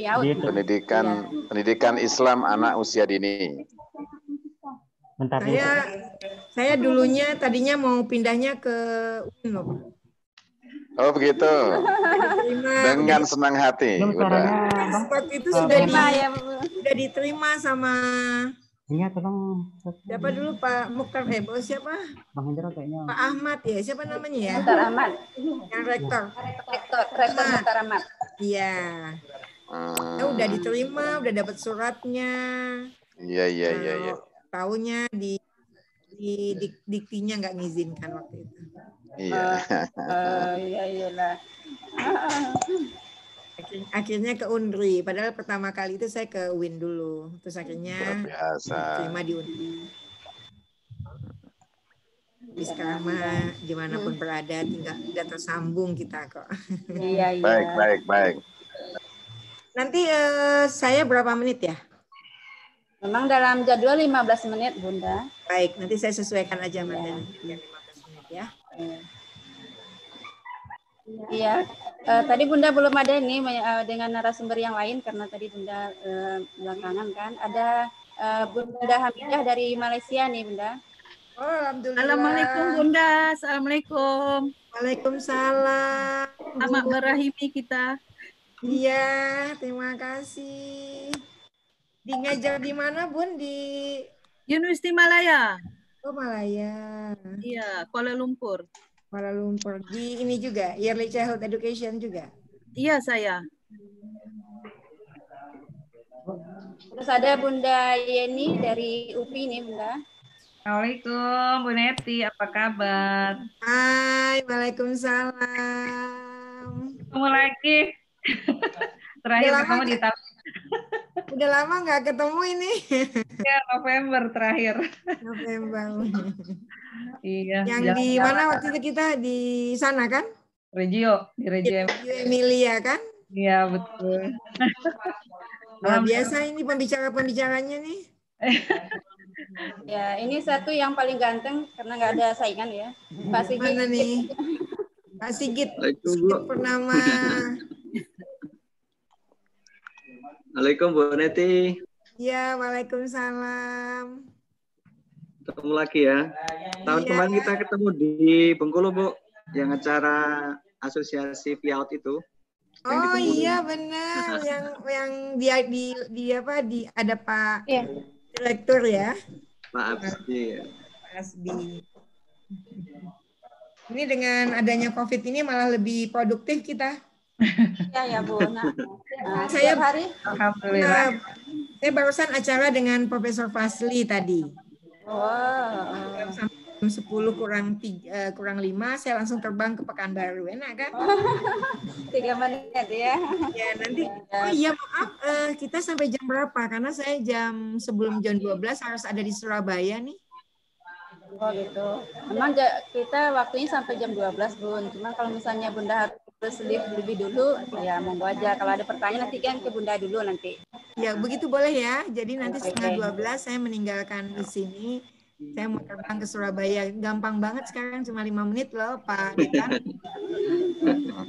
Piaut. Gitu. Pendidikan pendidikan Islam anak usia dini. Bentar Saya saya dulunya tadinya mau pindahnya ke UIN loh. Pak. Oh begitu. Diterima. Dengan senang hati. Udah. Bang. Waktu itu sudah di, Terima ya, Bu. sudah diterima sama Iya, tolong. siapa dulu Pak Mukhtar eh bos siapa? Bang Hendra kayaknya. Pak Ahmad ya siapa namanya ya? Muhtar Ahmad. Yang rektor. Rektor, rektor Muhtar Ahmad. Iya. Hmm. Ya udah diterima, udah dapat suratnya. Iya iya iya iya. Taunya di di dik- diktinya nggak ngizinkan waktu itu. Iya. Oh, iya iyalah. Akhir- Akhirnya ke Undri. Padahal pertama kali itu saya ke UIN dulu. Terus akhirnya biasa. terima di Undri. Tapi sekarang mah di mana pun berada tinggal tidak tersambung kita kok. Iya, iya. Baik baik baik. Nanti eh, saya berapa menit ya? Memang dalam jadwal 15 menit, Bunda. Baik, nanti saya sesuaikan aja Mbak Dan. Ya, 15 menit ya. Iya. Eh, tadi Bunda belum ada ini eh, dengan narasumber yang lain karena tadi Bunda eh, belakangan kan. Ada eh, Bunda Hamidah dari Malaysia nih, Bunda. Oh, Alhamdulillah. Assalamualaikum Bunda, Assalamualaikum. Waalaikumsalam. Selamat merahimi kita. Iya, terima kasih. Di ngajar di mana, Bun? Di Universiti Malaya, Oh, Malaya. iya Kuala Lumpur. Kuala Lumpur. Di ini juga, Yearly Childhood Education juga. Iya saya. Terus ada Bunda Yeni dari UPI nih, Bunda. Assalamualaikum Bu Neti, apa kabar? Hai, Waalaikumsalam. Ketemu lagi. Terakhir Udah lama ketemu di nggak? tahun Udah lama nggak ketemu ini. ya, November terakhir. November. Iya. Yang jalan- di mana waktu itu kita di sana kan? Regio, di Regio. Di Emilia kan? Iya, betul. Luar biasa ini pembicara-pembicaranya nih. Ya, ini satu yang paling ganteng karena nggak ada saingan ya. Pak Sigit. Mana nih? Pak Sigit. Sigit Purnama. Assalamualaikum Bu Neti. Ya, Waalaikumsalam. Ketemu lagi ya. Tahun Iya. kemarin kita ketemu di Bengkulu Bu, yang acara asosiasi Piaut itu. Oh iya benar yang yang dia di di apa di ada Pak Iya. Direktur ya, Pak Abdi. ya. Pak Asbi. Ini dengan adanya COVID ini malah lebih produktif kita. Ya, ya, Bu. Nah, nah, Saya- hari. Alhamdulillah. Saya barusan acara dengan Profesor Fasli tadi. Wow. Sampai jam 10 kurang tiga, eh, kurang 5 saya langsung terbang ke Pekanbaru. Enak kan? Tiga menit ya. Ya, nanti oh iya maaf eh, kita sampai jam berapa? Karena saya jam sebelum jam 12 harus ada di Surabaya nih. Oh gitu. Memang ja- kita waktunya sampai jam 12 Bun. Cuma kalau misalnya Bunda harus leave lebih dulu, ya monggo aja. Kalau ada pertanyaan nanti kan ke Bunda dulu nanti. Ya, begitu boleh ya. Jadi nanti Oke. setengah 12 saya meninggalkan di sini. Saya mau terbang ke Surabaya. Gampang banget sekarang cuma lima menit loh, Pak Dekan.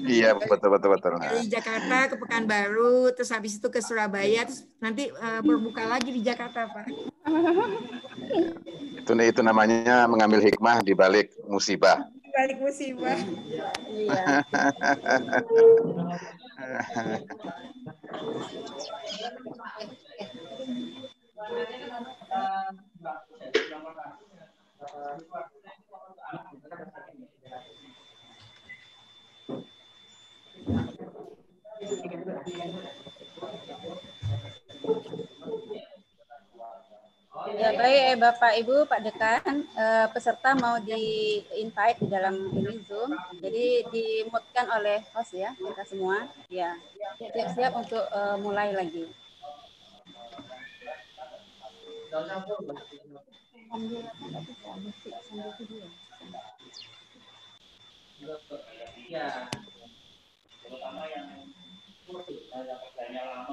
Iya betul betul betul. Dari Jakarta ke Pekanbaru, terus habis itu ke Surabaya, terus nanti eh, berbuka lagi di Jakarta, Pak. Itu itu namanya mengambil hikmah di balik musibah. Balik musibah. Iya. Ya Baik Bapak Ibu, Pak Dekan, peserta mau di invite di dalam ini Zoom. Jadi dimutkan oleh host ya kita semua. Ya, siap-siap untuk uh, mulai lagi. Ya, terutama yang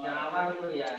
yang awal itu ya.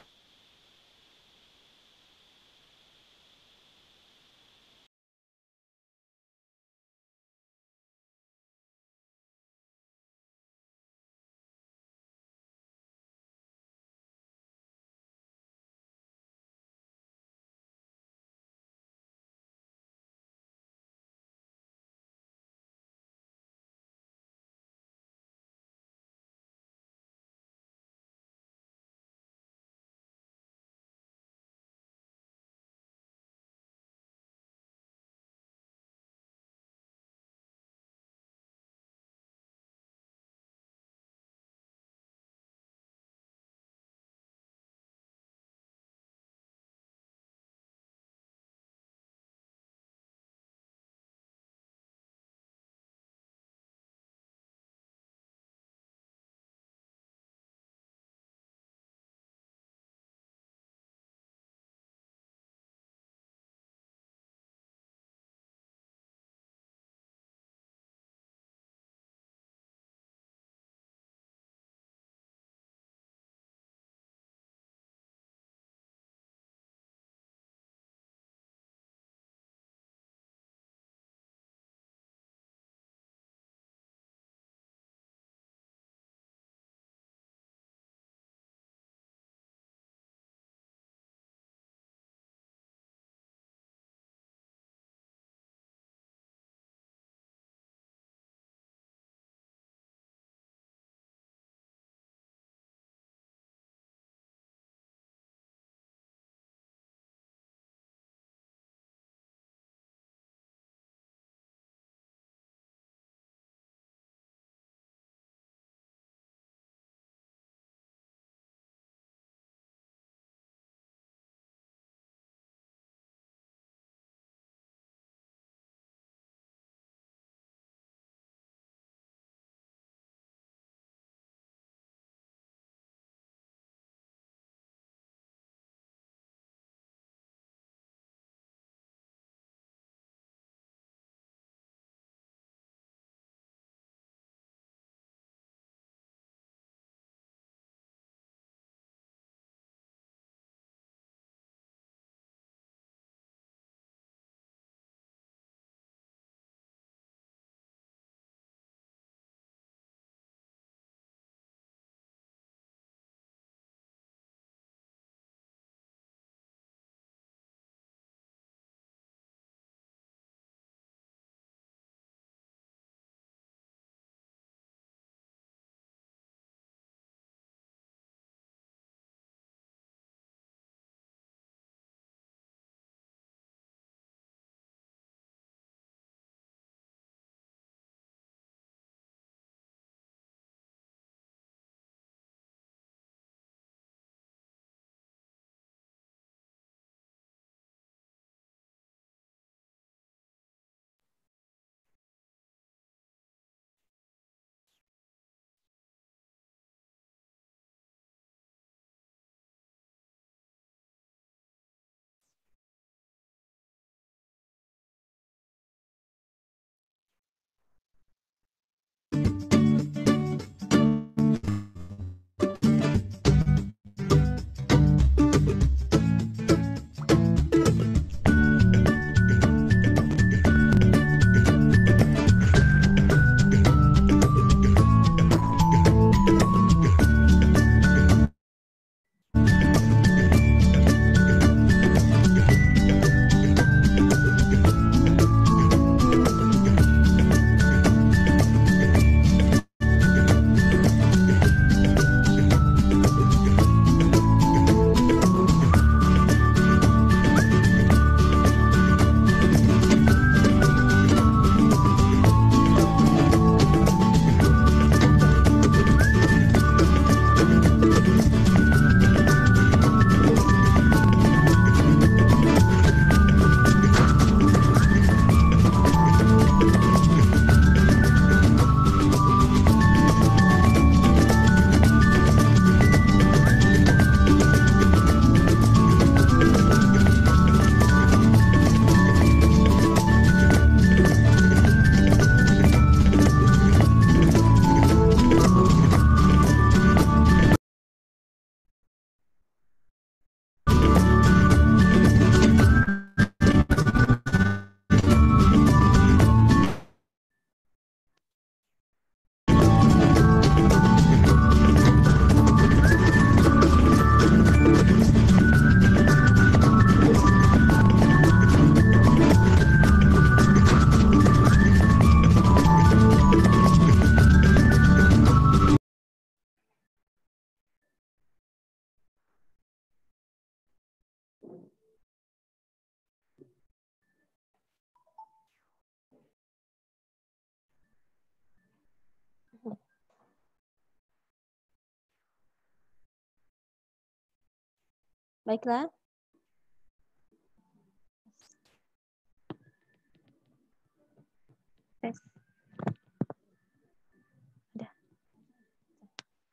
Udah.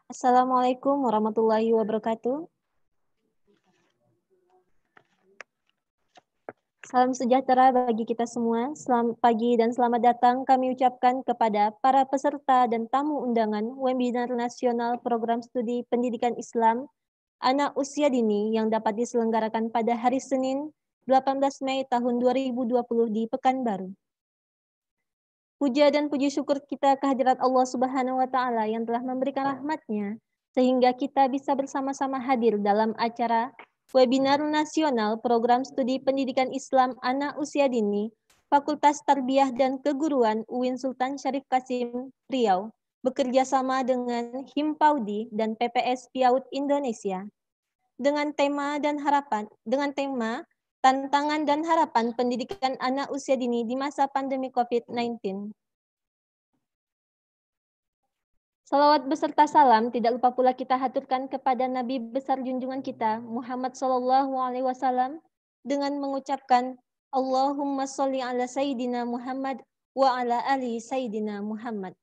Assalamualaikum warahmatullahi wabarakatuh. Salam sejahtera bagi kita semua. Selamat pagi dan selamat datang kami ucapkan kepada para peserta dan tamu undangan webinar nasional program studi pendidikan Islam anak usia dini yang dapat diselenggarakan pada hari Senin 18 Mei tahun 2020 di Pekanbaru. Puja dan puji syukur kita kehadirat Allah Subhanahu wa taala yang telah memberikan rahmatnya sehingga kita bisa bersama-sama hadir dalam acara webinar nasional program studi pendidikan Islam anak usia dini Fakultas Tarbiyah dan Keguruan UIN Sultan Syarif Kasim Riau bekerja sama dengan Himpaudi dan PPS Piaut Indonesia dengan tema dan harapan dengan tema tantangan dan harapan pendidikan anak usia dini di masa pandemi COVID-19. Salawat beserta salam tidak lupa pula kita haturkan kepada Nabi besar junjungan kita Muhammad Sallallahu Alaihi Wasallam dengan mengucapkan Allahumma sholli ala Sayyidina Muhammad wa ala ali Sayyidina Muhammad.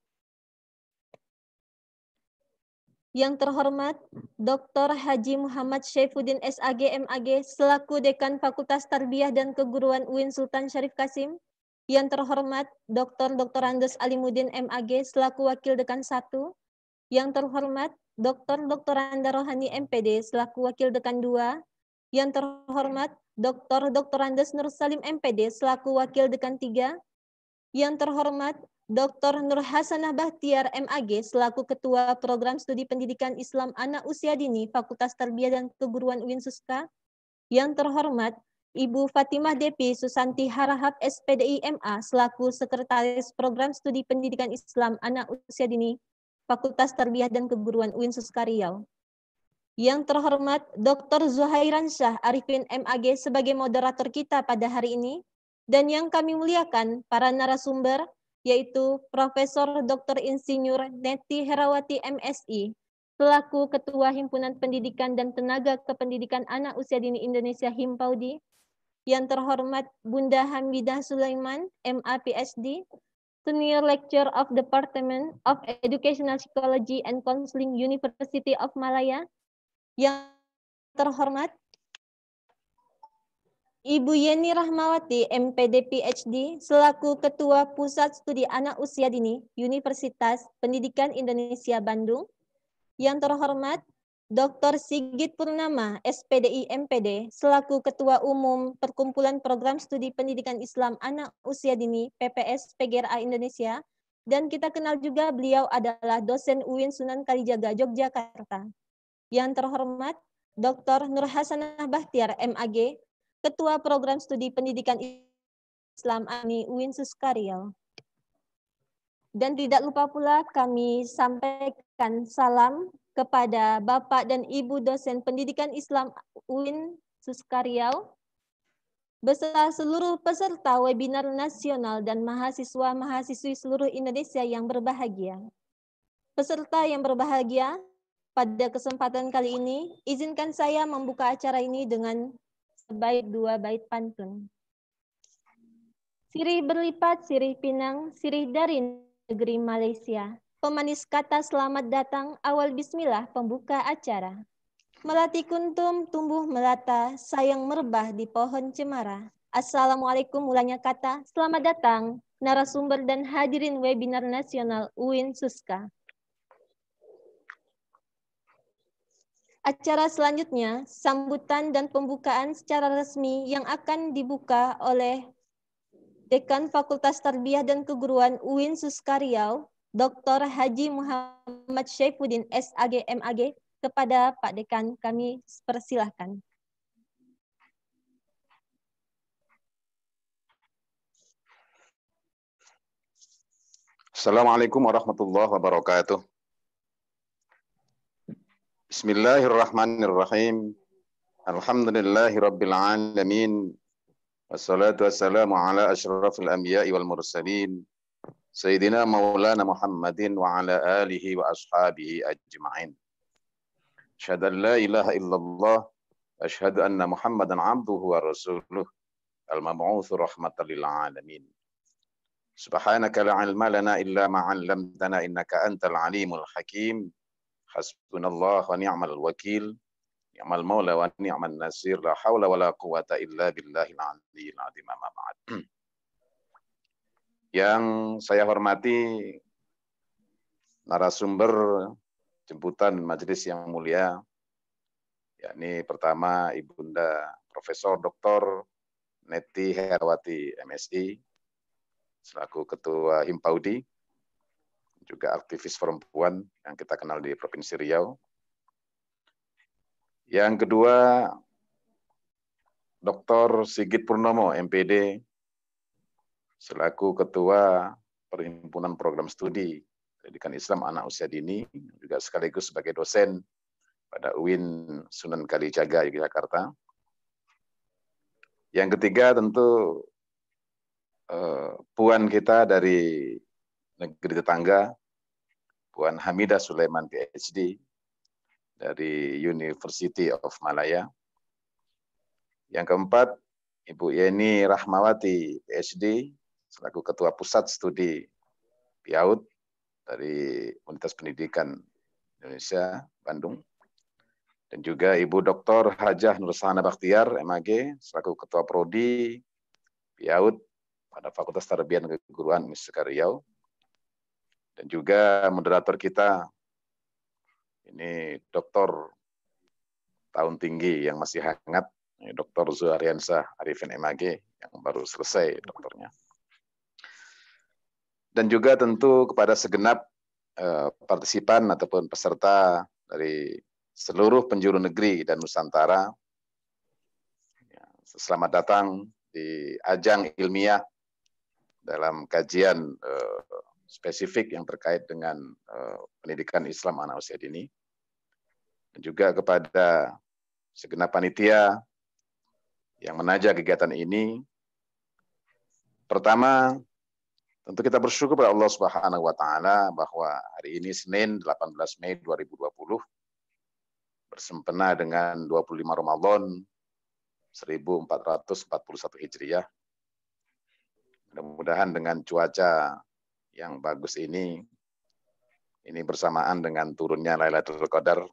Yang terhormat Dr. Haji Muhammad Syaifuddin SAG MAG selaku Dekan Fakultas Tarbiyah dan Keguruan UIN Sultan Syarif Kasim. Yang terhormat Dr. Dr. Andes Alimuddin MAG selaku Wakil Dekan 1. Yang terhormat Dr. Dr. Anda Rohani MPD selaku Wakil Dekan 2. Yang terhormat Dr. Dr. Andes Nur Salim MPD selaku Wakil Dekan 3. Yang terhormat Dr. Nur Hasanah Bahtiar MAG selaku Ketua Program Studi Pendidikan Islam Anak Usia Dini Fakultas Tarbiyah dan Keguruan UIN Suska. Yang terhormat Ibu Fatimah Depi Susanti Harahap SPDI MA selaku Sekretaris Program Studi Pendidikan Islam Anak Usia Dini Fakultas Tarbiyah dan Keguruan UIN Suska Riau. Yang terhormat Dr. Zuhairan Syah Arifin MAG sebagai moderator kita pada hari ini. Dan yang kami muliakan para narasumber, yaitu Profesor Dr. Insinyur Neti Herawati MSI, selaku Ketua Himpunan Pendidikan dan Tenaga Kependidikan Anak Usia Dini Indonesia Himpaudi, yang terhormat Bunda Hamidah Sulaiman, MA PhD, Senior Lecturer of Department of Educational Psychology and Counseling University of Malaya, yang terhormat Ibu Yeni Rahmawati, MPD PhD, selaku Ketua Pusat Studi Anak Usia Dini, Universitas Pendidikan Indonesia Bandung. Yang terhormat, Dr. Sigit Purnama, SPDI MPD, selaku Ketua Umum Perkumpulan Program Studi Pendidikan Islam Anak Usia Dini, PPS PGRA Indonesia. Dan kita kenal juga beliau adalah dosen UIN Sunan Kalijaga, Yogyakarta. Yang terhormat, Dr. Nur Hasanah Bahtiar, MAG, Ketua Program Studi Pendidikan Islam AMI UIN Suskariau. Dan tidak lupa pula kami sampaikan salam kepada Bapak dan Ibu dosen Pendidikan Islam UIN Suskariau beserta seluruh peserta webinar nasional dan mahasiswa-mahasiswi seluruh Indonesia yang berbahagia. Peserta yang berbahagia, Pada kesempatan kali ini, izinkan saya membuka acara ini dengan sebaik dua bait pantun. Sirih berlipat, sirih pinang, sirih dari negeri Malaysia. Pemanis kata selamat datang, awal bismillah pembuka acara. Melati kuntum tumbuh melata, sayang merebah di pohon cemara. Assalamualaikum mulanya kata, selamat datang narasumber dan hadirin webinar nasional UIN Suska. Acara selanjutnya, sambutan dan pembukaan secara resmi yang akan dibuka oleh Dekan Fakultas Tarbiyah dan Keguruan UIN Suska Riau, Dr. Haji Muhammad Syaifuddin SAG MAG, kepada Pak Dekan kami persilahkan. Assalamualaikum warahmatullahi wabarakatuh. بسم الله الرحمن الرحيم. الحمد لله رب العالمين والصلاة والسلام على أشرف الأنبياء والمرسلين سيدنا مولانا محمد وعلى آله وأصحابه أجمعين. أشهد أن لا إله إلا الله أشهد أن محمدا عبده ورسوله المبعوث رحمة للعالمين. سبحانك لا علم لنا إلا ما علمتنا إنك أنت العليم الحكيم. Hasbunallah wa ni'mal wakil, ni'mal maula wa ni'mal nasir, la hawla wa la quwata illa billahil aliyil azim amma ba'd. Yang saya hormati narasumber jemputan majelis yang mulia, yakni pertama Ibunda Profesor Dr. Neti Herawati MSI, selaku Ketua Himpaudi, juga aktivis perempuan yang kita kenal di Provinsi Riau. Yang kedua, Dr. Sigit Purnomo, MPD, selaku Ketua Perhimpunan Program Studi Pendidikan Islam Anak Usia Dini, juga sekaligus sebagai dosen pada UIN Sunan Kalijaga, Yogyakarta. Yang ketiga tentu uh, puan kita dari negeri tetangga, Puan Hamidah Sulaiman PhD dari University of Malaya. Yang keempat, Ibu Yeni Rahmawati PhD selaku Ketua Pusat Studi PIAUD dari Universitas Pendidikan Indonesia Bandung. Dan juga Ibu Dr. Hajah Nursana Bakhtiar, MAG, selaku Ketua Prodi PIAUD pada Fakultas Tarbiyah dan Keguruan Universitas Riau. Dan juga moderator kita ini Dr. tahun tinggi yang masih hangat, Dr. Zuhariansa Arifin MAG yang baru selesai dokternya. Dan juga tentu kepada segenap uh, partisipan ataupun peserta dari seluruh penjuru negeri dan Nusantara. Ya, selamat datang di ajang ilmiah dalam kajian uh, spesifik yang terkait dengan uh, pendidikan Islam anak usia dini. Dan juga kepada segenap panitia yang menajak kegiatan ini. Pertama, tentu kita bersyukur kepada Allah Subhanahu wa taala bahwa hari ini Senin 18 Mei 2020 bersempena dengan 25 Ramadan 1441 Hijriah Mudah-mudahan dengan cuaca yang bagus ini, ini bersamaan dengan turunnya Lailatul Qadar,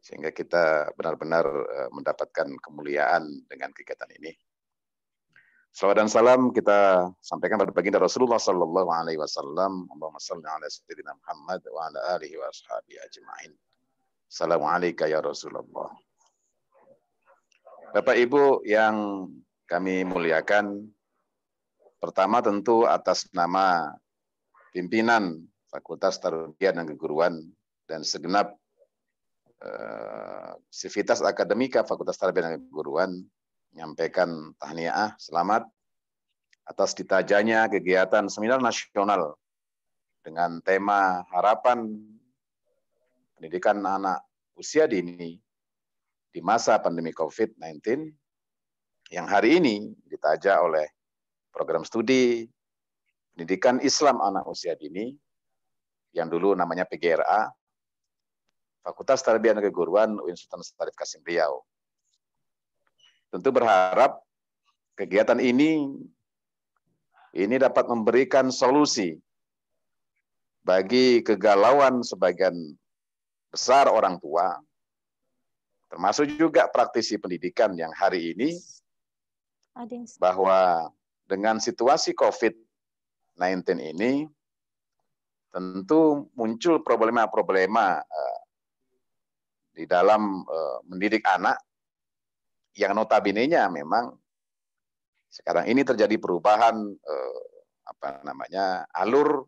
sehingga kita benar-benar eh, mendapatkan kemuliaan dengan kegiatan ini. Salawat dan salam kita sampaikan pada baginda Rasulullah Sallallahu Alaihi Wasallam. Allahumma salli ala sayyidina Muhammad wa ala alihi wa ashabihi ajma'in. Assalamualaikum ya Rasulullah. Bapak Ibu yang kami muliakan, Pertama tentu atas nama pimpinan Fakultas Tarbiyah dan Keguruan dan segenap uh, Sivitas Akademika Fakultas Tarbiyah dan Keguruan menyampaikan tahniah selamat atas ditajanya kegiatan seminar nasional dengan tema harapan pendidikan anak usia dini di masa pandemi COVID-19 yang hari ini ditajak oleh program studi pendidikan Islam anak usia dini yang dulu namanya PGRA Fakultas Tarbiyah dan Keguruan UIN Sultan Syarif Kasim Riau. Tentu berharap kegiatan ini ini dapat memberikan solusi bagi kegalauan sebagian besar orang tua, termasuk juga praktisi pendidikan yang hari ini bahwa dengan situasi COVID-19 ini tentu muncul problema-problema eh, di dalam eh, mendidik anak yang notabene-nya memang sekarang ini terjadi perubahan eh, apa namanya alur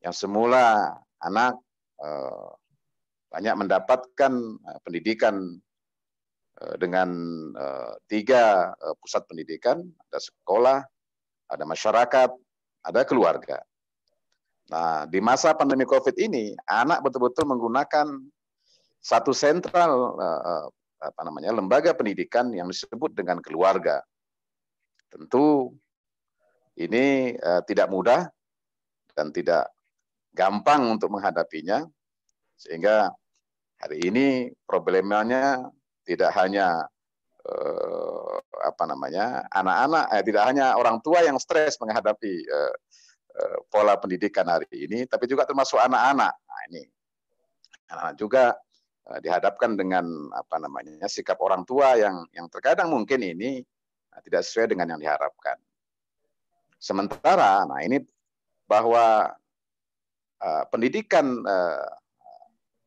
yang semula anak banyak mendapatkan pendidikan dengan tiga pusat pendidikan, ada sekolah, ada masyarakat, ada keluarga. Nah, di masa pandemi COVID ini, anak betul-betul menggunakan satu sentral eh, eh, apa namanya lembaga pendidikan yang disebut dengan keluarga. Tentu ini eh, tidak mudah dan tidak gampang untuk menghadapinya, sehingga hari ini problemanya tidak hanya eh, apa namanya anak-anak, eh, tidak hanya orang tua yang stres menghadapi eh, eh, pola pendidikan hari ini, tapi juga termasuk anak-anak. Nah ini anak-anak juga eh, dihadapkan dengan apa namanya sikap orang tua yang yang terkadang mungkin ini eh, tidak sesuai dengan yang diharapkan. Sementara, nah ini bahwa uh, pendidikan uh,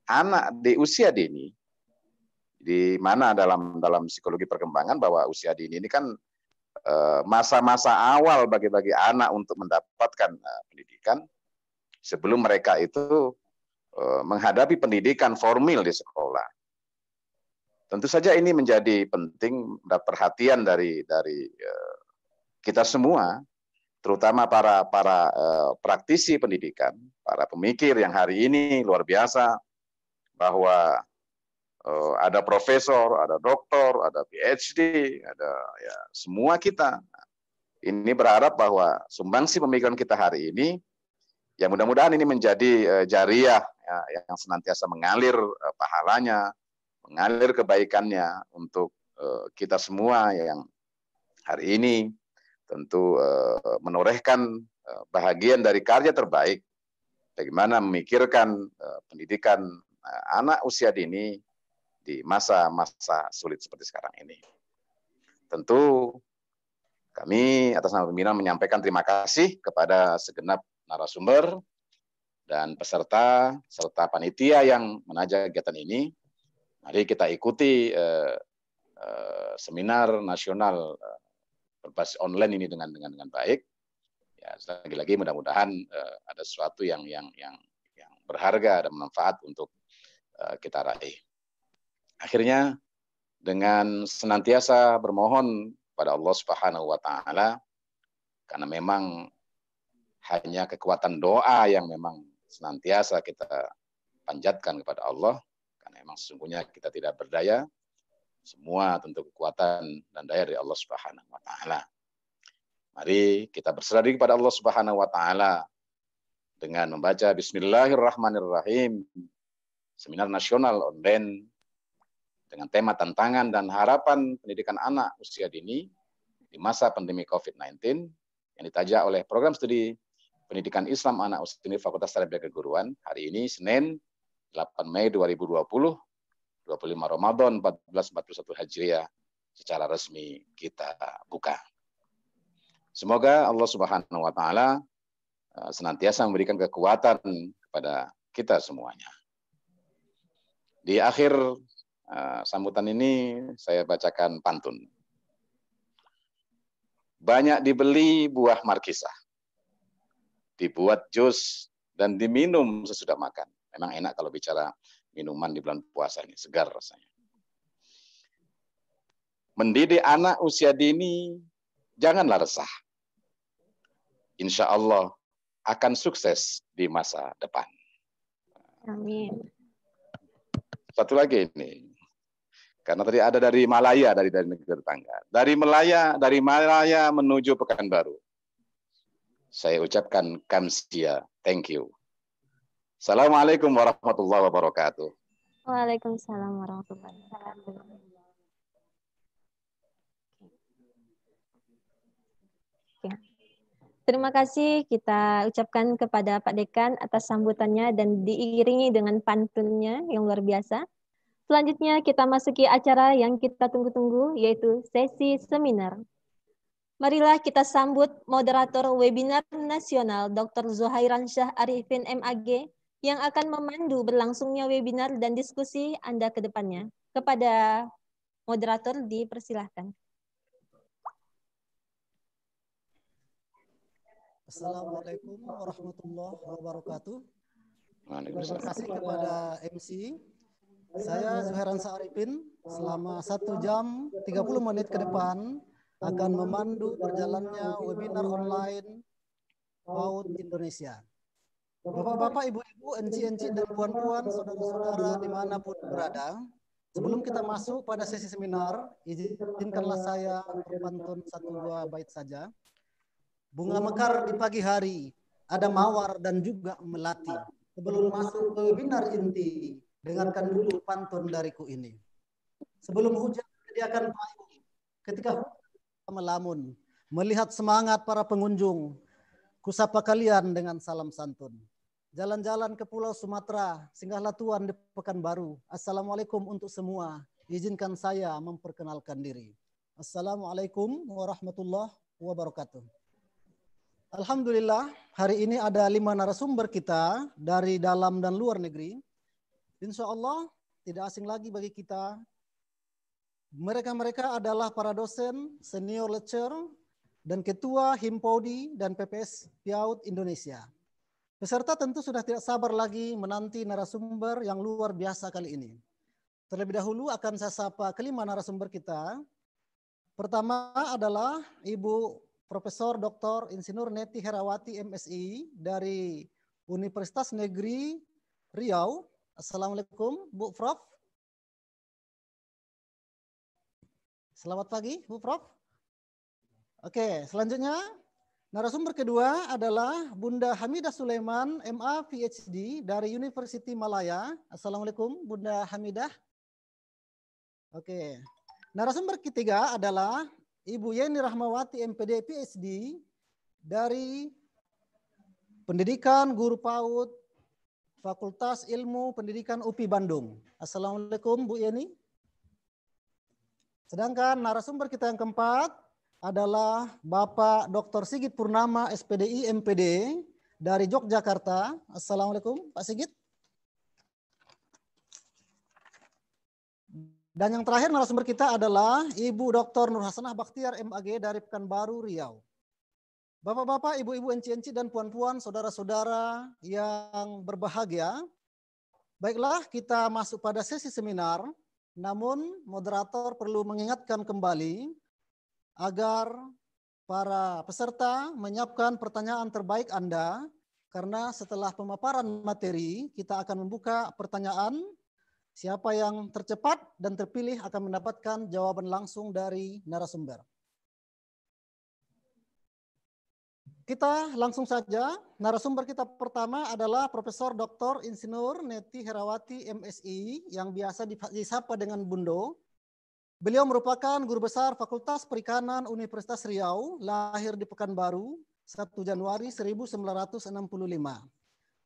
anak di usia dini, di mana dalam dalam psikologi perkembangan bahwa usia dini ini kan uh, masa-masa awal bagi bagi anak untuk mendapatkan uh, pendidikan sebelum mereka itu uh, menghadapi pendidikan formal di sekolah. Tentu saja ini menjadi penting dan perhatian dari dari kita semua terutama para para praktisi pendidikan, para pemikir yang hari ini luar biasa bahwa ada profesor, ada doktor, ada PhD, ada ya semua kita. Ini berharap bahwa sumbangsi pemikiran kita hari ini ya mudah-mudahan ini menjadi uh, jariah ya, yang senantiasa mengalir uh, pahalanya, mengalir kebaikannya untuk kita semua yang hari ini tentu menorehkan bahagian dari karya terbaik. Bagaimana memikirkan pendidikan anak usia dini di masa-masa sulit seperti sekarang ini. Tentu kami atas nama pimpinan menyampaikan terima kasih kepada segenap narasumber dan peserta serta panitia yang menajak kegiatan ini. Mari kita ikuti uh, uh, seminar nasional uh, berbasis online ini dengan dengan dengan baik. Ya, lagi-lagi mudah-mudahan uh, ada sesuatu yang yang yang yang berharga dan manfaat untuk uh, kita raih. Akhirnya dengan senantiasa bermohon pada Allah Subhanahu wa taala karena memang hanya kekuatan doa yang memang senantiasa kita panjatkan kepada Allah karena memang sesungguhnya kita tidak berdaya semua tentu kekuatan dan daya dari Allah Subhanahu wa taala. Mari kita berserah diri kepada Allah Subhanahu wa taala dengan membaca bismillahirrahmanirrahim seminar nasional online dengan tema tantangan dan harapan pendidikan anak usia dini di masa pandemi COVID-19 yang ditajak oleh program studi pendidikan Islam anak usia dini Fakultas Tarbiyah Keguruan hari ini Senin 8 Mei 2020 25 Ramadan 1441 Hijriah secara resmi kita buka. Semoga Allah Subhanahu wa taala eh, senantiasa memberikan kekuatan kepada kita semuanya. Di akhir sambutan ini saya bacakan pantun. Banyak dibeli buah markisah. Dibuat jus dan diminum sesudah makan. Memang enak kalau bicara minuman di bulan puasa ini, segar rasanya. Mendidik anak usia dini, janganlah resah. Insya Allah akan sukses di masa depan. Amin. Satu lagi ini, karena tadi ada dari Malaya, dari dari negara tetangga. Dari Malaya, dari Malaya menuju Pekanbaru. Saya ucapkan kamsia, thank you. Assalamualaikum warahmatullahi wabarakatuh. Waalaikumsalam warahmatullahi wabarakatuh. Oke. Terima kasih kita ucapkan kepada Pak Dekan atas sambutannya dan diiringi dengan pantunnya yang luar biasa. Selanjutnya kita masuki acara yang kita tunggu-tunggu yaitu sesi seminar. Marilah kita sambut moderator webinar nasional Dr. Zuhairan Syah Arifin MAG yang akan memandu berlangsungnya webinar dan diskusi Anda ke depannya. Kepada moderator dipersilahkan. Assalamualaikum warahmatullahi wabarakatuh. Terima kasih kepada MC. Saya Zuhairan Sa'arifin selama satu jam 30 menit ke depan akan memandu berjalannya webinar online PAUD Indonesia. Bapak-bapak, ibu-ibu, enci-enci, dan puan-puan, saudara-saudara di mana pun berada, sebelum kita masuk pada sesi seminar, izinkanlah saya berpantun satu dua bait saja. Bunga mekar di pagi hari, ada mawar dan juga melati. Sebelum masuk ke webinar inti, dengarkan dulu pantun dariku ini. Sebelum hujan sediakan payung, ketika hujan melamun, melihat semangat para pengunjung, kusapa kalian dengan salam santun. Jalan-jalan ke Pulau Sumatera, singgahlah Tuan di Pekanbaru. Assalamualaikum untuk semua. Izinkan saya memperkenalkan diri. Assalamualaikum warahmatullahi wabarakatuh. Alhamdulillah, hari ini ada lima narasumber kita dari dalam dan luar negeri. Insya Allah tidak asing lagi bagi kita. Mereka-mereka adalah para dosen, senior lecturer, dan ketua Himpodi dan PPS Piaut Indonesia. Peserta tentu sudah tidak sabar lagi menanti narasumber yang luar biasa kali ini. Terlebih dahulu akan saya sapa kelima narasumber kita. Pertama adalah Ibu Profesor Dr. Insinyur Neti Herawati MSI dari Universitas Negeri Riau. Assalamualaikum Bu Prof. Selamat pagi Bu Prof. Oke, selanjutnya narasumber kedua adalah Bunda Hamidah Sulaiman, MA PhD dari University Malaya. Assalamualaikum Bunda Hamidah. Oke, narasumber ketiga adalah Ibu Yeni Rahmawati MPD PhD dari Pendidikan Guru PAUD Fakultas Ilmu Pendidikan UPI Bandung. Assalamualaikum Bu Yeni. Sedangkan narasumber kita yang keempat adalah Bapak Dr. Sigit Purnama SPDI MPD dari Yogyakarta. Assalamualaikum Pak Sigit. Dan yang terakhir narasumber kita adalah Ibu Dr. Nur Hasanah Bakhtiar MAG dari Pekanbaru Riau. Bapak-bapak, ibu-ibu, enci-enci, dan puan-puan, saudara-saudara yang berbahagia. Baiklah, kita masuk pada sesi seminar. Namun, moderator perlu mengingatkan kembali agar para peserta menyiapkan pertanyaan terbaik Anda, karena setelah pemaparan materi, kita akan membuka pertanyaan Siapa yang tercepat dan terpilih akan mendapatkan jawaban langsung dari narasumber. Kita langsung saja. Narasumber kita pertama adalah Profesor Dr. Insinyur Neti Herawati MSI yang biasa disapa dengan Bundo. Beliau merupakan guru besar Fakultas Perikanan Universitas Riau, lahir di Pekanbaru 1 Januari 1965.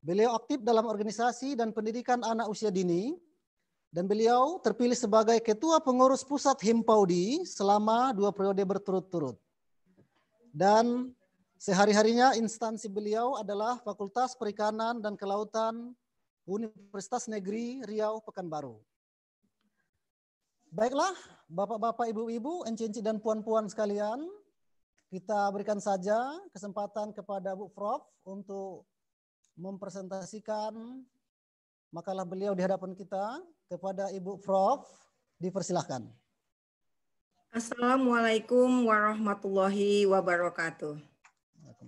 Beliau aktif dalam organisasi dan pendidikan anak usia dini, dan beliau terpilih sebagai Ketua Pengurus Pusat Himpaudi selama dua periode berturut-turut. Dan sehari-harinya instansi beliau adalah Fakultas Perikanan dan Kelautan Universitas Negeri Riau Pekanbaru. Baiklah, Bapak-bapak, Ibu-ibu, enci-enci dan puan-puan sekalian, kita berikan saja kesempatan kepada Bu Prof untuk mempresentasikan makalah beliau di hadapan kita kepada Ibu Prof. Dipersilahkan. Assalamualaikum warahmatullahi wabarakatuh.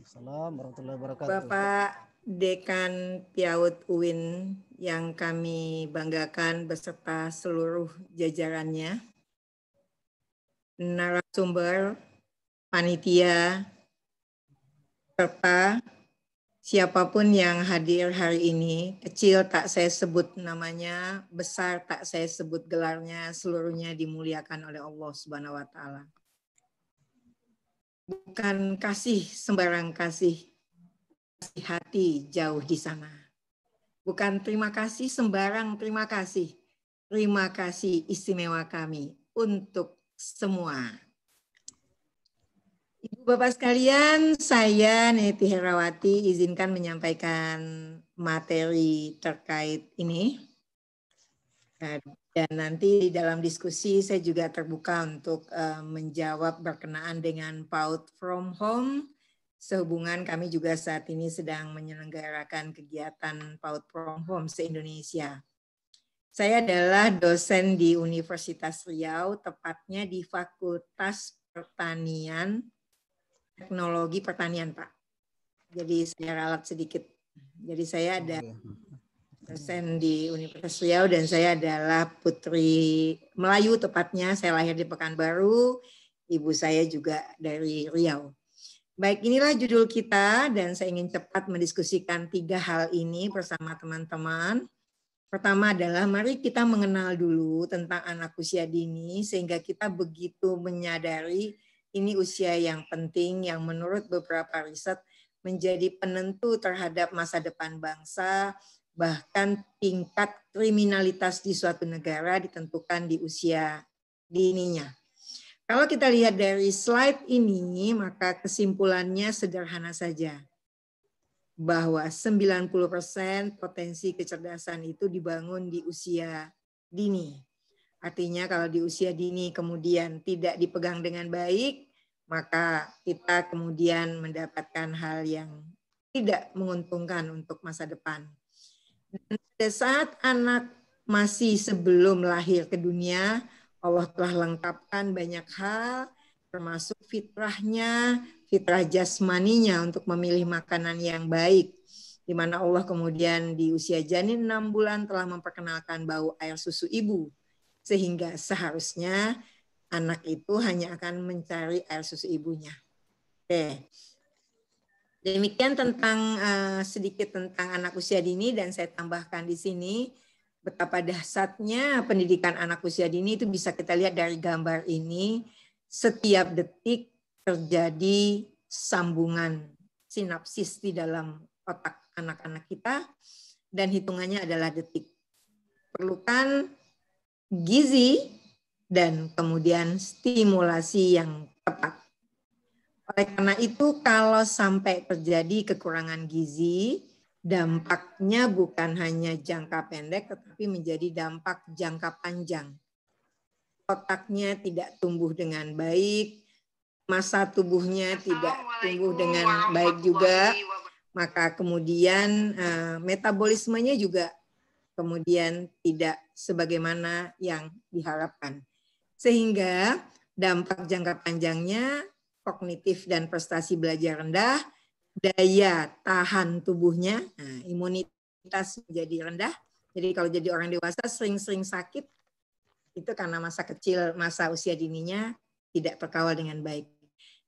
Waalaikumsalam warahmatullahi wabarakatuh. Bapak Dekan Piaut UIN yang kami banggakan beserta seluruh jajarannya, narasumber, panitia, serta siapa pun yang hadir hari ini, kecil tak saya sebut namanya, besar tak saya sebut gelarnya, seluruhnya dimuliakan oleh Allah Subhanahu wa taala. Bukan kasih sembarang kasih, kasih hati jauh di sana. Bukan terima kasih sembarang terima kasih. Terima kasih istimewa kami untuk semua. Ibu Bapak sekalian, saya Neti Herawati izinkan menyampaikan materi terkait ini. Dan nanti di dalam diskusi saya juga terbuka untuk uh, menjawab berkenaan dengan PAUD from home. Sehubungan kami juga saat ini sedang menyelenggarakan kegiatan PAUD from home se-Indonesia. Saya adalah dosen di Universitas Riau, tepatnya di Fakultas Pertanian teknologi pertanian, Pak. Jadi saya ralat sedikit. Jadi saya ada dosen di Universitas Riau dan saya adalah putri Melayu tepatnya. Saya lahir di Pekanbaru. Ibu saya juga dari Riau. Baik, inilah judul kita dan saya ingin cepat mendiskusikan tiga hal ini bersama teman-teman. Pertama adalah mari kita mengenal dulu tentang anak usia dini sehingga kita begitu menyadari ini usia yang penting yang menurut beberapa riset menjadi penentu terhadap masa depan bangsa, bahkan tingkat kriminalitas di suatu negara ditentukan di usia dininya. Kalau kita lihat dari slide ini, maka kesimpulannya sederhana saja. Bahwa 90% potensi kecerdasan itu dibangun di usia dini. Artinya kalau di usia dini kemudian tidak dipegang dengan baik, maka kita kemudian mendapatkan hal yang tidak menguntungkan untuk masa depan. Saat anak masih sebelum lahir ke dunia, Allah telah lengkapkan banyak hal, termasuk fitrahnya, fitrah jasmaninya untuk memilih makanan yang baik. Di mana Allah kemudian di usia janin 6 bulan telah memperkenalkan bau air susu ibu sehingga seharusnya anak itu hanya akan mencari air susu ibunya. Oke. Demikian tentang uh, sedikit tentang anak usia dini dan saya tambahkan di sini betapa dahsyatnya pendidikan anak usia dini itu bisa kita lihat dari gambar ini setiap detik terjadi sambungan sinapsis di dalam otak anak-anak kita dan hitungannya adalah detik. Perlukan gizi dan kemudian stimulasi yang tepat. Oleh karena itu, kalau sampai terjadi kekurangan gizi, dampaknya bukan hanya jangka pendek, tetapi menjadi dampak jangka panjang. Otaknya tidak tumbuh dengan baik, masa tubuhnya tidak tumbuh dengan baik juga, maka kemudian uh, metabolismenya juga kemudian tidak sebagaimana yang diharapkan. Sehingga dampak jangka panjangnya kognitif dan prestasi belajar rendah, daya tahan tubuhnya, nah, imunitas menjadi rendah. Jadi kalau jadi orang dewasa sering-sering sakit, itu karena masa kecil, masa usia dininya tidak terkawal dengan baik.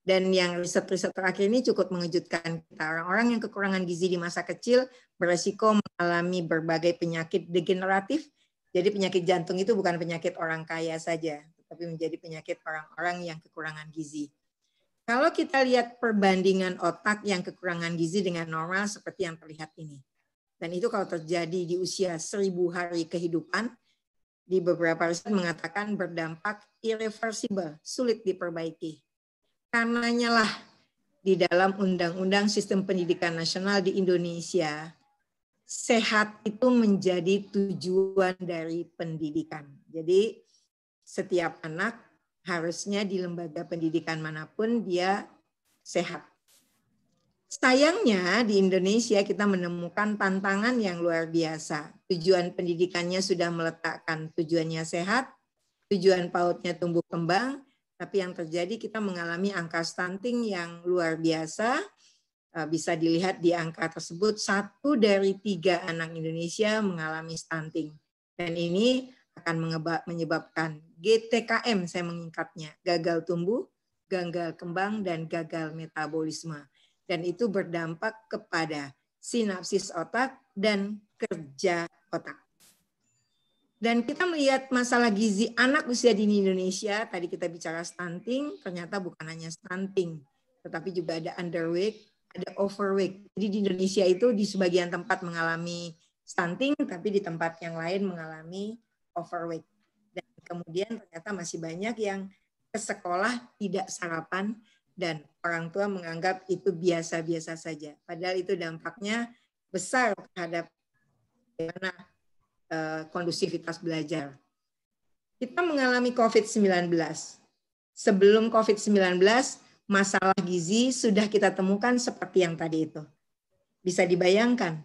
Dan yang riset-riset terakhir ini cukup mengejutkan kita. Orang-orang yang kekurangan gizi di masa kecil beresiko mengalami berbagai penyakit degeneratif. Jadi penyakit jantung itu bukan penyakit orang kaya saja, tapi menjadi penyakit orang-orang yang kekurangan gizi. Kalau kita lihat perbandingan otak yang kekurangan gizi dengan normal seperti yang terlihat ini. Dan itu kalau terjadi di usia seribu hari kehidupan, di beberapa riset mengatakan berdampak irreversible, sulit diperbaiki karenanya lah di dalam Undang-Undang Sistem Pendidikan Nasional di Indonesia, sehat itu menjadi tujuan dari pendidikan. Jadi setiap anak harusnya di lembaga pendidikan mana pun dia sehat. Sayangnya di Indonesia kita menemukan tantangan yang luar biasa. Tujuan pendidikannya sudah meletakkan tujuannya sehat, tujuan pautnya tumbuh kembang, tapi yang terjadi kita mengalami angka stunting yang luar biasa. Eh, bisa dilihat di angka tersebut, satu dari tiga anak Indonesia mengalami stunting. Dan ini akan menyebabkan GTKM, saya mengingkatnya, gagal tumbuh, gagal kembang, dan gagal metabolisme. Dan itu berdampak kepada sinapsis otak, dan kerja otak. Dan kita melihat masalah gizi anak usia dini Indonesia, tadi kita bicara stunting, ternyata bukan hanya stunting, tetapi juga ada underweight, ada overweight. Jadi di Indonesia itu di sebagian tempat mengalami stunting, tapi di tempat yang lain mengalami overweight. Dan kemudian ternyata masih banyak yang ke sekolah tidak sarapan dan orang tua menganggap itu biasa-biasa saja. Padahal itu dampaknya besar terhadap bagaimana uh, kondusivitas belajar. Kita mengalami COVID-19. Sebelum COVID-19, masalah gizi sudah kita temukan seperti yang tadi itu. Bisa dibayangkan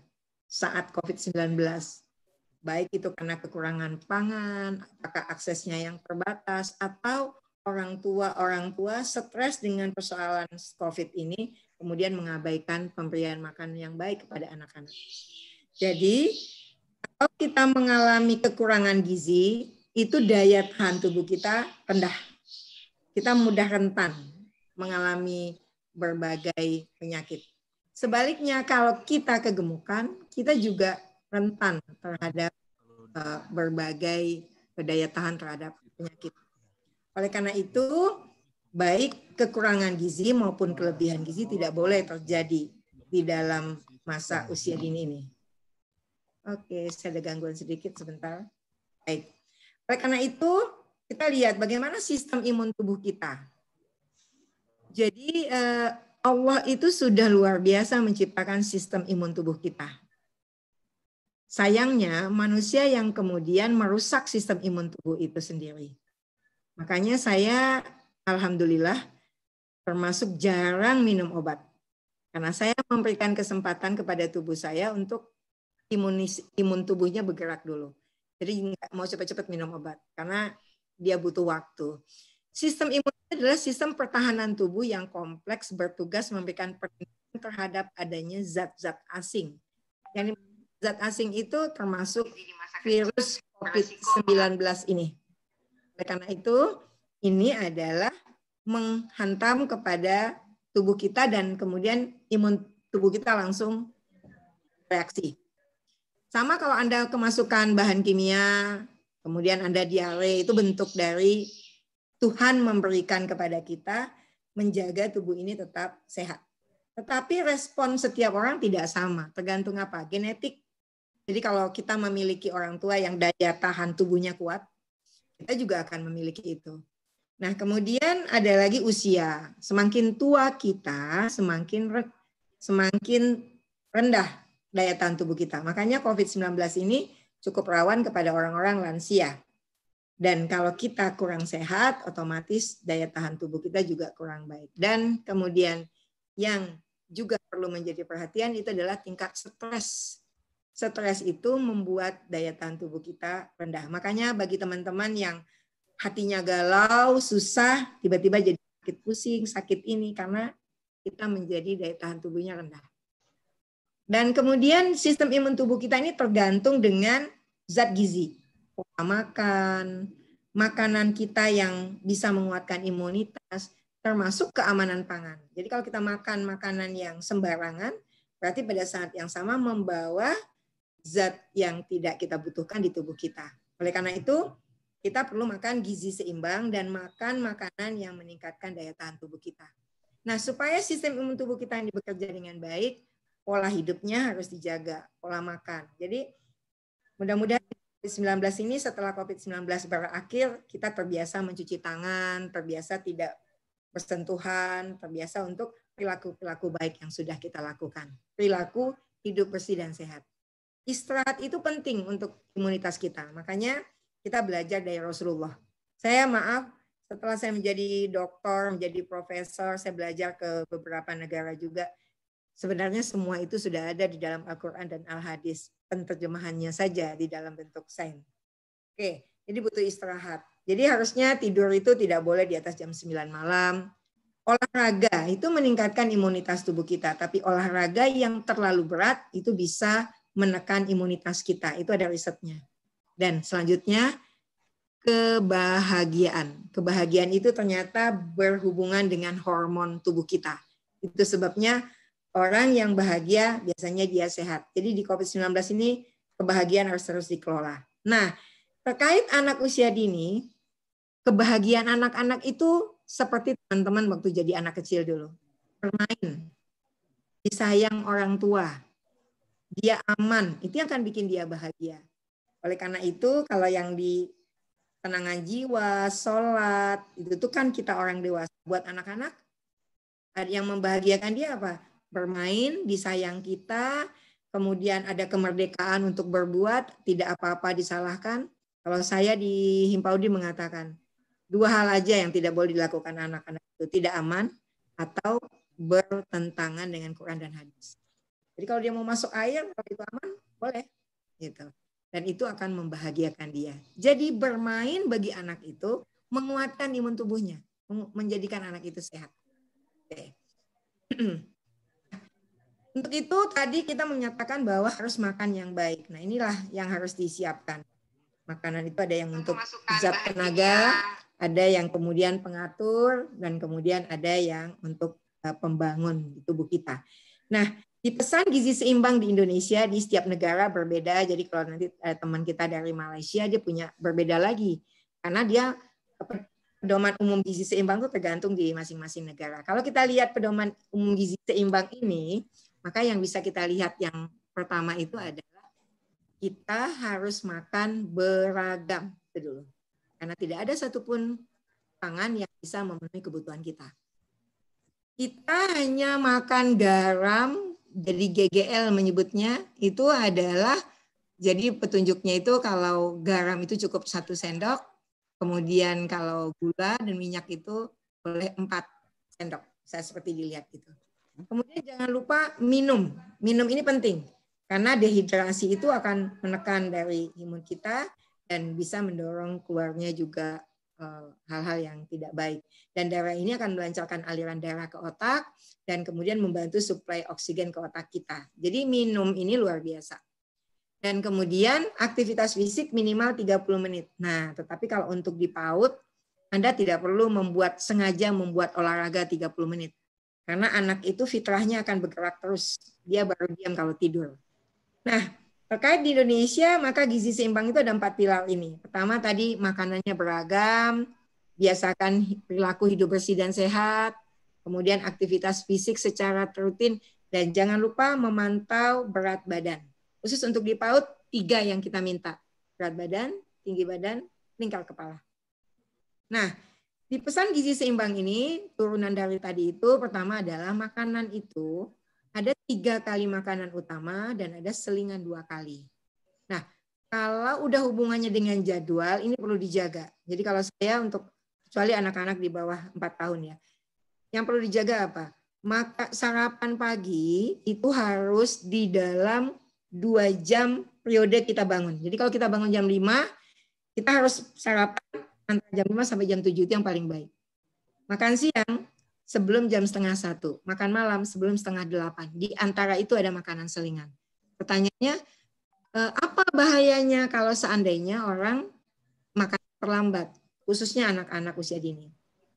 saat COVID-19, baik itu karena kekurangan pangan, apakah aksesnya yang terbatas, atau orang tua orang tua stres dengan persoalan COVID ini, kemudian mengabaikan pemberian makan yang baik kepada anak-anak. Jadi, kalau kita mengalami kekurangan gizi, itu daya tahan tubuh kita rendah. Kita mudah rentan mengalami berbagai penyakit. Sebaliknya kalau kita kegemukan, kita juga rentan terhadap uh, berbagai daya tahan terhadap penyakit. Oleh karena itu, baik kekurangan gizi maupun kelebihan gizi tidak boleh terjadi di dalam masa usia dini ini. Oke, saya ada gangguan sedikit sebentar. Baik. Oleh karena itu, kita lihat bagaimana sistem imun tubuh kita. Jadi eh, Allah itu sudah luar biasa menciptakan sistem imun tubuh kita. Sayangnya manusia yang kemudian merusak sistem imun tubuh itu sendiri. Makanya saya alhamdulillah termasuk jarang minum obat. Karena saya memberikan kesempatan kepada tubuh saya untuk imunis, imun tubuhnya bergerak dulu. Jadi nggak mau cepat-cepat minum obat karena dia butuh waktu. Sistem imun adalah sistem pertahanan tubuh yang kompleks bertugas memberikan perlindungan terhadap adanya zat-zat asing. Yang zat asing itu termasuk virus COVID-19 ini. Oleh karena itu, ini adalah menghantam kepada tubuh kita dan kemudian imun tubuh kita langsung reaksi. Sama kalau Anda kemasukan bahan kimia, kemudian Anda diare, itu bentuk dari Tuhan memberikan kepada kita menjaga tubuh ini tetap sehat. Tetapi respon setiap orang tidak sama, tergantung apa? Genetik. Jadi kalau kita memiliki orang tua yang daya tahan tubuhnya kuat, kita juga akan memiliki itu. Nah, kemudian ada lagi usia. Semakin tua kita, semakin semakin rendah daya tahan tubuh kita. Makanya COVID-19 ini cukup rawan kepada orang-orang lansia. Dan kalau kita kurang sehat, otomatis daya tahan tubuh kita juga kurang baik. Dan kemudian yang juga perlu menjadi perhatian itu adalah tingkat stres. Stres itu membuat daya tahan tubuh kita rendah. Makanya bagi teman-teman yang hatinya galau, susah, tiba-tiba jadi sakit pusing, sakit ini karena kita menjadi daya tahan tubuhnya rendah. Dan kemudian sistem imun tubuh kita ini tergantung dengan zat gizi pola makan, makanan kita yang bisa menguatkan imunitas, termasuk keamanan pangan. Jadi kalau kita makan makanan yang sembarangan, berarti pada saat yang sama membawa zat yang tidak kita butuhkan di tubuh kita. Oleh karena itu, kita perlu makan gizi seimbang dan makan makanan yang meningkatkan daya tahan tubuh kita. Nah, supaya sistem imun tubuh kita ini bekerja dengan baik, pola hidupnya harus dijaga, pola makan. Jadi, mudah-mudahan COVID-19 ini setelah COVID-19 berakhir, kita terbiasa mencuci tangan, terbiasa tidak bersentuhan, terbiasa untuk perilaku-perilaku baik yang sudah kita lakukan. Perilaku hidup bersih dan sehat. Istirahat itu penting untuk imunitas kita. Makanya kita belajar dari Rasulullah. Saya maaf, setelah saya menjadi dokter, menjadi profesor, saya belajar ke beberapa negara juga. Sebenarnya semua itu sudah ada di dalam Al-Quran dan Al-Hadis penerjemahannya saja di dalam bentuk sign. Oke, jadi butuh istirahat. Jadi harusnya tidur itu tidak boleh di atas jam 9 malam. Olahraga itu meningkatkan imunitas tubuh kita, tapi olahraga yang terlalu berat itu bisa menekan imunitas kita. Itu ada risetnya. Dan selanjutnya kebahagiaan. Kebahagiaan itu ternyata berhubungan dengan hormon tubuh kita. Itu sebabnya orang yang bahagia biasanya dia sehat. Jadi di COVID-19 ini kebahagiaan harus terus dikelola. Nah, terkait anak usia dini, kebahagiaan anak-anak itu seperti teman-teman waktu jadi anak kecil dulu. Bermain, disayang orang tua, dia aman, itu yang akan bikin dia bahagia. Oleh karena itu, kalau yang di tenangan jiwa, sholat, itu tuh kan kita orang dewasa. Buat anak-anak, yang membahagiakan dia apa? Bermain, disayang kita, kemudian ada kemerdekaan untuk berbuat, tidak apa-apa disalahkan. Kalau saya di Himpaudi mengatakan, dua hal aja yang tidak boleh dilakukan anak-anak itu, tidak aman atau bertentangan dengan Quran dan hadis. Jadi kalau dia mau masuk air, kalau itu aman, boleh. Gitu. Dan itu akan membahagiakan dia. Jadi bermain bagi anak itu menguatkan imun tubuhnya, menjadikan anak itu sehat. Oke. Untuk itu tadi kita menyatakan bahwa harus makan yang baik. Nah inilah yang harus disiapkan. Makanan itu ada yang untuk zat tenaga, ada yang kemudian pengatur, dan kemudian ada yang untuk eh, pembangun di tubuh kita. Nah, di pesan gizi seimbang di Indonesia di setiap negara berbeda. Jadi kalau nanti eh, teman kita dari Malaysia dia punya berbeda lagi karena dia pedoman umum gizi seimbang itu tergantung di masing-masing negara. Kalau kita lihat pedoman umum gizi seimbang ini, maka yang bisa kita lihat yang pertama itu adalah kita harus makan beragam dulu. Karena tidak ada satupun pangan yang bisa memenuhi kebutuhan kita. Kita hanya makan garam, jadi GGL menyebutnya, itu adalah, jadi petunjuknya itu kalau garam itu cukup satu sendok, kemudian kalau gula dan minyak itu boleh empat sendok. Saya seperti dilihat itu. Kemudian jangan lupa minum. Minum ini penting karena dehidrasi itu akan menekan dari imun kita dan bisa mendorong keluarnya juga hal-hal yang tidak baik. Dan darah ini akan melancarkan aliran darah ke otak dan kemudian membantu suplai oksigen ke otak kita. Jadi minum ini luar biasa. Dan kemudian aktivitas fisik minimal 30 menit. Nah, tetapi kalau untuk di PAUD, Anda tidak perlu membuat sengaja membuat olahraga 30 menit. Karena anak itu fitrahnya akan bergerak terus. Dia baru diam kalau tidur. Nah, terkait di Indonesia, maka gizi seimbang itu ada empat pilar ini. Pertama tadi makanannya beragam, biasakan perilaku hidup bersih dan sehat, kemudian aktivitas fisik secara rutin, dan jangan lupa memantau berat badan. Khusus untuk di PAUD, tiga yang kita minta. Berat badan, tinggi badan, lingkar kepala. Nah, di pesan gizi seimbang ini, turunan dari tadi itu, pertama adalah makanan itu ada tiga kali makanan utama dan ada selingan dua kali. Nah, kalau udah hubungannya dengan jadwal, ini perlu dijaga. Jadi kalau saya untuk, kecuali anak-anak di bawah empat tahun ya, yang perlu dijaga apa? Maka sarapan pagi itu harus di dalam dua jam periode kita bangun. Jadi kalau kita bangun jam 5, kita harus sarapan antara jam 5 sampai jam 7 itu yang paling baik. Makan siang sebelum jam setengah satu, makan malam sebelum setengah delapan. Di antara itu ada makanan selingan. Pertanyaannya, eh, apa bahayanya kalau seandainya orang makan terlambat, khususnya anak-anak usia dini?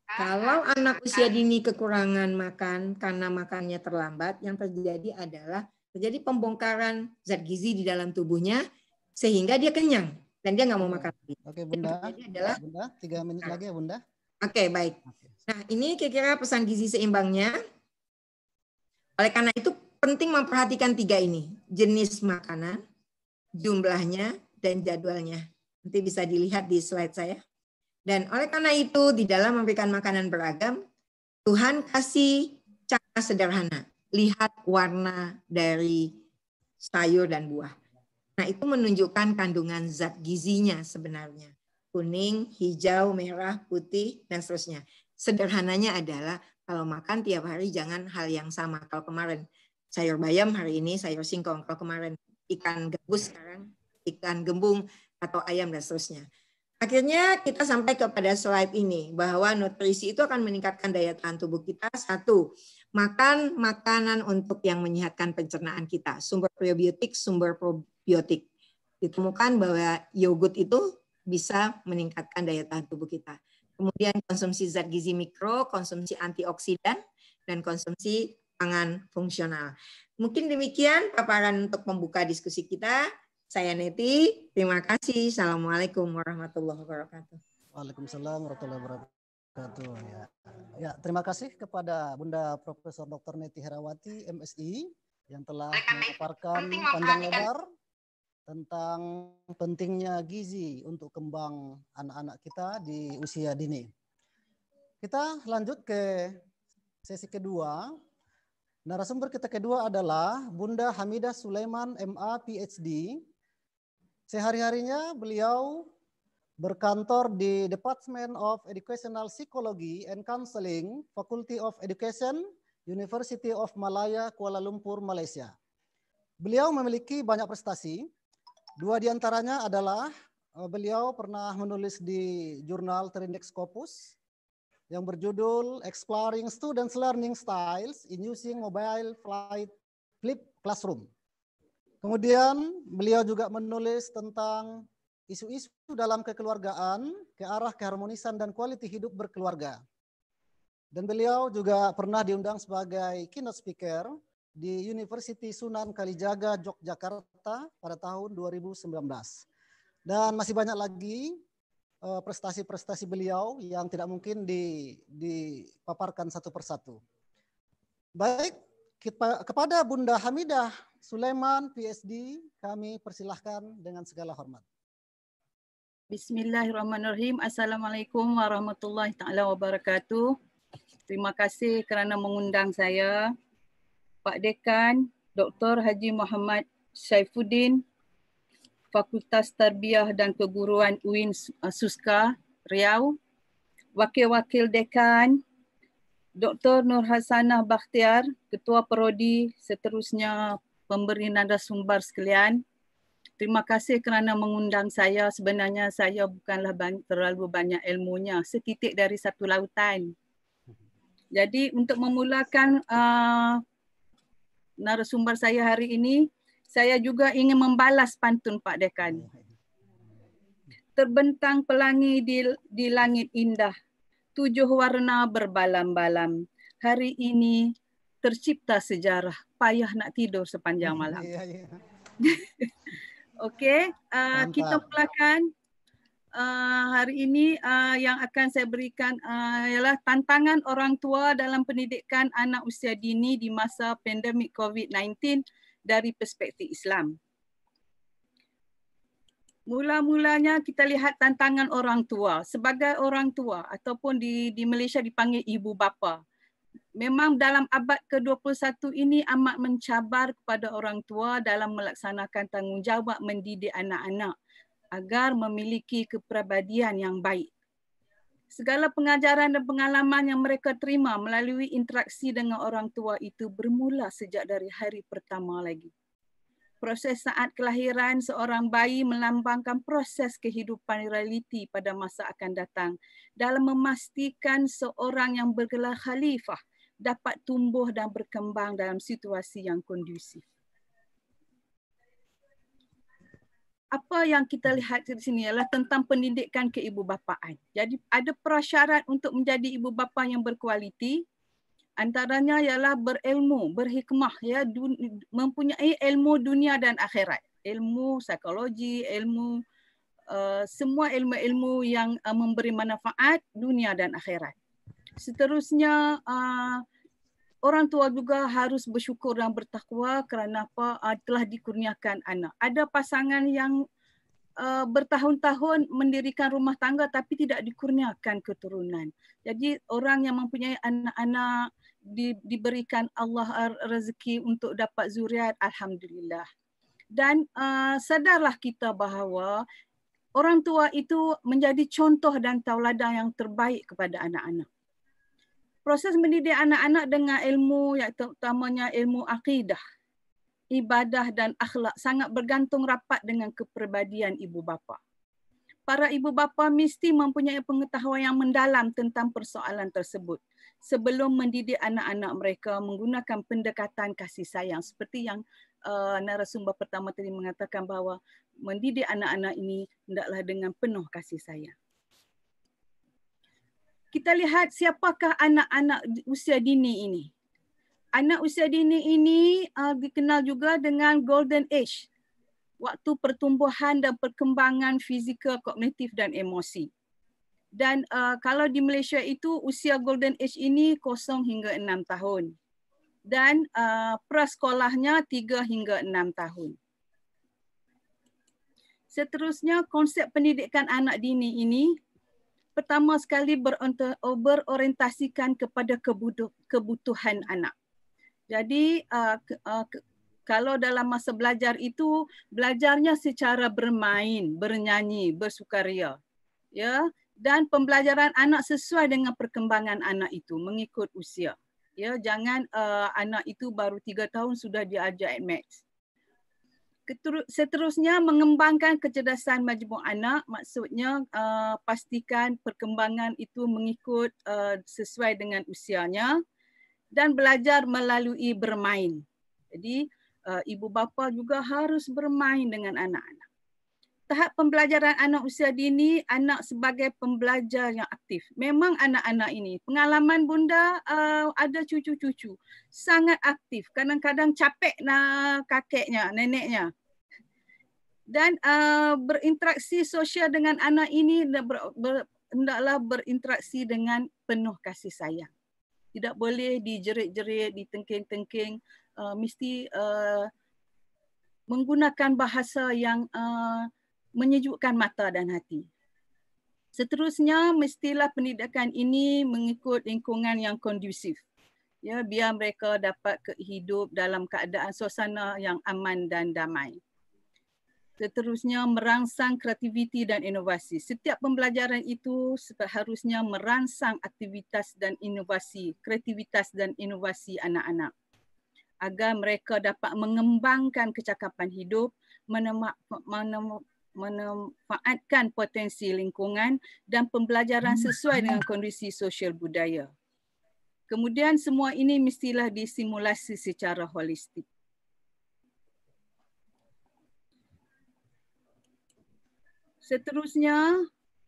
Kalau anak usia dini kekurangan makan karena makannya terlambat, yang terjadi adalah terjadi pembongkaran zat gizi di dalam tubuhnya sehingga dia kenyang dan dia nggak mau makan lagi. Oke Bunda. Jadi adalah Bunda, tiga menit lagi ya Bunda. Oke baik. Nah ini kira-kira pesan gizi seimbangnya. Oleh karena itu penting memperhatikan tiga ini jenis makanan, jumlahnya dan jadwalnya. Nanti bisa dilihat di slide saya. Dan oleh karena itu di dalam memberikan makanan beragam, Tuhan kasih cara sederhana. Lihat warna dari sayur dan buah. Nah, itu menunjukkan kandungan zat gizinya sebenarnya. Kuning, hijau, merah, putih, dan seterusnya. Sederhananya adalah kalau makan tiap hari jangan hal yang sama. Kalau kemarin sayur bayam, hari ini sayur singkong. Kalau kemarin ikan gabus, sekarang ikan gembung atau ayam, dan seterusnya. Akhirnya kita sampai kepada slide ini bahwa nutrisi itu akan meningkatkan daya tahan tubuh kita. Satu, makan makanan untuk yang menyehatkan pencernaan kita. Sumber probiotik, sumber biotik. Ditemukan bahwa yogurt itu bisa meningkatkan daya tahan tubuh kita. Kemudian konsumsi zat gizi mikro, konsumsi antioksidan, dan konsumsi perkembangan fungsional. Mungkin demikian paparan untuk membuka diskusi kita. Saya Neti, terima kasih. Assalamualaikum warahmatullahi wabarakatuh. Waalaikumsalam warahmatullahi wabarakatuh. Ya. ya, terima kasih kepada Bunda Profesor Dr. Neti Herawati, MSI, yang telah memaparkan panjang lebar tentang pentingnya gizi untuk kembang anak-anak kita di usia dini. Kita lanjut ke sesi kedua. Narasumber kita kedua adalah Bunda Hamidah Sulaiman MA PhD. Sehari-harinya beliau berkantor di Department of Educational Psychology and Counseling, Faculty of Education, University of Malaya, Kuala Lumpur, Malaysia. Beliau memiliki banyak prestasi. Dua di antaranya adalah eh, beliau pernah menulis di jurnal Terindex Scopus yang berjudul Exploring Students Learning Styles in Using Mobile Flight Flip Classroom. Kemudian beliau juga menulis tentang isu-isu dalam kekeluargaan ke arah keharmonisan dan kualiti hidup berkeluarga. Dan beliau juga pernah diundang sebagai keynote speaker di University Sunan Kalijaga, Yogyakarta pada tahun 2019. Dan masih banyak lagi eh, prestasi-prestasi beliau yang tidak mungkin dipaparkan satu persatu. Baik, kita, kepada Bunda Hamidah Sulaiman, PhD, kami persilahkan dengan segala hormat. Bismillahirrahmanirrahim. Assalamualaikum warahmatullahi taala wabarakatuh. Terima kasih kerana mengundang saya. Pak Dekan, Dr. Haji Muhammad Saifuddin, Fakultas Tarbiyah dan Keguruan UIN Suska, Riau. Wakil-wakil Dekan, Dr. Nur Hasanah Bakhtiar, Ketua Perodi, seterusnya pemberi nada sumber sekalian. Terima kasih kerana mengundang saya. Sebenarnya saya bukanlah terlalu banyak ilmunya, setitik dari satu lautan. Jadi untuk memulakan uh, narasumber saya hari ini, saya juga ingin membalas pantun Pak Dekan. Terbentang pelangi di, di langit indah, tujuh warna berbalam-balam. Hari ini tercipta sejarah, payah nak tidur sepanjang malam. Iya, iya. Okey, uh, kita mulakan uh, hari ini uh, yang akan saya berikan uh, ialah tantangan orang tua dalam pendidikan anak usia dini di masa pandemik COVID-19 dari perspektif Islam. Mula-mulanya kita lihat tantangan orang tua. Sebagai orang tua ataupun di di Malaysia dipanggil ibu bapa. Memang dalam abad ke-21 ini amat mencabar kepada orang tua dalam melaksanakan tanggungjawab mendidik anak-anak agar memiliki kepribadian yang baik. Segala pengajaran dan pengalaman yang mereka terima melalui interaksi dengan orang tua itu bermula sejak dari hari pertama lagi proses saat kelahiran seorang bayi melambangkan proses kehidupan realiti pada masa akan datang dalam memastikan seorang yang bergelar khalifah dapat tumbuh dan berkembang dalam situasi yang kondusif. Apa yang kita lihat di sini adalah tentang pendidikan keibubapaan. Jadi ada prasyarat untuk menjadi ibu bapa yang berkualiti, antaranya ialah berilmu, berhikmah ya dun, mempunyai ilmu dunia dan akhirat. Ilmu psikologi, ilmu uh, semua ilmu-ilmu yang uh, memberi manfaat dunia dan akhirat. Seterusnya uh, orang tua juga harus bersyukur dan bertakwa kerana apa uh, telah dikurniakan anak. Ada pasangan yang uh, bertahun-tahun mendirikan rumah tangga tapi tidak dikurniakan keturunan. Jadi orang yang mempunyai anak-anak di, diberikan Allah rezeki untuk dapat zuriat alhamdulillah dan uh, sadarlah kita bahawa orang tua itu menjadi contoh dan tauladan yang terbaik kepada anak-anak proses mendidik anak-anak dengan ilmu yang terutamanya ilmu akidah ibadah dan akhlak sangat bergantung rapat dengan kepribadian ibu bapa para ibu bapa mesti mempunyai pengetahuan yang mendalam tentang persoalan tersebut sebelum mendidik anak-anak mereka menggunakan pendekatan kasih sayang seperti yang uh, narasumber pertama tadi mengatakan bahawa mendidik anak-anak ini hendaklah dengan penuh kasih sayang. Kita lihat siapakah anak-anak usia dini ini. anak usia dini ini uh, dikenal juga dengan golden age, waktu pertumbuhan dan perkembangan fizikal, kognitif dan emosi. Dan uh, kalau di Malaysia itu usia golden age ini kosong hingga enam tahun. Dan uh, prasekolahnya tiga hingga enam tahun. Seterusnya konsep pendidikan anak dini ini pertama sekali berorientasikan kepada kebutuhan anak. Jadi uh, uh, kalau dalam masa belajar itu belajarnya secara bermain, bernyanyi, bersukaria. Ya, dan pembelajaran anak sesuai dengan perkembangan anak itu mengikut usia. Ya, jangan uh, anak itu baru tiga tahun sudah diajar maths seterusnya mengembangkan kecerdasan majmuk anak maksudnya uh, pastikan perkembangan itu mengikut uh, sesuai dengan usianya dan belajar melalui bermain. Jadi uh, ibu bapa juga harus bermain dengan anak-anak. Tahap pembelajaran anak usia dini, anak sebagai pembelajar yang aktif. Memang anak-anak ini, pengalaman bunda uh, ada cucu-cucu, sangat aktif. Kadang-kadang capek nak kakeknya, neneknya. Dan uh, berinteraksi sosial dengan anak ini ber, ber, hendaklah berinteraksi dengan penuh kasih sayang. Tidak boleh dijerit-jerit, ditengking-tengking, uh, mesti uh, menggunakan bahasa yang uh, menyejukkan mata dan hati. Seterusnya, mestilah pendidikan ini mengikut lingkungan yang kondusif. Ya, biar mereka dapat hidup dalam keadaan suasana yang aman dan damai. Seterusnya, merangsang kreativiti dan inovasi. Setiap pembelajaran itu seharusnya merangsang aktivitas dan inovasi, kreativitas dan inovasi anak-anak agar mereka dapat mengembangkan kecakapan hidup, memanfaatkan potensi lingkungan dan pembelajaran sesuai dengan kondisi sosial budaya. Kemudian semua ini mestilah disimulasi secara holistik. Seterusnya,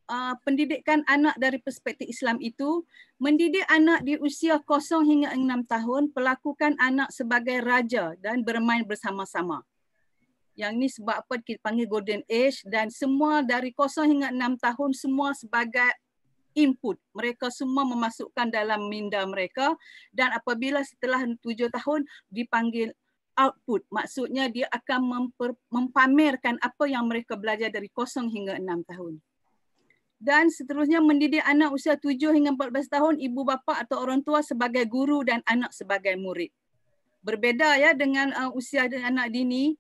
uh, pendidikan anak dari perspektif Islam itu mendidik anak di usia kosong hingga enam tahun pelakukan anak sebagai raja dan bermain bersama-sama. Yang ini sebab apa kita panggil golden age dan semua dari kosong hingga enam tahun semua sebagai input. Mereka semua memasukkan dalam minda mereka dan apabila setelah tujuh tahun dipanggil output. Maksudnya dia akan memper, mempamerkan apa yang mereka belajar dari kosong hingga enam tahun dan seterusnya mendidik anak usia 7 hingga 14 tahun ibu bapa atau orang tua sebagai guru dan anak sebagai murid. Berbeza ya dengan uh, usia anak dini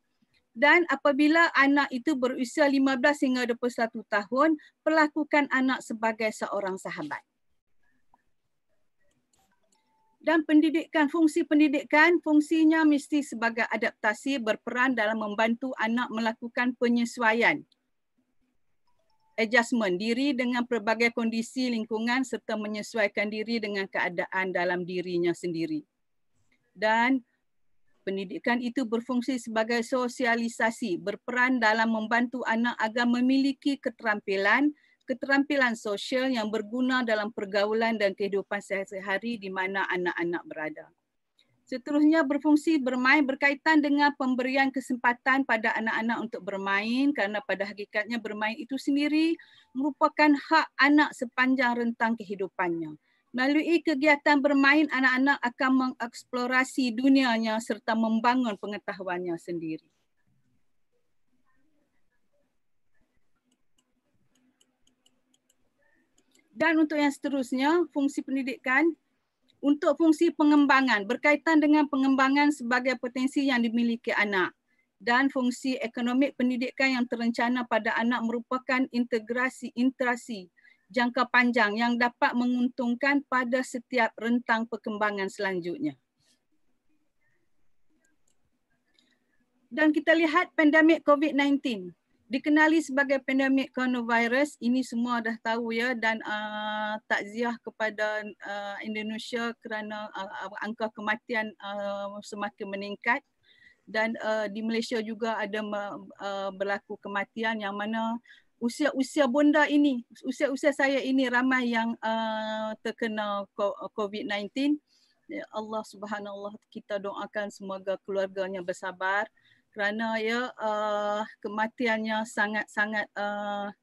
dan apabila anak itu berusia 15 hingga 21 tahun perlakukan anak sebagai seorang sahabat. Dan pendidikan fungsi pendidikan fungsinya mesti sebagai adaptasi berperan dalam membantu anak melakukan penyesuaian adjustment diri dengan pelbagai kondisi lingkungan serta menyesuaikan diri dengan keadaan dalam dirinya sendiri. Dan pendidikan itu berfungsi sebagai sosialisasi, berperan dalam membantu anak agar memiliki keterampilan keterampilan sosial yang berguna dalam pergaulan dan kehidupan sehari-hari di mana anak-anak berada. Seterusnya berfungsi bermain berkaitan dengan pemberian kesempatan pada anak-anak untuk bermain kerana pada hakikatnya bermain itu sendiri merupakan hak anak sepanjang rentang kehidupannya. Melalui kegiatan bermain, anak-anak akan mengeksplorasi dunianya serta membangun pengetahuannya sendiri. Dan untuk yang seterusnya, fungsi pendidikan untuk fungsi pengembangan berkaitan dengan pengembangan sebagai potensi yang dimiliki anak dan fungsi ekonomi pendidikan yang terencana pada anak merupakan integrasi interaksi jangka panjang yang dapat menguntungkan pada setiap rentang perkembangan selanjutnya. Dan kita lihat pandemik COVID-19 dikenali sebagai pandemik coronavirus ini semua dah tahu ya dan uh, takziah kepada uh, Indonesia kerana uh, angka kematian uh, semakin meningkat dan uh, di Malaysia juga ada uh, berlaku kematian yang mana usia-usia bonda ini usia-usia saya ini ramai yang uh, terkena COVID-19 Ya Allah Subhanahu Allah kita doakan semoga keluarganya bersabar kerana ya uh, kematiannya sangat-sangat uh,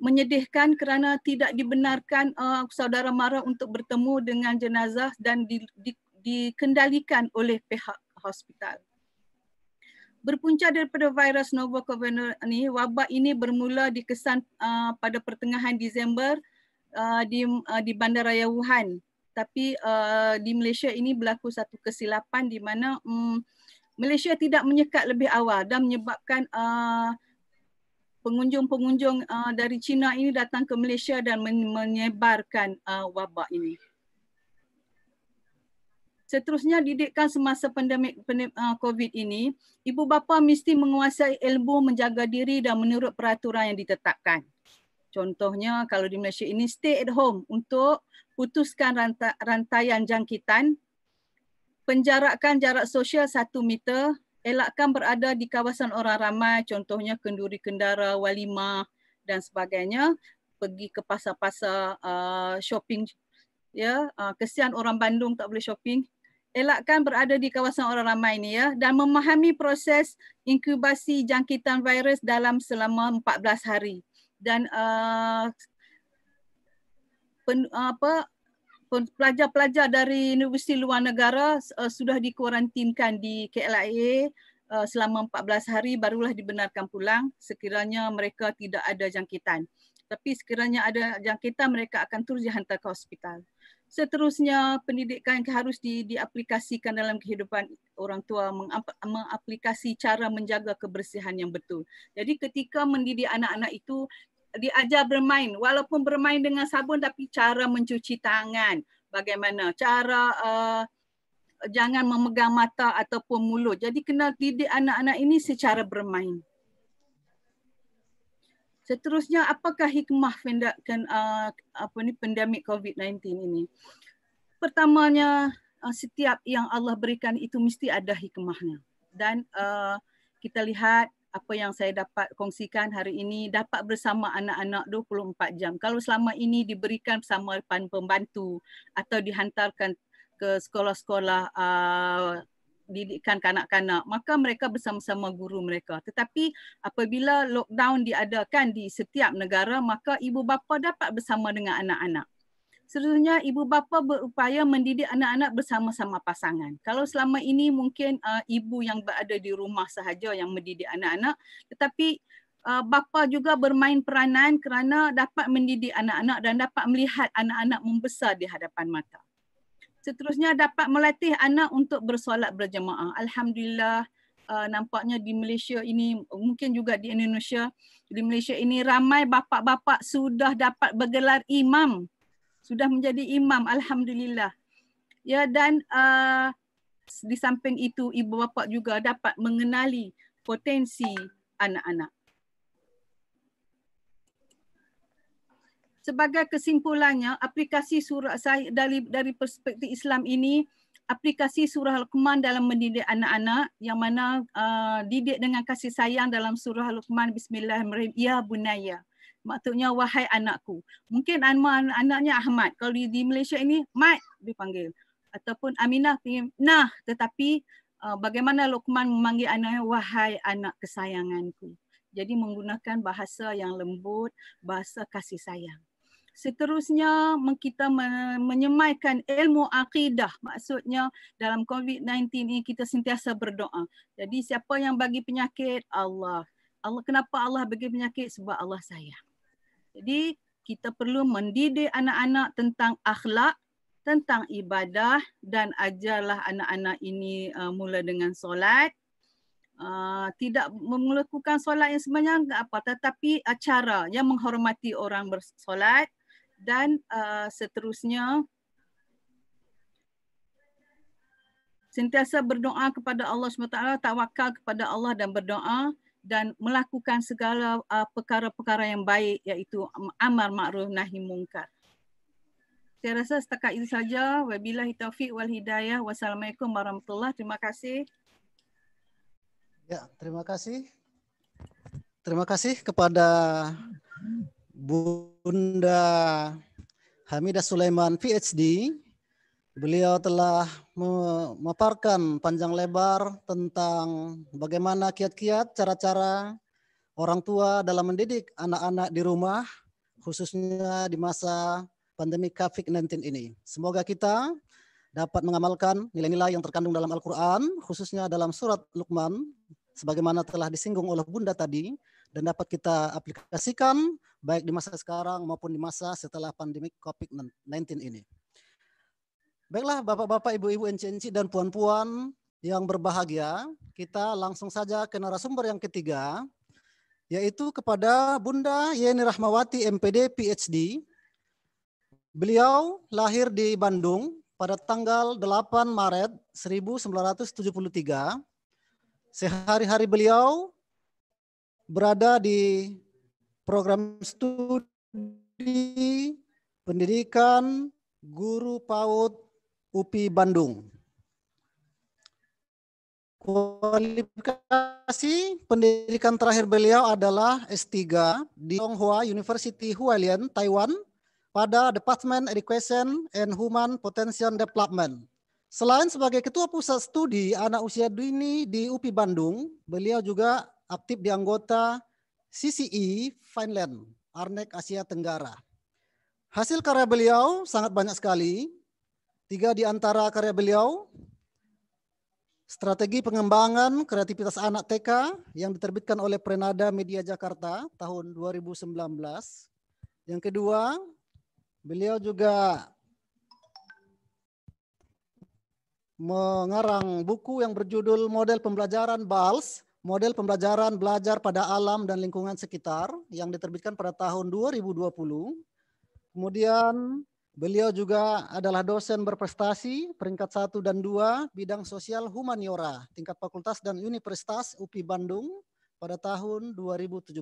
menyedihkan kerana tidak dibenarkan uh, saudara Mara untuk bertemu dengan jenazah dan di, di, dikendalikan oleh pihak hospital. Berpunca daripada virus novel corona ini, wabak ini bermula dikesan uh, pada pertengahan Disember uh, di uh, di bandaraya Wuhan tapi uh, di Malaysia ini berlaku satu kesilapan di mana um, Malaysia tidak menyekat lebih awal dan menyebabkan uh, pengunjung-pengunjung uh, dari China ini datang ke Malaysia dan menyebarkan uh, wabak ini. Seterusnya didikan semasa pandemik, uh, COVID ini, ibu bapa mesti menguasai ilmu menjaga diri dan menurut peraturan yang ditetapkan. Contohnya kalau di Malaysia ini stay at home untuk putuskan ranta, rantaian jangkitan, penjarakan jarak sosial satu meter, elakkan berada di kawasan orang ramai, contohnya kenduri kendara, walimah dan sebagainya, pergi ke pasar-pasar uh, shopping, ya uh, kesian orang Bandung tak boleh shopping, elakkan berada di kawasan orang ramai ini ya dan memahami proses inkubasi jangkitan virus dalam selama 14 hari dan uh, pen, apa pelajar-pelajar dari universiti luar negara uh, sudah dikuarantinkan di KLIA uh, selama 14 hari barulah dibenarkan pulang sekiranya mereka tidak ada jangkitan. Tapi sekiranya ada jangkitan mereka akan terus dihantar ke hospital. Seterusnya pendidikan harus di, diaplikasikan dalam kehidupan orang tua mengaplikasi cara menjaga kebersihan yang betul. Jadi ketika mendidik anak-anak itu diajar bermain. Walaupun bermain dengan sabun tapi cara mencuci tangan. Bagaimana? Cara uh, jangan memegang mata ataupun mulut. Jadi kena didik anak-anak ini secara bermain seterusnya apakah hikmah tindakan uh, apa ni pandemik covid-19 ini pertamanya uh, setiap yang Allah berikan itu mesti ada hikmahnya dan uh, kita lihat apa yang saya dapat kongsikan hari ini dapat bersama anak-anak 24 jam. Kalau selama ini diberikan bersama pembantu atau dihantarkan ke sekolah-sekolah uh, didikan kanak-kanak, maka mereka bersama-sama guru mereka. Tetapi apabila lockdown diadakan di setiap negara, maka ibu bapa dapat bersama dengan anak-anak. Seterusnya ibu bapa berupaya mendidik anak-anak bersama-sama pasangan. Kalau selama ini mungkin uh, ibu yang berada di rumah sahaja yang mendidik anak-anak tetapi uh, bapa juga bermain peranan kerana dapat mendidik anak-anak dan dapat melihat anak-anak membesar di hadapan mata. Seterusnya dapat melatih anak untuk bersolat berjemaah. Alhamdulillah uh, nampaknya di Malaysia ini mungkin juga di Indonesia di Malaysia ini ramai bapa-bapa sudah dapat bergelar imam. Sudah menjadi imam alhamdulillah. Ya dan uh, di samping itu ibu bapa juga dapat mengenali potensi anak-anak sebagai kesimpulannya aplikasi surah saya dari dari perspektif Islam ini aplikasi surah Al-Luqman dalam mendidik anak-anak yang mana uh, didik dengan kasih sayang dalam surah Al-Luqman bismillahirrahmanirrahim ya bunaya maksudnya wahai anakku. Mungkin anak anaknya Ahmad. Kalau di, di Malaysia ini Mat dipanggil ataupun Aminah nah tetapi uh, bagaimana Luqman memanggil anaknya wahai anak kesayanganku. Jadi menggunakan bahasa yang lembut, bahasa kasih sayang. Seterusnya kita menyemaikan ilmu akidah. Maksudnya dalam COVID-19 ini kita sentiasa berdoa. Jadi siapa yang bagi penyakit Allah. Allah kenapa Allah bagi penyakit sebab Allah sayang. Jadi kita perlu mendidik anak-anak tentang akhlak, tentang ibadah dan ajarlah anak-anak ini uh, mula dengan solat. Uh, tidak melakukan solat yang sebenarnya apa tetapi acara yang menghormati orang bersolat dan uh, seterusnya sentiasa berdoa kepada Allah SWT, tawakal kepada Allah dan berdoa dan melakukan segala uh, perkara-perkara yang baik iaitu amar ma'ruf nahi mungkar. Saya rasa setakat itu saja. Wabillahi taufiq wal hidayah. Wassalamualaikum warahmatullahi Terima kasih. Ya, terima kasih. Terima kasih kepada Bunda Hamidah Sulaiman PhD Beliau telah memaparkan panjang lebar tentang bagaimana kiat-kiat, cara-cara orang tua dalam mendidik anak-anak di rumah, khususnya di masa pandemi COVID-19 ini. Semoga kita dapat mengamalkan nilai-nilai yang terkandung dalam Al-Quran, khususnya dalam surat Luqman, sebagaimana telah disinggung oleh Bunda tadi, dan dapat kita aplikasikan baik di masa sekarang maupun di masa setelah pandemi COVID-19 ini. Baiklah Bapak-Bapak, Ibu-Ibu, NCNC, dan Puan-Puan yang berbahagia, kita langsung saja ke narasumber yang ketiga, yaitu kepada Bunda Yeni Rahmawati MPD PhD. Beliau lahir di Bandung pada tanggal 8 Maret 1973. Sehari-hari beliau berada di program studi pendidikan guru PAUD UPI Bandung. Kualifikasi pendidikan terakhir beliau adalah S3 di Donghua University Hualien, Taiwan pada Department Education and Human Potential Development. Selain sebagai ketua pusat studi anak usia dini di UPI Bandung, beliau juga aktif di anggota CCE Finland, Arnek Asia Tenggara. Hasil karya beliau sangat banyak sekali, Tiga di antara karya beliau, Strategi Pengembangan Kreativitas Anak TK yang diterbitkan oleh Prenada Media Jakarta tahun 2019. Yang kedua, beliau juga mengarang buku yang berjudul Model Pembelajaran BALS, Model Pembelajaran Belajar pada Alam dan Lingkungan Sekitar yang diterbitkan pada tahun 2020. Kemudian Beliau juga adalah dosen berprestasi peringkat satu dan dua bidang sosial humaniora tingkat fakultas dan universitas UPI Bandung pada tahun 2017.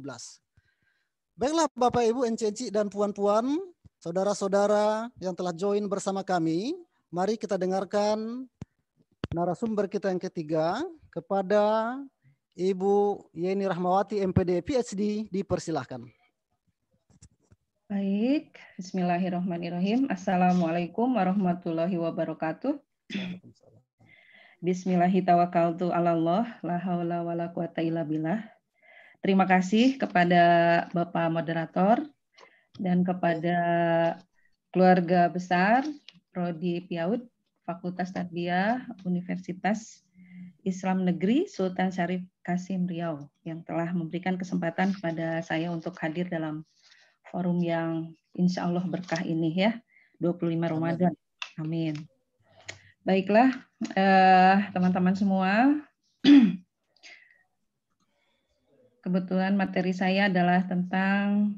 Baiklah Bapak Ibu NCNC dan puan-puan, saudara-saudara yang telah join bersama kami, mari kita dengarkan narasumber kita yang ketiga kepada Ibu Yeni Rahmawati MPD PhD dipersilahkan. Baik, Bismillahirrahmanirrahim. Assalamualaikum warahmatullahi wabarakatuh. Bismillahirrahmanirrahim. Allah. Terima kasih kepada Bapak Moderator dan kepada keluarga besar Prodi Piaud Fakultas Tarbiyah Universitas Islam Negeri Sultan Syarif Kasim Riau yang telah memberikan kesempatan kepada saya untuk hadir dalam forum yang insya Allah berkah ini ya, 25 Ramadan. Amin. Baiklah, eh, teman-teman eh, semua. Kebetulan materi saya adalah tentang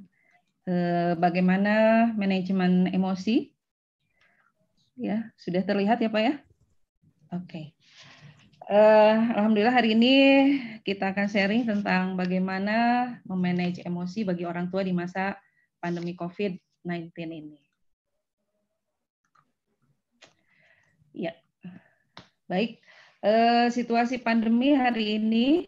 eh, bagaimana manajemen emosi. Ya, sudah terlihat ya Pak ya? Oke. Okay. Uh, Alhamdulillah hari ini kita akan sharing tentang bagaimana memanage emosi bagi orang tua di masa pandemi COVID-19 ini. Ya, baik. Eh, situasi pandemi hari ini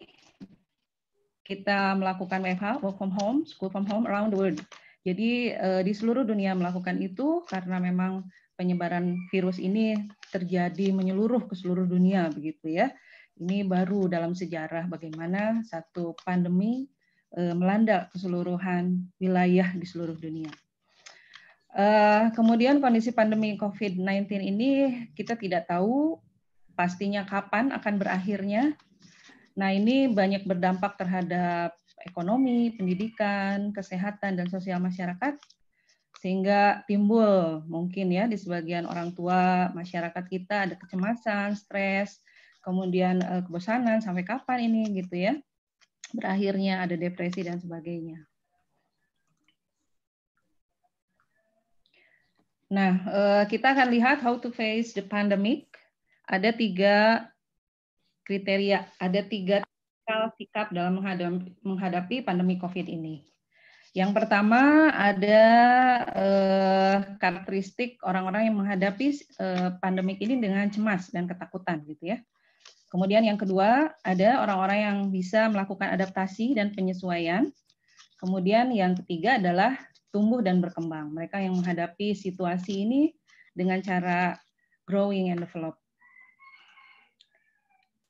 kita melakukan WFH, work from home, school from home around the world. Jadi eh, di seluruh dunia melakukan itu karena memang penyebaran virus ini terjadi menyeluruh ke seluruh dunia begitu ya. Ini baru dalam sejarah bagaimana satu pandemi Eh, melanda keseluruhan wilayah di seluruh dunia. Eh, kemudian kondisi pandemi COVID-19 ini kita tidak tahu pastinya kapan akan berakhirnya. Nah ini banyak berdampak terhadap ekonomi, pendidikan, kesehatan, dan sosial masyarakat, sehingga timbul mungkin ya di sebagian orang tua masyarakat kita ada kecemasan, stres, kemudian eh, kebosanan sampai kapan ini gitu ya berakhirnya ada depresi dan sebagainya. Nah, eh, kita akan lihat how to face the pandemic. Ada tiga kriteria, ada tiga sikap dalam menghadapi pandemi COVID ini. Yang pertama ada eh, karakteristik orang-orang yang menghadapi eh, pandemik ini dengan cemas dan ketakutan, gitu ya. Kemudian yang kedua, ada orang-orang yang bisa melakukan adaptasi dan penyesuaian. Kemudian yang ketiga adalah tumbuh dan berkembang. Mereka yang menghadapi situasi ini dengan cara growing and develop.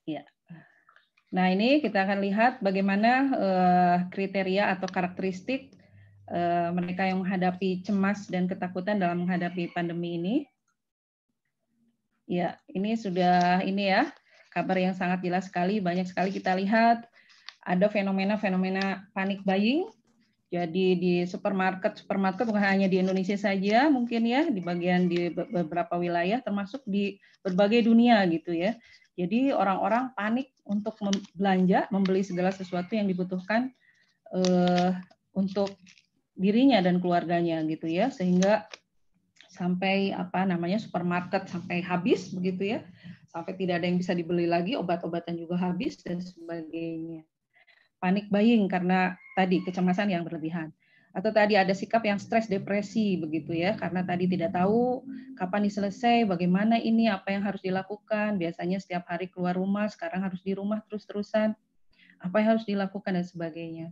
Ya. Nah, ini kita akan lihat bagaimana uh, kriteria atau karakteristik uh, mereka yang menghadapi cemas dan ketakutan dalam menghadapi pandemi ini. Ya, ini sudah ini ya kabar yang sangat jelas sekali. Banyak sekali kita lihat ada fenomena-fenomena panik buying. Jadi di supermarket, supermarket bukan hanya di Indonesia saja, mungkin ya di bagian di beberapa wilayah, termasuk di berbagai dunia gitu ya. Jadi orang-orang panik untuk belanja, membeli segala sesuatu yang dibutuhkan uh, untuk dirinya dan keluarganya gitu ya, sehingga sampai apa namanya supermarket sampai habis begitu ya, sampai tidak ada yang bisa dibeli lagi, obat-obatan juga habis dan sebagainya. Panik buying karena tadi kecemasan yang berlebihan atau tadi ada sikap yang stres depresi begitu ya. Karena tadi tidak tahu kapan diselesai bagaimana ini apa yang harus dilakukan. Biasanya setiap hari keluar rumah sekarang harus di rumah terus-terusan. Apa yang harus dilakukan dan sebagainya.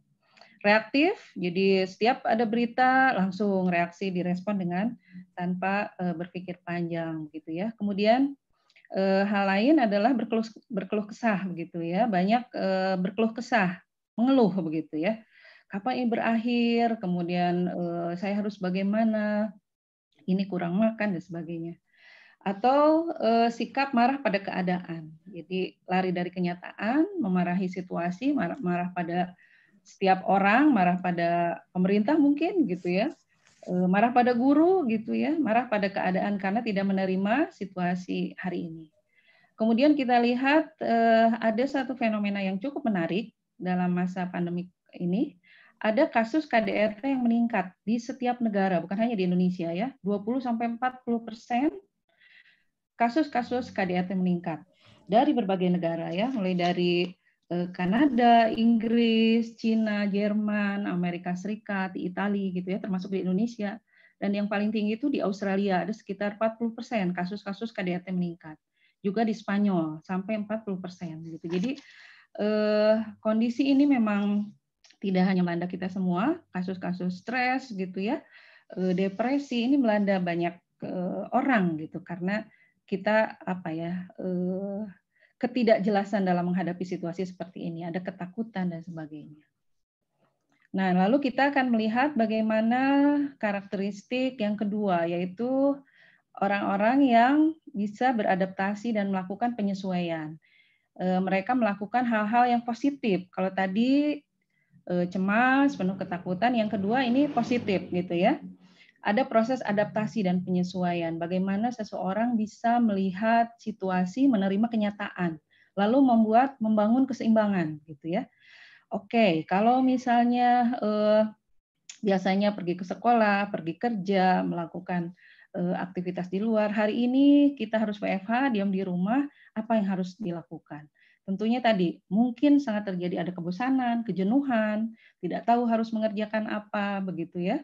Reaktif jadi setiap ada berita langsung reaksi direspon dengan tanpa uh, berpikir panjang gitu ya. Kemudian uh, hal lain adalah berkeluh berkeluh kesah begitu ya. Banyak uh, berkeluh kesah mengeluh begitu ya. Kapan ini berakhir? Kemudian uh, saya harus bagaimana? Ini kurang makan dan sebagainya. Atau uh, sikap marah pada keadaan. Jadi lari dari kenyataan, memarahi situasi, marah, pada setiap orang, marah pada pemerintah mungkin gitu ya. Uh, marah pada guru gitu ya, marah pada keadaan karena tidak menerima situasi hari ini. Kemudian kita lihat ada satu fenomena yang cukup menarik dalam masa pandemi ini ada kasus KDRT yang meningkat di setiap negara, bukan hanya di Indonesia ya, 20 sampai 40 persen kasus-kasus KDRT meningkat dari berbagai negara ya, mulai dari eh, Kanada, Inggris, Cina, Jerman, Amerika Serikat, Italia gitu ya, termasuk di Indonesia. Dan yang paling tinggi itu di Australia ada sekitar 40 persen kasus-kasus KDRT meningkat. Juga di Spanyol sampai 40 persen gitu. Jadi eh, kondisi ini memang tidak hanya melanda kita semua, kasus-kasus stres gitu ya, eh, depresi ini melanda banyak eh, orang gitu karena kita apa ya eh, ketidakjelasan dalam menghadapi situasi seperti ini, ada ketakutan dan sebagainya. Nah, lalu kita akan melihat bagaimana karakteristik yang kedua, yaitu orang-orang yang bisa beradaptasi dan melakukan penyesuaian. Mereka melakukan hal-hal yang positif. Kalau tadi cemas, penuh ketakutan, yang kedua ini positif gitu ya. Ada proses adaptasi dan penyesuaian. Bagaimana seseorang bisa melihat situasi, menerima kenyataan, lalu membuat membangun keseimbangan gitu ya. Oke, kalau misalnya eh, biasanya pergi ke sekolah, pergi kerja, melakukan eh, aktivitas di luar. Hari ini kita harus WFH, diam di rumah apa yang harus dilakukan. Tentunya tadi mungkin sangat terjadi ada kebosanan, kejenuhan, tidak tahu harus mengerjakan apa begitu ya.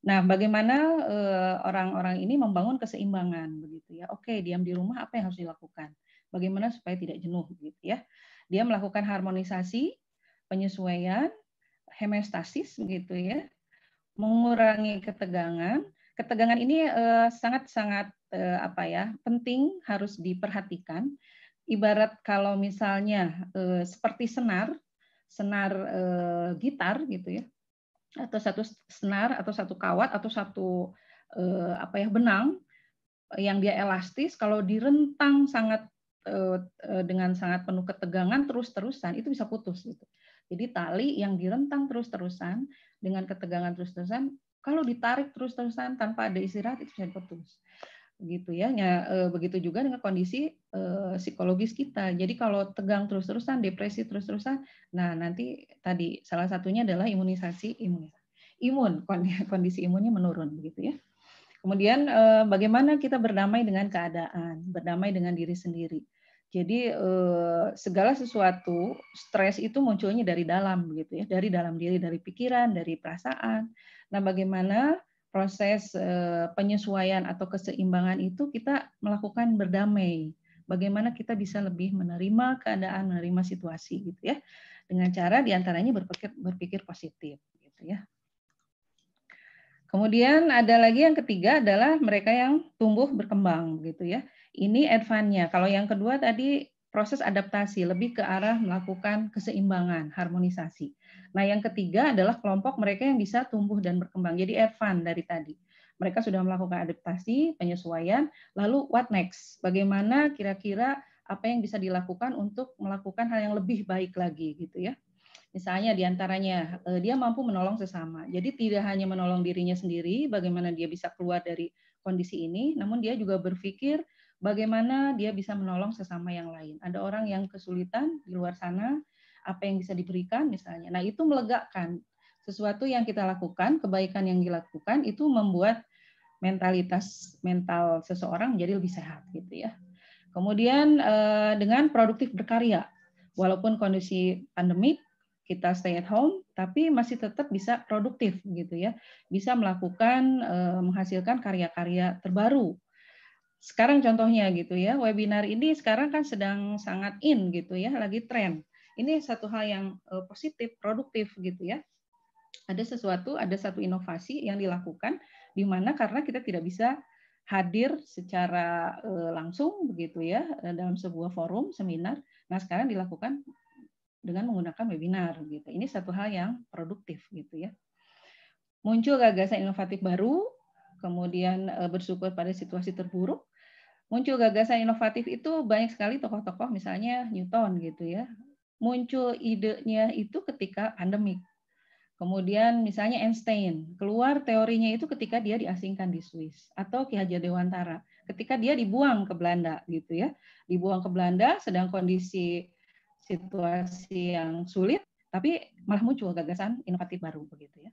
Nah, bagaimana eh, orang-orang ini membangun keseimbangan begitu ya. Oke, diam di rumah apa yang harus dilakukan? Bagaimana supaya tidak jenuh begitu ya. Dia melakukan harmonisasi, penyesuaian, hemestasis begitu ya. Mengurangi ketegangan. Ketegangan ini eh, sangat-sangat eh, apa ya, penting harus diperhatikan ibarat kalau misalnya eh, seperti senar, senar eh, gitar gitu ya, atau satu senar atau satu kawat atau satu eh, apa ya benang yang dia elastis, kalau direntang sangat dengan sangat penuh ketegangan terus-terusan itu bisa putus gitu. Jadi tali yang direntang terus-terusan dengan ketegangan terus-terusan, kalau ditarik terus-terusan tanpa ada istirahat itu bisa putus gitu ya. ya begitu juga dengan kondisi e, psikologis kita. Jadi kalau tegang terus-terusan, depresi terus-terusan, nah nanti tadi salah satunya adalah imunisasi imun. Imun kondisi imunnya menurun begitu ya. Kemudian e, bagaimana kita berdamai dengan keadaan, berdamai dengan diri sendiri. Jadi segala sesuatu stres itu munculnya dari dalam begitu ya, dari dalam diri, dari pikiran, dari perasaan. Nah, bagaimana proses eh, penyesuaian atau keseimbangan itu kita melakukan berdamai. Bagaimana kita bisa lebih menerima keadaan, menerima situasi gitu ya. Dengan cara di antaranya berpikir berpikir positif gitu ya. Kemudian ada lagi yang ketiga adalah mereka yang tumbuh berkembang gitu ya. Ini advance-nya. Kalau yang kedua tadi proses adaptasi lebih ke arah melakukan keseimbangan, harmonisasi. Nah, yang ketiga adalah kelompok mereka yang bisa tumbuh dan berkembang. Jadi advance dari tadi. Mereka sudah melakukan adaptasi, penyesuaian, lalu what next? Bagaimana kira-kira apa yang bisa dilakukan untuk melakukan hal yang lebih baik lagi gitu ya. Misalnya di antaranya eh, dia mampu menolong sesama. Jadi tidak hanya menolong dirinya sendiri, bagaimana dia bisa keluar dari kondisi ini, namun dia juga berpikir bagaimana dia bisa menolong sesama yang lain. Ada orang yang kesulitan di luar sana, apa yang bisa diberikan misalnya. Nah itu melegakan sesuatu yang kita lakukan, kebaikan yang dilakukan itu membuat mentalitas mental seseorang menjadi lebih sehat gitu ya. Kemudian eh, dengan produktif berkarya, walaupun kondisi pandemik kita stay at home, tapi masih tetap bisa produktif gitu ya, bisa melakukan eh, menghasilkan karya-karya terbaru. Sekarang contohnya gitu ya, webinar ini sekarang kan sedang sangat in gitu ya, lagi tren. Ini satu hal yang eh, positif, produktif gitu ya. Ada sesuatu, ada satu inovasi yang dilakukan di mana karena kita tidak bisa hadir secara langsung begitu ya dalam sebuah forum seminar. Nah sekarang dilakukan dengan menggunakan webinar gitu. Ini satu hal yang produktif gitu ya. Muncul gagasan inovatif baru, kemudian eh, bersyukur pada situasi terburuk. Muncul gagasan inovatif itu banyak sekali tokoh-tokoh misalnya Newton gitu ya. Muncul idenya itu ketika pandemik. Kemudian misalnya Einstein, keluar teorinya itu ketika dia diasingkan di Swiss atau Ki Hajar Dewantara ketika dia dibuang ke Belanda gitu ya. Dibuang ke Belanda sedang kondisi situasi yang sulit, tapi malah muncul gagasan inovatif baru begitu ya.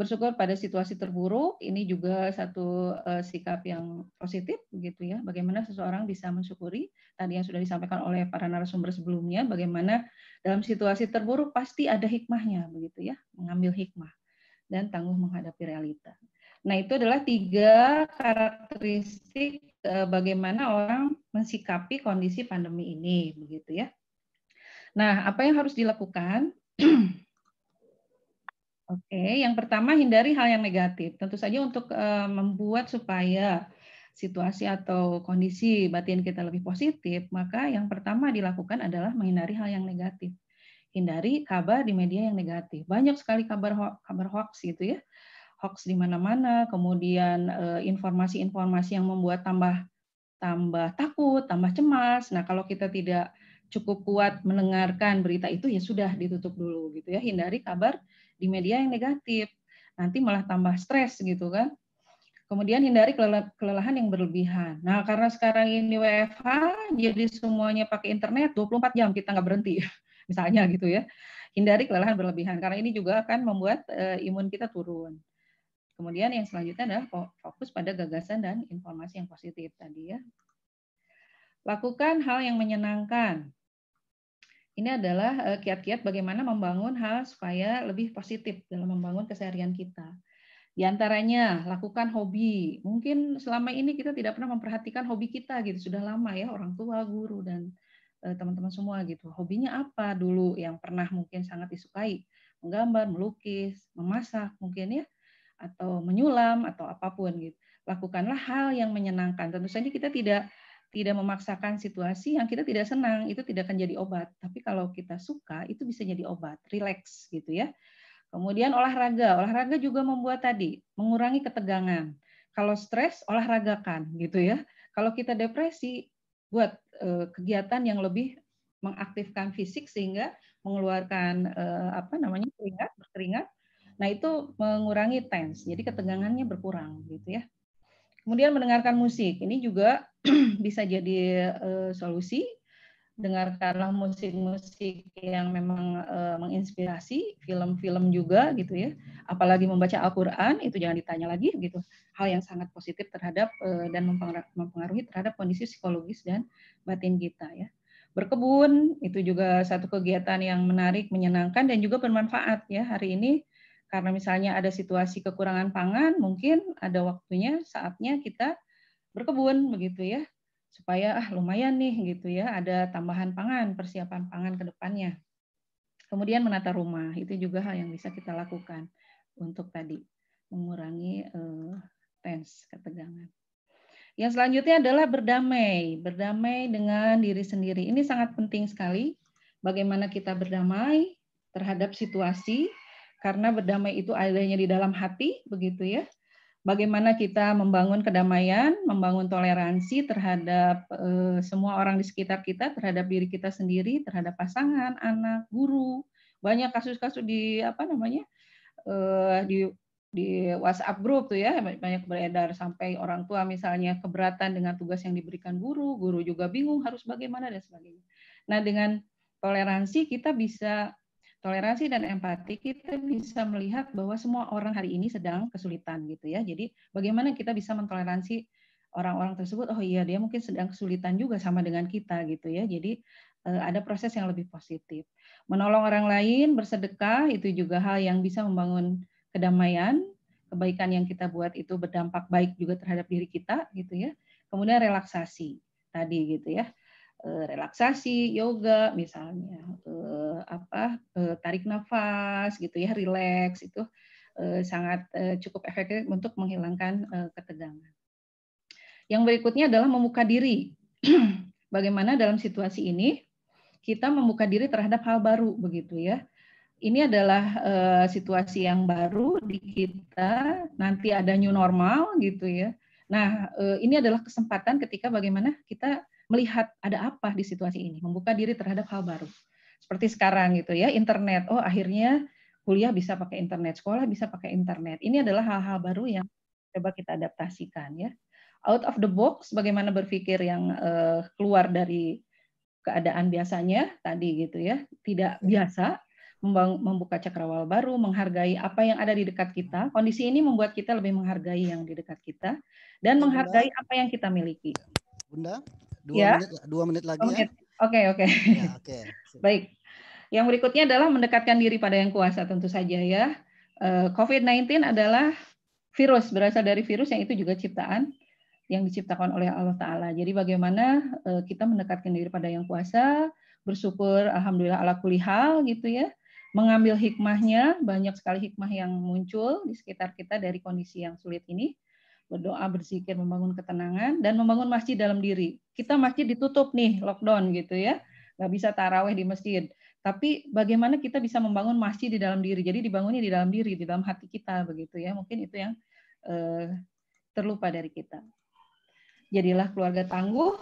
Bersyukur pada situasi terburuk, ini juga satu uh, sikap yang positif begitu ya. Bagaimana seseorang bisa mensyukuri tadi yang sudah disampaikan oleh para narasumber sebelumnya, bagaimana dalam situasi terburuk pasti ada hikmahnya begitu ya, mengambil hikmah dan tangguh menghadapi realita. Nah, itu adalah tiga karakteristik uh, bagaimana orang mensikapi kondisi pandemi ini begitu ya. Nah, apa yang harus dilakukan? Oke, yang pertama hindari hal yang negatif. Tentu saja untuk uh, membuat supaya situasi atau kondisi batin kita lebih positif, maka yang pertama dilakukan adalah menghindari hal yang negatif. Hindari kabar di media yang negatif. Banyak sekali kabar kabar hoax gitu ya. Hoax di mana-mana, kemudian eh, informasi-informasi yang membuat tambah tambah takut, tambah cemas. Nah, kalau kita tidak cukup kuat mendengarkan berita itu ya sudah ditutup dulu gitu ya hindari kabar di media yang negatif nanti malah tambah stres gitu kan. Kemudian hindari kelelahan yang berlebihan. Nah karena sekarang ini WFH jadi semuanya pakai internet 24 jam kita nggak berhenti misalnya gitu ya. Hindari kelelahan berlebihan karena ini juga akan membuat uh, imun kita turun. Kemudian yang selanjutnya adalah fokus pada gagasan dan informasi yang positif tadi ya. Lakukan hal yang menyenangkan ini adalah eh, kiat-kiat bagaimana membangun hal supaya lebih positif dalam membangun keseharian kita. Di antaranya lakukan hobi. Mungkin selama ini kita tidak pernah memperhatikan hobi kita gitu. Sudah lama ya orang tua, guru dan eh, teman-teman semua gitu. Hobinya apa dulu yang pernah mungkin sangat disukai? Menggambar, melukis, memasak mungkin ya atau menyulam atau apa pun gitu. Lakukanlah hal yang menyenangkan. Tentu saja kita tidak tidak memaksakan situasi yang kita tidak senang itu tidak akan jadi obat. Tapi kalau kita suka itu bisa jadi obat relax gitu ya. Kemudian olahraga. Olahraga juga membuat tadi mengurangi ketegangan. Kalau stres olahragakan gitu ya. Kalau kita depresi buat eh, kegiatan yang lebih mengaktifkan fisik sehingga mengeluarkan eh, apa namanya keringat berkeringat. Nah itu mengurangi tens. Jadi ketegangannya berkurang gitu ya Kemudian mendengarkan musik, ini juga bisa jadi uh, solusi. Dengarkanlah musik-musik yang memang uh, menginspirasi, film-film juga gitu ya. Apalagi membaca Al-Qur'an itu jangan ditanya lagi gitu. Hal yang sangat positif terhadap uh, dan mempengaruhi terhadap kondisi psikologis dan batin kita ya. Berkebun itu juga satu kegiatan yang menarik, menyenangkan dan juga bermanfaat ya. Hari ini karena misalnya ada situasi kekurangan pangan, mungkin ada waktunya saatnya kita berkebun begitu ya, supaya ah lumayan nih gitu ya, ada tambahan pangan, persiapan pangan ke depannya. Kemudian menata rumah, itu juga hal yang bisa kita lakukan untuk tadi. mengurangi uh, tens ketegangan. Yang selanjutnya adalah berdamai, berdamai dengan diri sendiri. Ini sangat penting sekali. Bagaimana kita berdamai terhadap situasi, karena berdamai itu adanya di dalam hati, begitu ya. Bagaimana kita membangun kedamaian, membangun toleransi terhadap uh, semua orang di sekitar kita, terhadap diri kita sendiri, terhadap pasangan, anak, guru. Banyak kasus-kasus di apa namanya uh, di di WhatsApp grup tuh ya banyak beredar sampai orang tua misalnya keberatan dengan tugas yang diberikan guru, guru juga bingung harus bagaimana dan sebagainya. Nah, dengan toleransi kita bisa toleransi dan empati kita bisa melihat bahwa semua orang hari ini sedang kesulitan gitu ya. Jadi bagaimana kita bisa mentoleransi orang-orang tersebut oh iya dia mungkin sedang kesulitan juga sama dengan kita gitu ya. Jadi eh, ada proses yang lebih positif. Menolong orang lain, bersedekah itu juga hal yang bisa membangun kedamaian, kebaikan yang kita buat itu berdampak baik juga terhadap diri kita gitu ya. Kemudian relaksasi tadi gitu ya. Eh, relaksasi, yoga misalnya, eh, apa eh, tarik nafas gitu ya, relax itu sangat cukup efektif untuk menghilangkan ketegangan. Yang berikutnya adalah membuka diri. Bagaimana dalam situasi ini kita membuka diri terhadap hal baru begitu ya ini adalah situasi yang baru di kita. Nanti ada new normal gitu ya. Nah, ini adalah kesempatan ketika bagaimana kita melihat ada apa di situasi ini, membuka diri terhadap hal baru. Seperti sekarang gitu ya, internet. Oh, akhirnya kuliah bisa pakai internet, sekolah bisa pakai internet. Ini adalah hal-hal baru yang coba kita adaptasikan ya. Out of the box, bagaimana berpikir yang uh, keluar dari keadaan biasanya tadi gitu ya, tidak biasa membuka cakrawala baru, menghargai apa yang ada di dekat kita. Kondisi ini membuat kita lebih menghargai yang di dekat kita dan Bunda, menghargai apa yang kita miliki. Bunda, dua ya? menit, dua menit lagi dua ya. Oke, oke. Ya, okay. Baik. Yang berikutnya adalah mendekatkan diri pada yang kuasa tentu saja ya. Eh, COVID-19 adalah virus berasal dari virus yang itu juga ciptaan yang diciptakan oleh Allah Taala. Jadi bagaimana eh, kita mendekatkan diri pada yang kuasa, bersyukur alhamdulillah ala kulihal gitu ya mengambil hikmahnya, banyak sekali hikmah yang muncul di sekitar kita dari kondisi yang sulit ini. Berdoa, berzikir, membangun ketenangan, dan membangun masjid dalam diri. Kita masjid ditutup nih, lockdown gitu ya. Nggak bisa taraweh di masjid. Tapi bagaimana kita bisa membangun masjid di dalam diri. Jadi dibangunnya di dalam diri, di dalam hati kita begitu ya. Mungkin itu yang eh, terlupa dari kita. Jadilah keluarga tangguh,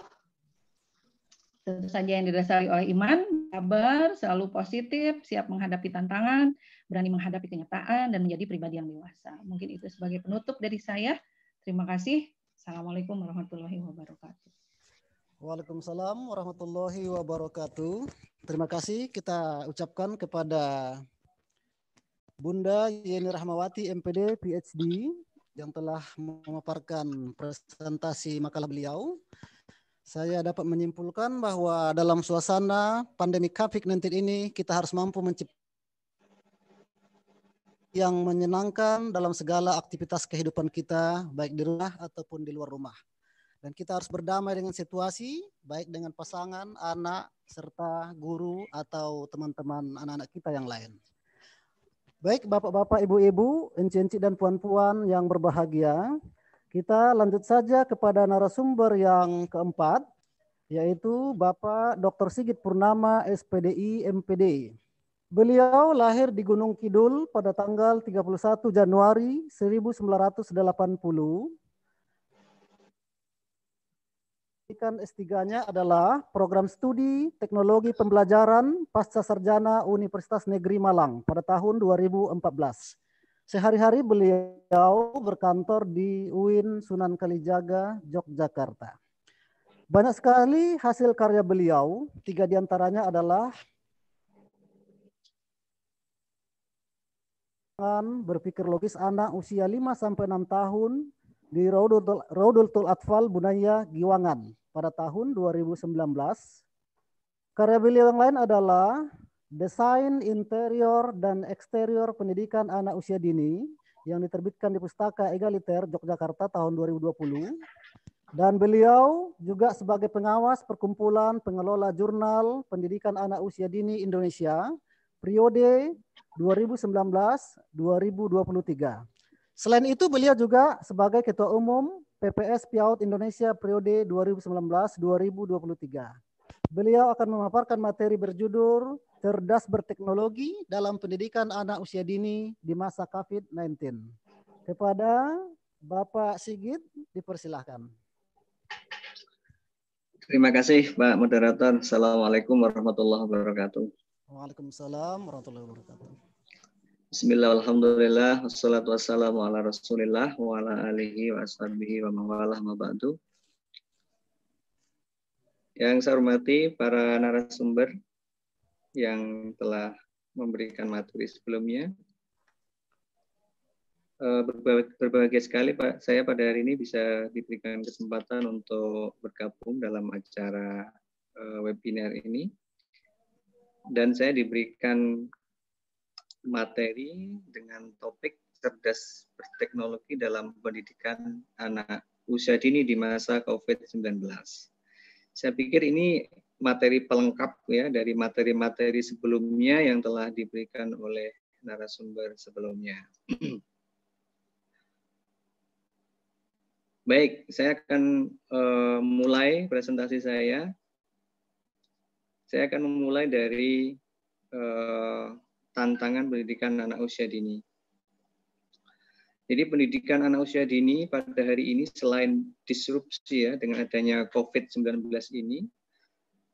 tentu saja yang didasari oleh iman, sabar, selalu positif, siap menghadapi tantangan, berani menghadapi kenyataan, dan menjadi pribadi yang dewasa. Mungkin itu sebagai penutup dari saya. Terima kasih. Assalamualaikum warahmatullahi wabarakatuh. Waalaikumsalam warahmatullahi wabarakatuh. Terima kasih kita ucapkan kepada Bunda Yeni Rahmawati MPD PhD yang telah memaparkan presentasi makalah beliau saya dapat menyimpulkan bahwa dalam suasana pandemi COVID-19 ini kita harus mampu menciptakan yang menyenangkan dalam segala aktivitas kehidupan kita, baik di rumah ataupun di luar rumah. Dan kita harus berdamai dengan situasi, baik dengan pasangan, anak, serta guru atau teman-teman anak-anak kita yang lain. Baik Bapak-Bapak, Ibu-Ibu, enci-enci dan puan-puan yang berbahagia, kita lanjut saja kepada narasumber yang keempat, yaitu Bapak Dr. Sigit Purnama, SPDI, MPD. Beliau lahir di Gunung Kidul pada tanggal 31 Januari 1980. Pendidikan S3-nya adalah program studi teknologi pembelajaran pasca sarjana Universitas Negeri Malang pada tahun 2014. Sehari-hari beliau berkantor di UIN Sunan Kalijaga, Yogyakarta. Banyak sekali hasil karya beliau, tiga di antaranya adalah berpikir logis anak usia 5 sampai 6 tahun di Raudul Tul Atfal Bunaya Giwangan pada tahun 2019. Karya beliau yang lain adalah Desain Interior dan Eksterior Pendidikan Anak Usia Dini yang diterbitkan di Pustaka Egaliter Yogyakarta tahun 2020. Dan beliau juga sebagai pengawas perkumpulan pengelola jurnal pendidikan anak usia dini Indonesia periode 2019-2023. Selain itu beliau juga sebagai Ketua Umum PPS PIAUD Indonesia periode 2019-2023. Beliau akan memaparkan materi berjudul Cerdas Berteknologi dalam Pendidikan Anak Usia Dini di Masa COVID-19. Kepada Bapak Sigit, dipersilahkan. Terima kasih Pak Moderator. Assalamualaikum warahmatullahi wabarakatuh. Waalaikumsalam warahmatullahi wabarakatuh. Bismillah, alhamdulillah, wassalatu wassalamu ala wa wa. Yang saya hormati para narasumber yang telah memberikan materi sebelumnya. Eh, berbahagia sekali Pak, saya pada hari ini bisa diberikan kesempatan untuk bergabung dalam acara eh, webinar ini. Dan saya diberikan materi dengan topik cerdas berteknologi dalam pendidikan anak usia dini di masa COVID-19. Saya pikir ini materi pelengkap ya dari materi-materi sebelumnya yang telah diberikan oleh narasumber sebelumnya. Baik, saya akan uh, mulai presentasi saya. Saya akan memulai dari uh, tantangan pendidikan anak usia dini. Jadi pendidikan anak usia dini pada hari ini selain disrupsi ya dengan adanya COVID-19 ini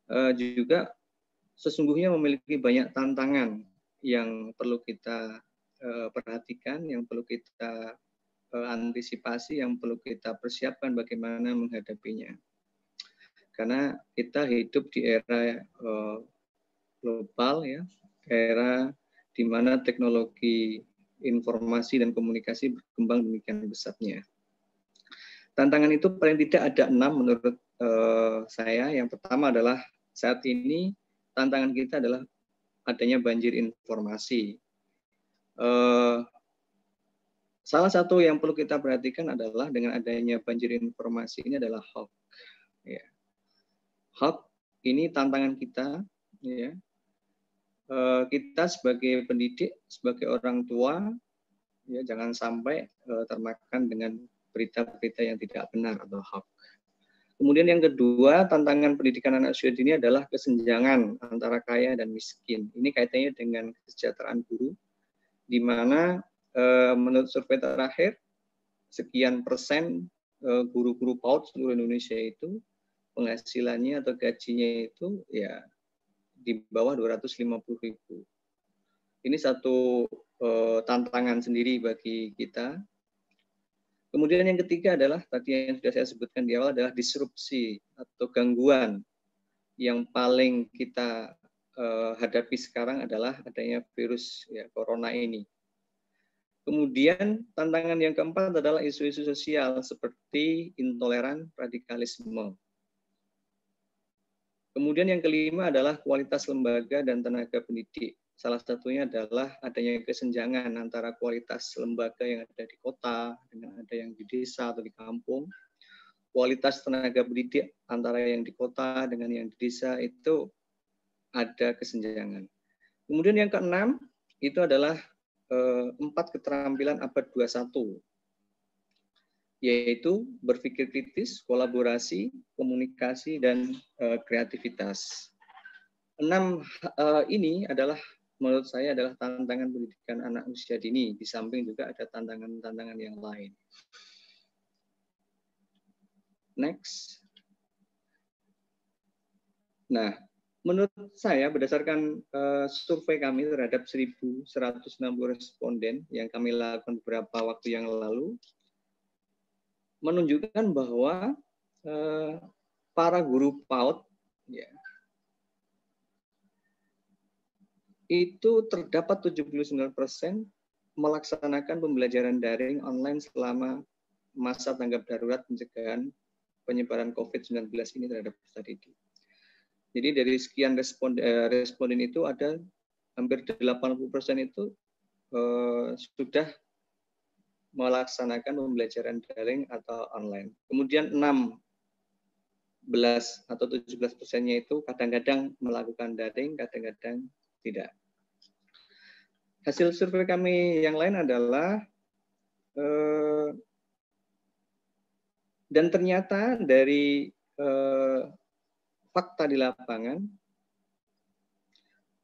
eh, juga sesungguhnya memiliki banyak tantangan yang perlu kita eh, perhatikan, yang perlu kita eh, antisipasi, yang perlu kita persiapkan bagaimana menghadapinya. Karena kita hidup di era global ya, era di mana teknologi informasi dan komunikasi berkembang demikian besarnya. Tantangan itu paling tidak ada enam menurut uh, saya. Yang pertama adalah saat ini tantangan kita adalah adanya banjir informasi. Uh, salah satu yang perlu kita perhatikan adalah dengan adanya banjir informasi ini adalah hoax. Hoax ini tantangan kita, ya, Eh, kita sebagai pendidik, sebagai orang tua, ya jangan sampai uh, termakan dengan berita-berita yang tidak benar atau hoax. Kemudian yang kedua, tantangan pendidikan anak usia dini adalah kesenjangan antara kaya dan miskin. Ini kaitannya dengan kesejahteraan guru, di mana uh, menurut survei terakhir, sekian persen guru-guru PAUD seluruh Indonesia itu penghasilannya atau gajinya itu ya di bawah 250 ribu. Ini satu uh, tantangan sendiri bagi kita. Kemudian yang ketiga adalah tadi yang sudah saya sebutkan di awal adalah disrupsi atau gangguan yang paling kita uh, hadapi sekarang adalah adanya virus ya, corona ini. Kemudian tantangan yang keempat adalah isu-isu sosial seperti intoleran, radikalisme. Kemudian yang kelima adalah kualitas lembaga dan tenaga pendidik. Salah satunya adalah adanya kesenjangan antara kualitas lembaga yang ada di kota dengan ada yang di desa atau di kampung. Kualitas tenaga pendidik antara yang di kota dengan yang di desa itu ada kesenjangan. Kemudian yang keenam itu adalah eh, empat keterampilan abad 21 yaitu berpikir kritis, kolaborasi, komunikasi, dan uh, kreativitas. Enam uh, ini adalah menurut saya adalah tantangan pendidikan anak usia dini, di samping juga ada tantangan-tantangan yang lain. Next. Nah, menurut saya berdasarkan uh, survei kami terhadap 1.160 responden yang kami lakukan beberapa waktu yang lalu, menunjukkan bahwa eh, para guru PAUD ya, itu terdapat 79% melaksanakan pembelajaran daring online selama masa tanggap darurat pencegahan penyebaran COVID-19 ini terhadap peserta didik. Jadi dari sekian responden, eh, responden itu ada hampir 80% itu eh, sudah melaksanakan pembelajaran daring atau online. Kemudian 16 atau 17 persennya itu kadang-kadang melakukan daring, kadang-kadang tidak. Hasil survei kami yang lain adalah eh, dan ternyata dari eh, fakta di lapangan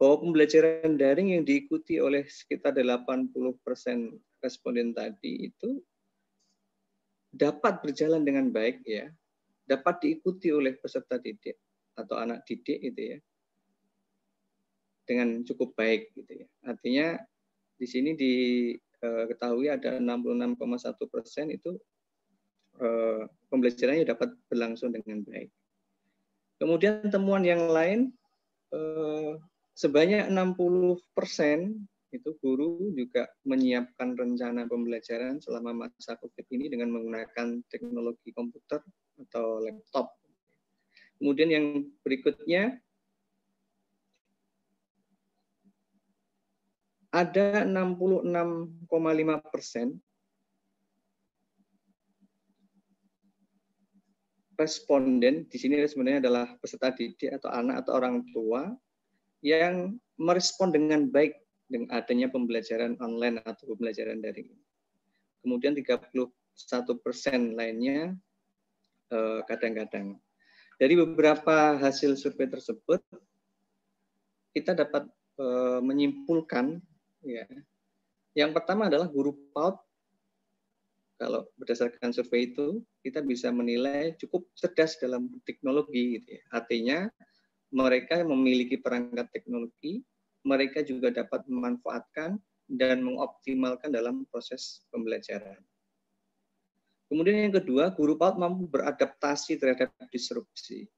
bahwa pembelajaran daring yang diikuti oleh sekitar 80% responden tadi itu dapat berjalan dengan baik ya, dapat diikuti oleh peserta didik atau anak didik itu ya dengan cukup baik gitu ya. Artinya di sini diketahui ada 66,1 persen itu eh, pembelajarannya dapat berlangsung dengan baik. Kemudian temuan yang lain eh, sebanyak 60 persen itu guru juga menyiapkan rencana pembelajaran selama masa COVID ini dengan menggunakan teknologi komputer atau laptop. Kemudian yang berikutnya ada 66,5 persen responden di sini sebenarnya adalah peserta didik atau anak atau orang tua yang merespon dengan baik dengan adanya pembelajaran online atau pembelajaran daring. Kemudian 31 persen lainnya eh, kadang-kadang. Dari beberapa hasil survei tersebut, kita dapat eh, menyimpulkan, ya, yang pertama adalah guru PAUD. Kalau berdasarkan survei itu, kita bisa menilai cukup cerdas dalam teknologi, gitu ya. Artinya mereka memiliki perangkat teknologi, mereka juga dapat memanfaatkan dan mengoptimalkan dalam proses pembelajaran. Kemudian yang kedua, guru PAUD mampu beradaptasi terhadap disrupsi.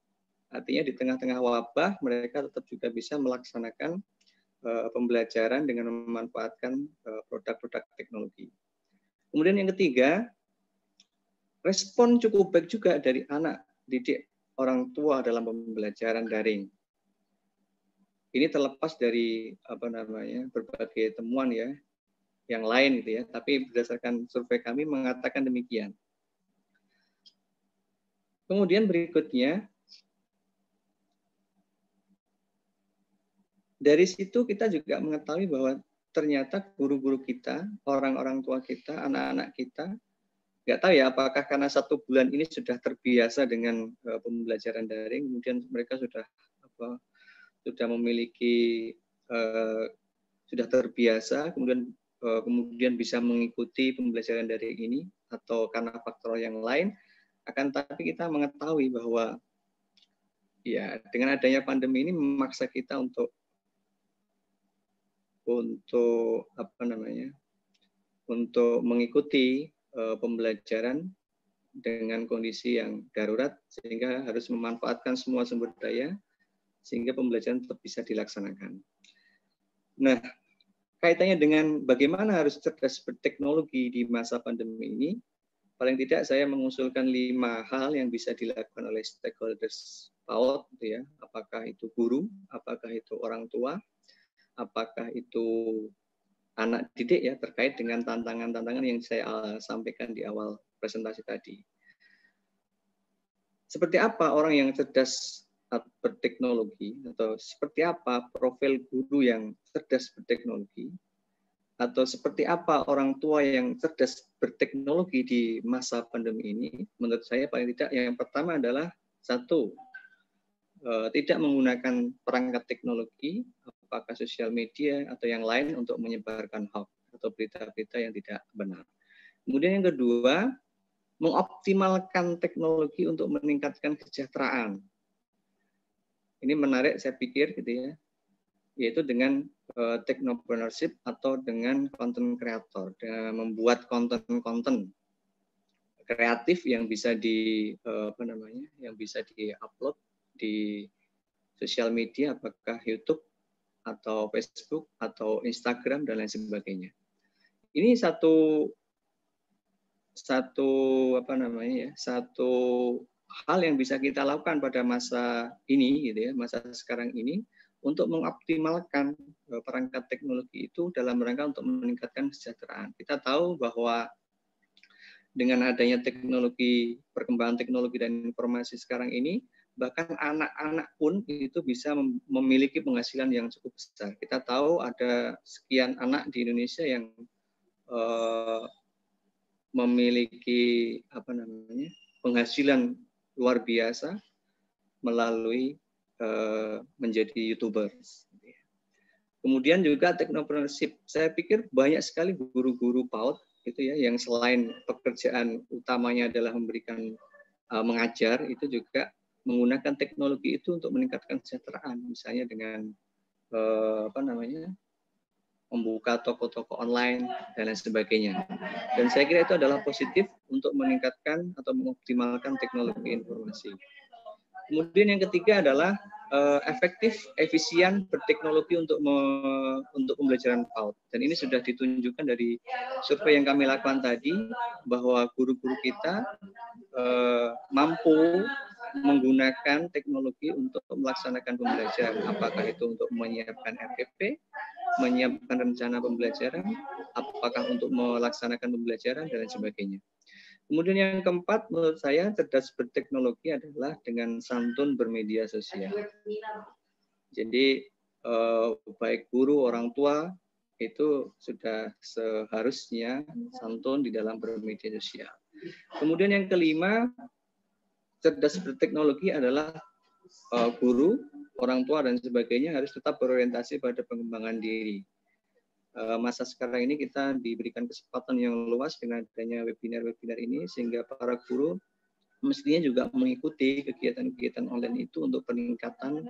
Artinya di tengah-tengah wabah, mereka tetap juga bisa melaksanakan uh, pembelajaran dengan memanfaatkan uh, produk-produk teknologi. Kemudian yang ketiga, respon cukup baik juga dari anak didik orang tua dalam pembelajaran daring. Ini terlepas dari apa namanya berbagai temuan ya yang lain gitu ya, tapi berdasarkan survei kami mengatakan demikian. Kemudian berikutnya dari situ kita juga mengetahui bahwa ternyata guru-guru kita, orang-orang tua kita, anak-anak kita nggak tahu ya apakah karena satu bulan ini sudah terbiasa dengan uh, pembelajaran daring kemudian mereka sudah sudah memiliki uh, sudah terbiasa kemudian uh, kemudian bisa mengikuti pembelajaran daring ini atau karena faktor yang lain akan tapi kita mengetahui bahwa ya dengan adanya pandemi ini memaksa kita untuk untuk apa namanya untuk mengikuti uh, pembelajaran dengan kondisi yang darurat sehingga harus memanfaatkan semua sumber daya sehingga pembelajaran tetap bisa dilaksanakan. Nah, kaitannya dengan bagaimana harus cerdas berteknologi di masa pandemi ini, paling tidak saya mengusulkan lima hal yang bisa dilakukan oleh stakeholders PAUD, gitu ya. apakah itu guru, apakah itu orang tua, apakah itu anak didik ya terkait dengan tantangan-tantangan yang saya sampaikan di awal presentasi tadi. Seperti apa orang yang cerdas berteknologi atau seperti apa profil guru yang cerdas berteknologi atau seperti apa orang tua yang cerdas berteknologi di masa pandemi ini menurut saya paling tidak yang pertama adalah satu uh, tidak menggunakan perangkat teknologi apakah sosial media atau yang lain untuk menyebarkan hoax atau berita-berita yang tidak benar. Kemudian yang kedua, mengoptimalkan teknologi untuk meningkatkan kesejahteraan. Ini menarik saya pikir gitu ya, yaitu dengan uh, technopreneurship atau dengan content creator, membuat konten-konten kreatif yang bisa di uh, apa namanya, yang bisa diupload di sosial media, apakah YouTube atau Facebook atau Instagram dan lain sebagainya. Ini satu satu apa namanya ya satu hal yang bisa kita lakukan pada masa ini gitu ya masa sekarang ini untuk mengoptimalkan eh, perangkat teknologi itu dalam rangka untuk meningkatkan kesejahteraan. Kita tahu bahwa dengan adanya teknologi perkembangan teknologi dan informasi sekarang ini bahkan anak-anak pun itu bisa memiliki penghasilan yang cukup besar. Kita tahu ada sekian anak di Indonesia yang uh, memiliki apa namanya penghasilan luar biasa melalui uh, menjadi youtuber. Kemudian juga teknopreneurship. Saya pikir banyak sekali guru-guru PAUD itu ya yang selain pekerjaan utamanya adalah memberikan uh, mengajar itu juga menggunakan teknologi itu untuk meningkatkan kesejahteraan misalnya dengan uh, apa namanya membuka toko-toko online dan lain sebagainya. Dan saya kira itu adalah positif untuk meningkatkan atau mengoptimalkan teknologi informasi. Kemudian yang ketiga adalah uh, efektif, efisien berteknologi untuk me, untuk pembelajaran PAUD. Dan ini sudah ditunjukkan dari survei yang kami lakukan tadi bahwa guru-guru kita uh, mampu menggunakan teknologi untuk melaksanakan pembelajaran. Apakah itu untuk menyiapkan RPP, menyiapkan rencana pembelajaran, apakah untuk melaksanakan pembelajaran dan lain sebagainya. Kemudian yang keempat menurut saya cerdas berteknologi adalah dengan santun bermedia sosial. Jadi eh, baik guru, orang tua itu sudah seharusnya santun di dalam bermedia sosial. Kemudian yang kelima, cerdas berteknologi adalah eh, guru, orang tua dan sebagainya harus tetap berorientasi pada pengembangan diri. Eh, masa sekarang ini kita diberikan kesempatan yang luas dengan adanya webinar-webinar ini sehingga para guru mestinya juga mengikuti kegiatan-kegiatan online itu untuk peningkatan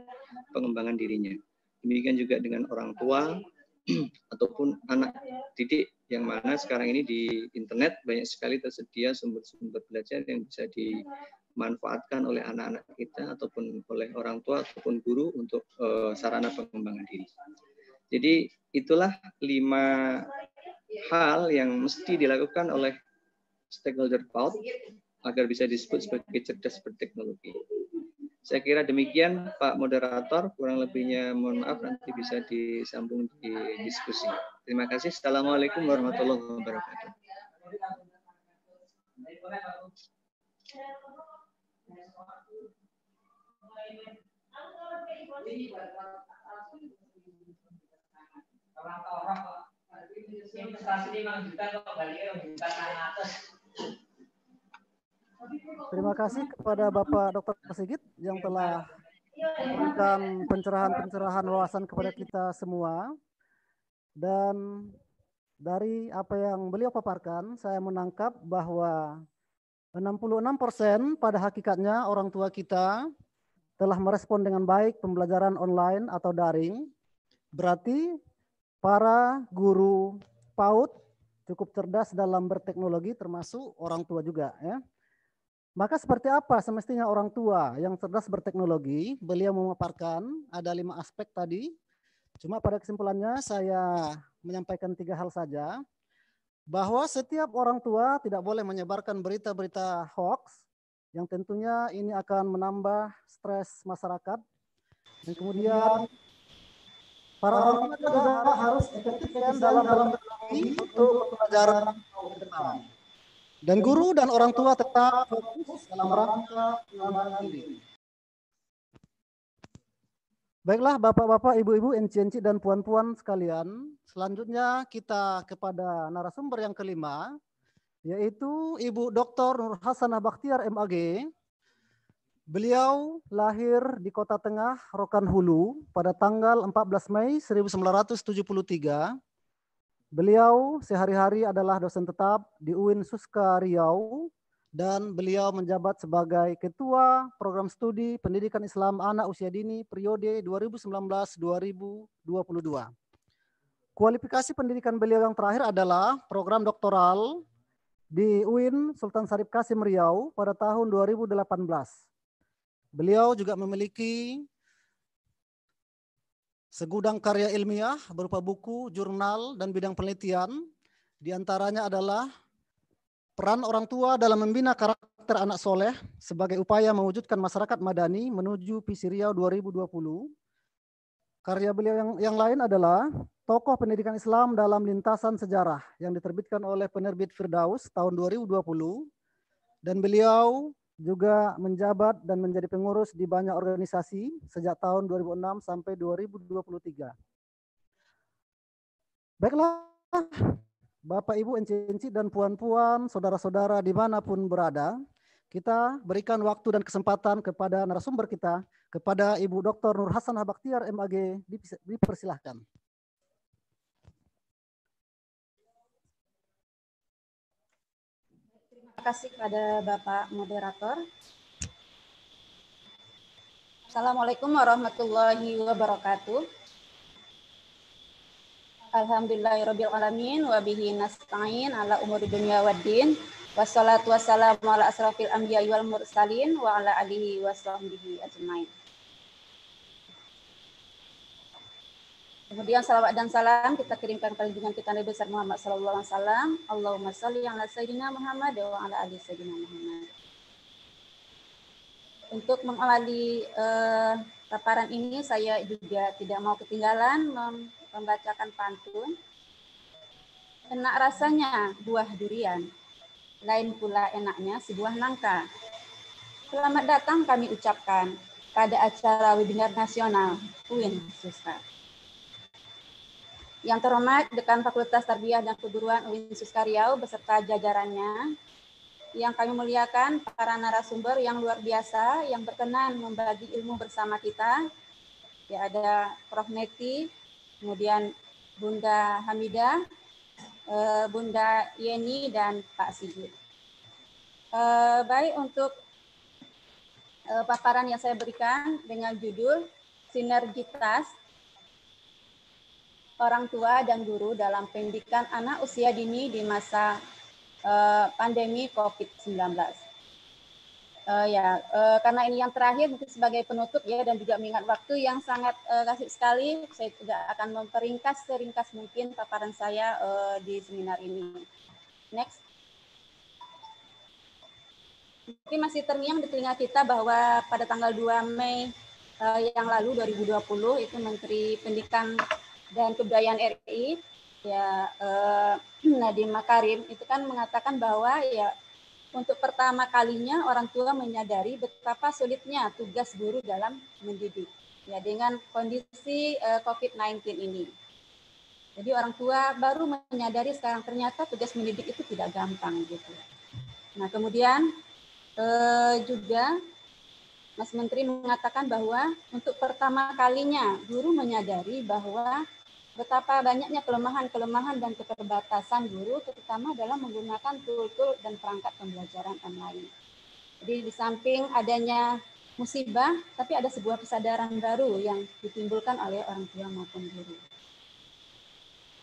pengembangan dirinya. Demikian juga dengan orang tua ataupun anak didik yang mana sekarang ini di internet banyak sekali tersedia sumber-sumber belajar yang bisa dimanfaatkan oleh anak-anak kita ataupun oleh orang tua ataupun guru untuk uh, sarana pengembangan diri. Jadi itulah lima hal yang mesti dilakukan oleh stakeholder PAUD agar bisa disebut sebagai cerdas berteknologi. Saya kira demikian Pak Moderator, kurang lebihnya mohon maaf nanti bisa disambung di diskusi. Terima kasih. Assalamualaikum warahmatullahi wabarakatuh. Terima kasih kepada Bapak Dr. Sigit yang telah memberikan pencerahan-pencerahan wawasan kepada kita semua. Dan dari apa yang beliau paparkan, saya menangkap bahwa 66% persen pada hakikatnya orang tua kita telah merespon dengan baik pembelajaran online atau daring. Berarti para guru PAUD cukup cerdas dalam berteknologi termasuk orang tua juga ya. Maka seperti apa semestinya orang tua yang cerdas berteknologi? Beliau memaparkan ada lima aspek tadi. Cuma pada kesimpulannya saya menyampaikan tiga hal saja. Bahwa setiap orang tua tidak boleh menyebarkan berita-berita hoax yang tentunya ini akan menambah stres masyarakat. Dan kemudian Para orang tua juga harus efektif dalam dalam untuk pembelajaran Dan guru dan orang tua tetap fokus dalam rangka pengembangan diri. Baiklah Bapak-bapak, Ibu-ibu, enci-enci dan puan-puan sekalian, selanjutnya kita kepada narasumber yang kelima, yaitu Ibu Dr. Nur Hasanah Bakhtiar MAG, Beliau lahir di Kota Tengah, Rokan Hulu pada tanggal 14 Mei 1973. Beliau sehari-hari adalah dosen tetap di UIN Suska Riau dan beliau menjabat sebagai Ketua Program Studi Pendidikan Islam Anak Usia Dini periode 2019-2022. Kualifikasi pendidikan beliau yang terakhir adalah program doktoral di UIN Sultan Sarip Kasim Riau pada tahun 2018. Beliau juga memiliki segudang karya ilmiah berupa buku, jurnal, dan bidang penelitian. Di antaranya adalah peran orang tua dalam membina karakter anak soleh sebagai upaya mewujudkan masyarakat madani menuju visi Riau 2020. Karya beliau yang, yang lain adalah Tokoh Pendidikan Islam dalam Lintasan Sejarah yang diterbitkan oleh penerbit Firdaus tahun 2020. Dan beliau juga menjabat dan menjadi pengurus di banyak organisasi sejak tahun 2006 sampai 2023. Baiklah, Bapak Ibu Enci-enci dan puan-puan, saudara-saudara di mana pun berada, kita berikan waktu dan kesempatan kepada narasumber kita, kepada Ibu Dr. Nur Hasan Habaktiar MAG, dipersilahkan. Kasih kepada Bapak Moderator. Assalamualaikum warahmatullahi wabarakatuh. Alhamdulillahirrabbilalamin wa bihi nasta'in ala umuri dunia waddin. Wassalatu wassalamu ala asrafil anbiya wal mursalin wa ala alihi wa ajmain. Kemudian salawat dan salam kita kirimkan kepada junjungan kita Nabi besar Muhammad sallallahu alaihi wasallam. Allahumma shalli ala sayyidina Muhammad wa ala ali sayyidina Muhammad. Untuk mengawali uh, paparan ini saya juga tidak mau ketinggalan membacakan pantun. Enak rasanya buah durian, lain pula enaknya sebuah nangka. Selamat datang kami ucapkan pada acara webinar nasional UIN Susah. Yang terhormat Dekan Fakultas Tarbiyah dan Keguruan UIN Suskariau beserta jajarannya, yang kami muliakan para narasumber yang luar biasa yang berkenan membagi ilmu bersama kita. Ya ada Prof. Neti, kemudian Bunda Hamida, eh, Bunda Yeni, dan Pak Sigit. Eh, baik untuk eh, paparan yang saya berikan dengan judul Sinergitas orang tua dan guru dalam pendidikan anak usia dini di masa uh, pandemi COVID-19. Uh, eh, ya, uh, karena ini yang terakhir mungkin sebagai penutup ya dan juga mengingat waktu yang sangat uh, kasih sekali, saya juga akan memperingkas seringkas mungkin paparan saya uh, di seminar ini. Next. Mungkin masih terngiang di telinga kita bahwa pada tanggal 2 Mei uh, yang lalu 2020 itu Menteri Pendidikan dan Kebudayaan RI ya eh, Nadiem Makarim itu kan mengatakan bahwa ya untuk pertama kalinya orang tua menyadari betapa sulitnya tugas guru dalam mendidik ya dengan kondisi eh, COVID-19 ini. Jadi orang tua baru menyadari sekarang ternyata tugas mendidik itu tidak gampang gitu. Nah kemudian eh, juga Mas Menteri mengatakan bahwa untuk pertama kalinya guru menyadari bahwa betapa banyaknya kelemahan-kelemahan dan keterbatasan guru, terutama dalam menggunakan tool-tool dan perangkat pembelajaran online. Jadi di samping adanya musibah, tapi ada sebuah kesadaran baru yang ditimbulkan oleh orang tua maupun guru.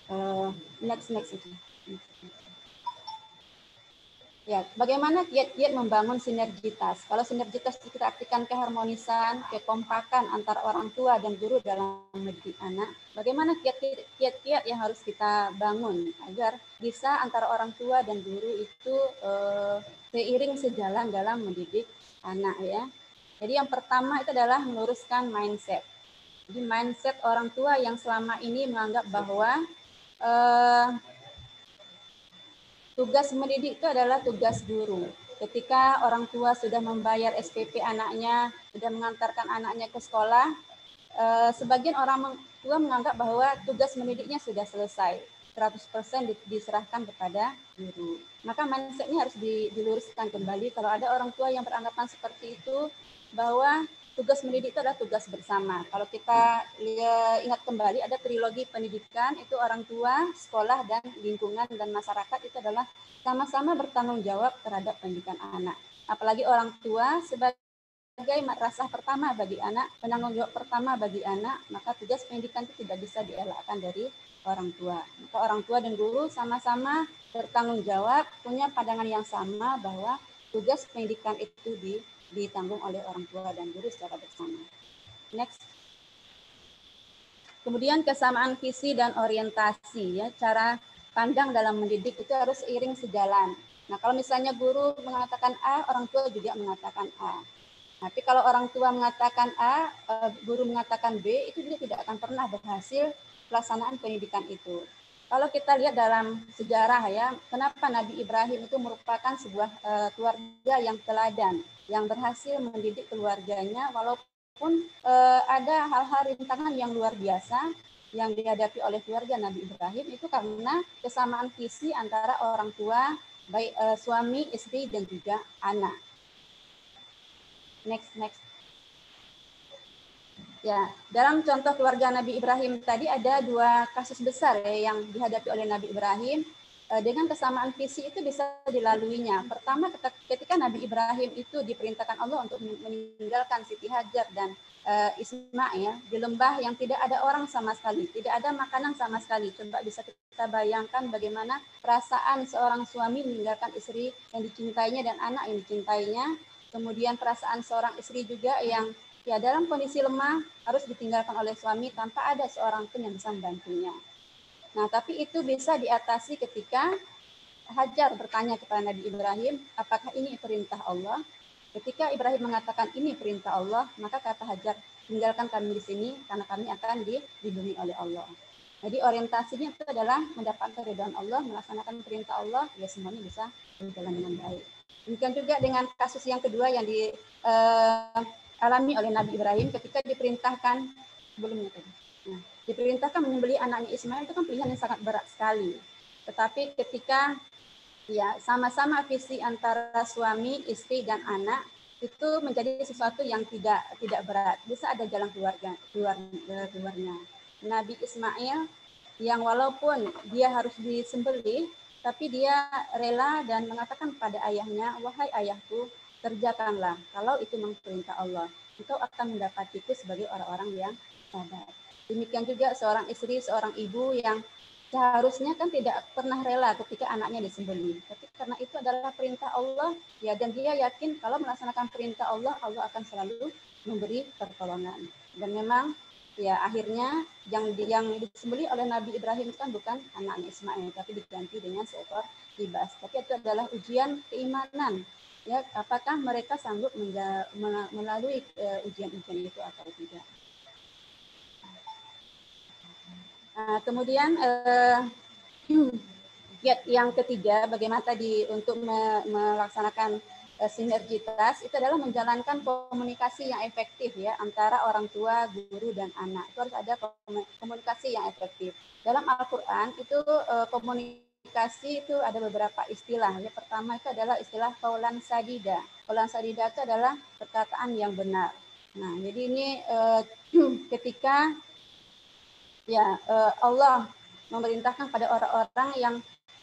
Uh, next, next itu. Ya, bagaimana kiat-kiat membangun sinergitas? Kalau sinergitas kita artikan keharmonisan, kekompakan antara orang tua dan guru dalam mendidik anak. Bagaimana kiat-kiat yang harus kita bangun agar bisa antara orang tua dan guru itu eh, seiring sejalan dalam mendidik anak ya. Jadi yang pertama itu adalah meluruskan mindset. Jadi mindset orang tua yang selama ini menganggap bahwa eh, Tugas mendidik itu adalah tugas guru. Ketika orang tua sudah membayar SPP anaknya, sudah mengantarkan anaknya ke sekolah, eh, sebagian orang tua menganggap bahwa tugas mendidiknya sudah selesai. 100% diserahkan kepada guru. Maka mindset ini harus diluruskan kembali. Kalau ada orang tua yang beranggapan seperti itu, bahwa tugas mendidik itu adalah tugas bersama. Kalau kita ingat kembali ada trilogi pendidikan itu orang tua, sekolah dan lingkungan dan masyarakat itu adalah sama-sama bertanggung jawab terhadap pendidikan anak. Apalagi orang tua sebagai madrasah pertama bagi anak, penanggung jawab pertama bagi anak, maka tugas pendidikan itu tidak bisa dielakkan dari orang tua. Maka orang tua dan guru sama-sama bertanggung jawab, punya pandangan yang sama bahwa tugas pendidikan itu di ditanggung oleh orang tua dan guru secara bersama. Next. Kemudian kesamaan visi dan orientasi ya, cara pandang dalam mendidik itu harus seiring sejalan. Nah, kalau misalnya guru mengatakan A, orang tua juga mengatakan A. Tapi kalau orang tua mengatakan A, eh, guru mengatakan B, itu juga tidak akan pernah berhasil pelaksanaan pendidikan itu. Kalau kita lihat dalam sejarah ya, kenapa Nabi Ibrahim itu merupakan sebuah uh, keluarga yang teladan yang berhasil mendidik keluarganya walaupun uh, ada hal-hal rintangan yang luar biasa yang dihadapi oleh keluarga Nabi Ibrahim itu karena kesamaan visi antara orang tua baik uh, suami, istri dan juga anak. Next, next. Ya, dalam contoh keluarga Nabi Ibrahim tadi ada dua kasus besar ya yang dihadapi oleh Nabi Ibrahim eh, dengan kesamaan visi itu bisa dilaluinya. Pertama ketika Nabi Ibrahim itu diperintahkan Allah untuk meninggalkan Siti Hajar dan uh, Ismail di lembah yang tidak ada orang sama sekali, tidak ada makanan sama sekali. Coba bisa kita bayangkan bagaimana perasaan seorang suami meninggalkan istri yang dicintainya dan anak yang dicintainya. Kemudian perasaan seorang istri juga yang ya dalam kondisi lemah harus ditinggalkan oleh suami tanpa ada seorang pun yang bisa membantunya. Nah, tapi itu bisa diatasi ketika Hajar bertanya kepada Nabi Ibrahim, apakah ini perintah Allah? Ketika Ibrahim mengatakan ini perintah Allah, maka kata Hajar, tinggalkan kami di sini karena kami akan dilindungi oleh Allah. Jadi orientasinya itu adalah mendapatkan keridhaan Allah, melaksanakan perintah Allah, ya semuanya bisa berjalan dengan baik. Demikian juga dengan kasus yang kedua yang di uh, alami oleh Nabi Ibrahim ketika diperintahkan sebelumnya tadi. Nah, diperintahkan menyembelih anaknya Ismail itu kan pilihan yang sangat berat sekali. Tetapi ketika ya sama-sama visi antara suami, istri dan anak itu menjadi sesuatu yang tidak tidak berat. Bisa ada jalan keluarga keluar keluarnya. Nabi Ismail yang walaupun dia harus disembelih tapi dia rela dan mengatakan pada ayahnya, "Wahai ayahku, kerjakanlah. Kalau itu memang perintah Allah, engkau akan mendapatiku sebagai orang-orang yang sabar. Demikian juga seorang istri, seorang ibu yang seharusnya kan tidak pernah rela ketika anaknya disembelih. Tapi karena itu adalah perintah Allah, ya dan dia yakin kalau melaksanakan perintah Allah, Allah akan selalu memberi pertolongan. Dan memang ya akhirnya yang yang disembelih oleh Nabi Ibrahim kan bukan anaknya Ismail, tapi diganti dengan seekor kibas. Tapi itu adalah ujian keimanan ya apakah mereka sanggup melalui uh, ujian-ujian itu atau tidak. Nah, kemudian uh, yang ketiga, bagaimana tadi untuk me melaksanakan uh, sinergitas itu adalah menjalankan komunikasi yang efektif ya antara orang tua, guru dan anak. Itu harus ada komunikasi yang efektif. Dalam Al-Qur'an itu komunikasi komunikasi itu ada beberapa istilah. Yang pertama itu adalah istilah kaulan sadida. Kaulan sadida itu adalah perkataan yang benar. Nah, jadi ini eh, ketika ya eh, Allah memerintahkan pada orang-orang yang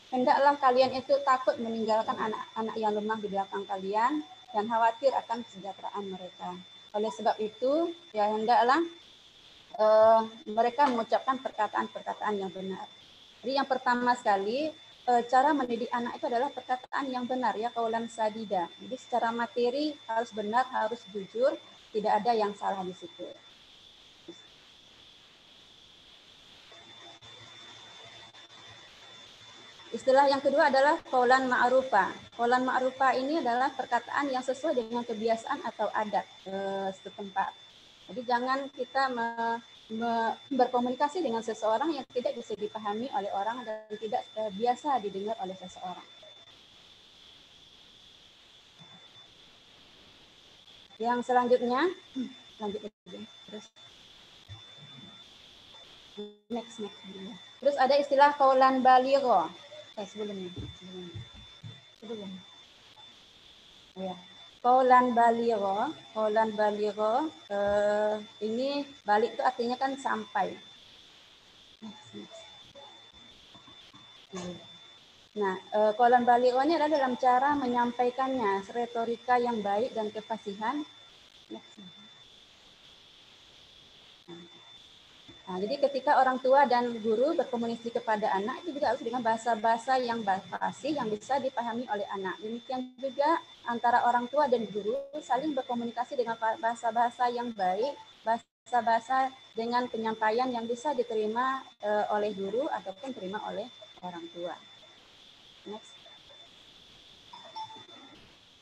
hendaklah kalian itu takut meninggalkan anak-anak yang lemah di belakang kalian dan khawatir akan kesejahteraan mereka. Oleh sebab itu, ya hendaklah eh, mereka mengucapkan perkataan-perkataan yang benar. Jadi yang pertama sekali eh, cara mendidik anak itu adalah perkataan yang benar ya kaulan sadida. Jadi secara materi harus benar, harus jujur, tidak ada yang salah di situ. Istilah yang kedua adalah kaulan ma'rufa. Kaulan ma'rufa ini adalah perkataan yang sesuai dengan kebiasaan atau adat eh, setempat. Jadi jangan kita berkomunikasi dengan seseorang yang tidak bisa dipahami oleh orang dan tidak uh, biasa didengar oleh seseorang. Yang selanjutnya, lanjut terus. Next, next. Terus ada istilah kaulan baligho. Eh, sebelumnya. Sebelumnya. Sebelumnya. Oh, ya. Kaulan baligho, kaulan baligho, uh, ini balik itu artinya kan sampai. Nah, uh, kaulan baligho ini adalah dalam cara menyampaikannya, retorika yang baik dan kefasihan. Nah, jadi ketika orang tua dan guru berkomunikasi kepada anak itu juga harus dengan bahasa-bahasa yang fasih yang bisa dipahami oleh anak. Demikian juga antara orang tua dan guru saling berkomunikasi dengan bahasa-bahasa yang baik, bahasa-bahasa dengan penyampaian yang bisa diterima uh, oleh guru ataupun terima oleh orang tua. Next.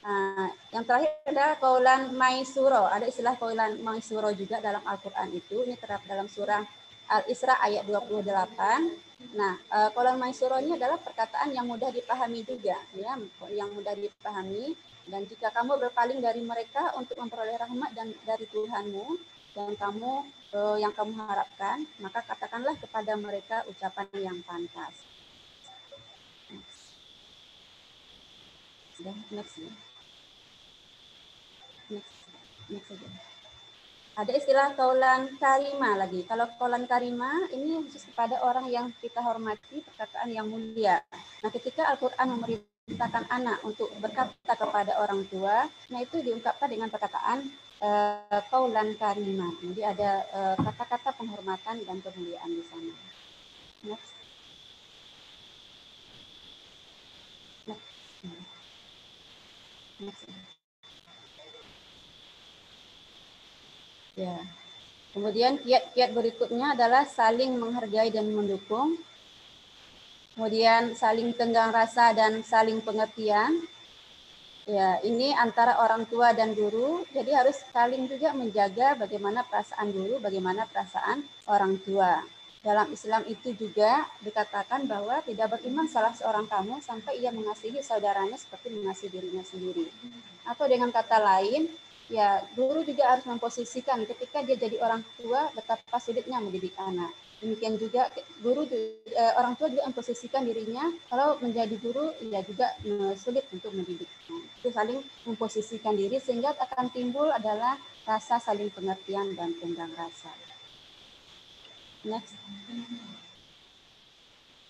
Nah, yang terakhir adalah kaulan maisuro. Ada istilah kaulan maisuro juga dalam Al-Quran itu. Ini terdapat dalam surah Al-Isra ayat 28. Nah, uh, kaulan maisuro ini adalah perkataan yang mudah dipahami juga, ya, yang mudah dipahami dan jika kamu berpaling dari mereka untuk memperoleh rahmat dan dari Tuhanmu, yang kamu eh, yang kamu harapkan, maka katakanlah kepada mereka ucapan yang pantas. Sudah, next ya. Ada istilah kaulan karima lagi. Kalau kaulan karima ini khusus kepada orang yang kita hormati, perkataan yang mulia. Nah, ketika Al-Quran memerintahkan anak untuk berkata kepada orang tua, nah itu diungkapkan dengan perkataan kaulan karima. Jadi ada eh, kata-kata penghormatan dan kemuliaan di sana. Next. Next. Next. Ya. Kemudian kiat-kiat berikutnya adalah saling menghargai dan mendukung. Kemudian saling tenggang rasa dan saling pengertian. Ya, ini antara orang tua dan guru. Jadi harus saling juga menjaga bagaimana perasaan guru, bagaimana perasaan orang tua. Dalam Islam itu juga dikatakan bahwa tidak beriman salah seorang kamu sampai ia mengasihi saudaranya seperti mengasihi dirinya sendiri. Atau dengan kata lain, ya guru juga harus memposisikan ketika dia jadi orang tua betapa sulitnya mendidik anak. Demikian juga guru eh, orang tua juga memposisikan dirinya kalau menjadi guru ya juga sulit untuk mendidik. Itu saling memposisikan diri sehingga akan timbul adalah rasa saling pengertian dan tenggang rasa. Next.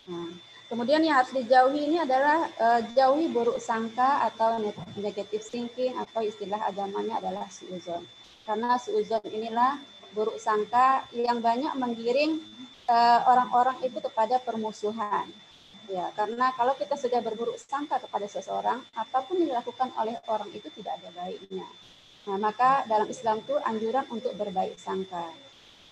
Nah, Kemudian yang harus dijauhi ini adalah uh, jauhi buruk sangka atau negative thinking atau istilah agamanya adalah suuzon. Karena suuzon inilah buruk sangka yang banyak menggiring eh, orang-orang uh, itu kepada permusuhan. Ya, karena kalau kita sudah berburuk sangka kepada seseorang, apa pun yang dilakukan oleh orang itu tidak ada baiknya. Nah, maka dalam Islam itu anjuran untuk berbaik sangka.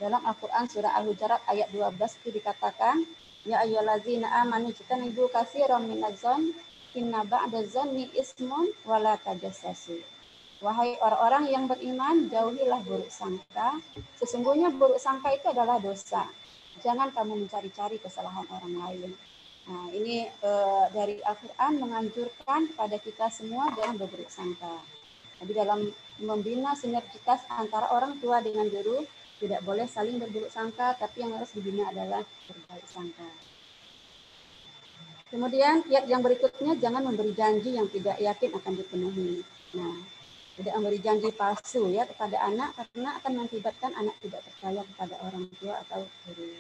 Dalam Al-Quran surah Al-Hujarat ayat 12 itu dikatakan, Ya ayyuhallazina amanu jitanibu katsiran minaz-zon inna ba'da zanni ismun wala tajassasu. Wahai orang-orang yang beriman, jauhilah buruk sangka. Sesungguhnya buruk sangka itu adalah dosa. Jangan kamu mencari-cari kesalahan orang lain. Nah, ini e, dari Al-Quran menganjurkan kepada kita semua jangan berburuk sangka. Jadi dalam membina sinergitas antara orang tua dengan guru, tidak boleh saling berburuk sangka, tapi yang harus dibina adalah berbaik sangka. Kemudian kiat yang berikutnya jangan memberi janji yang tidak yakin akan dipenuhi. Nah, tidak memberi janji palsu ya kepada anak karena akan mengakibatkan anak tidak percaya kepada orang tua atau guru.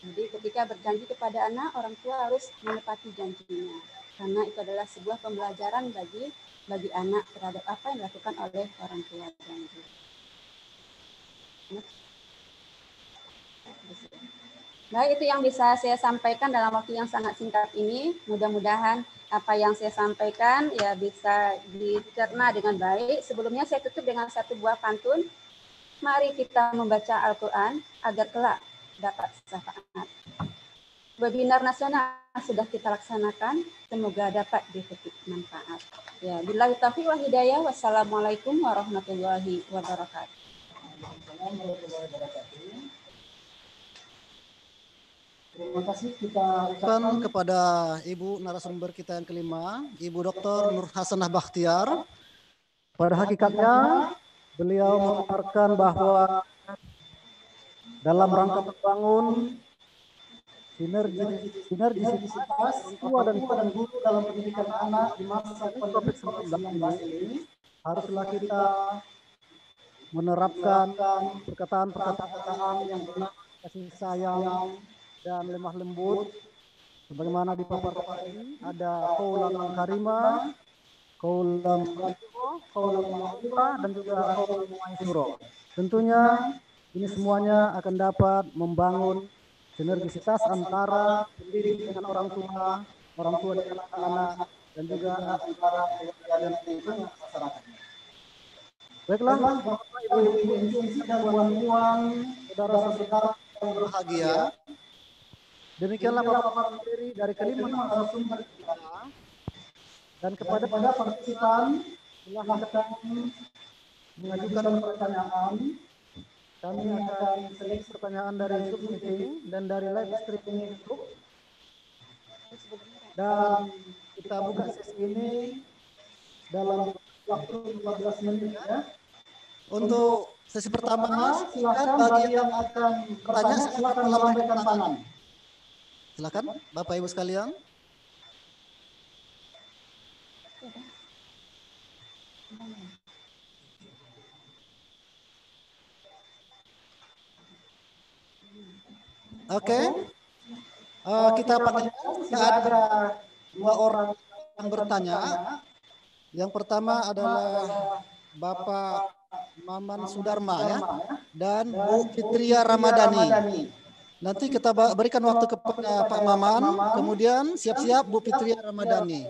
Jadi ketika berjanji kepada anak, orang tua harus menepati janjinya karena itu adalah sebuah pembelajaran bagi bagi anak terhadap apa yang dilakukan oleh orang tua Baik, itu yang bisa saya sampaikan dalam waktu yang sangat singkat ini. Mudah-mudahan apa yang saya sampaikan ya bisa dicerna dengan baik. Sebelumnya saya tutup dengan satu buah pantun. Mari kita membaca Al-Quran agar kelak dapat syafaat. Webinar nasional sudah kita laksanakan, semoga dapat dipetik manfaat. Ya, bila taufiq wa hidayah. Wassalamualaikum warahmatullahi wabarakatuh. Terima kasih kita ucapkan kepada Ibu narasumber kita yang kelima, Ibu Dr. Nur Hasanah Bakhtiar. Pada hakikatnya beliau memaparkan bahwa dalam rangka membangun sinergi sinergisitas dan tua dan guru dalam pendidikan anak di masa COVID-19 ini haruslah kita menerapkan perkataan-perkataan yang benar kasih sayang dan lemah lembut sebagaimana di paparan ini ada kaulan karima kaulan kaulan maghfirah dan juga kaulan maisuro tentunya ini semuanya akan dapat membangun sinergisitas antara pendidik dengan orang tua orang tua dengan anak-anak dan juga antara dan masyarakat baiklah bapak ibu ibu dan puan saudara-saudara yang berbahagia Demikianlah paparan materi dari kelima narasumber kita. Dan kepada pada partisipan silahkan mengajukan pertanyaan. Kami akan seleksi pertanyaan dari Zoom meeting dan dari live streaming YouTube. Dan kita buka sesi ini dalam waktu 15 menit ya. Untuk Sesi pertama, silakan bagi yang akan bertanya, silakan melambaikan tangan. Silakan, Bapak Ibu sekalian. Oke, Eh, kita panggilkan ada dua orang yang bertanya. Yang pertama adalah Bapak Maman Sudarma ya dan Bu Fitria Ramadhani. Nanti kita berikan waktu kepada Pak Maman, kemudian siap-siap Bu Fitria Ramadhani.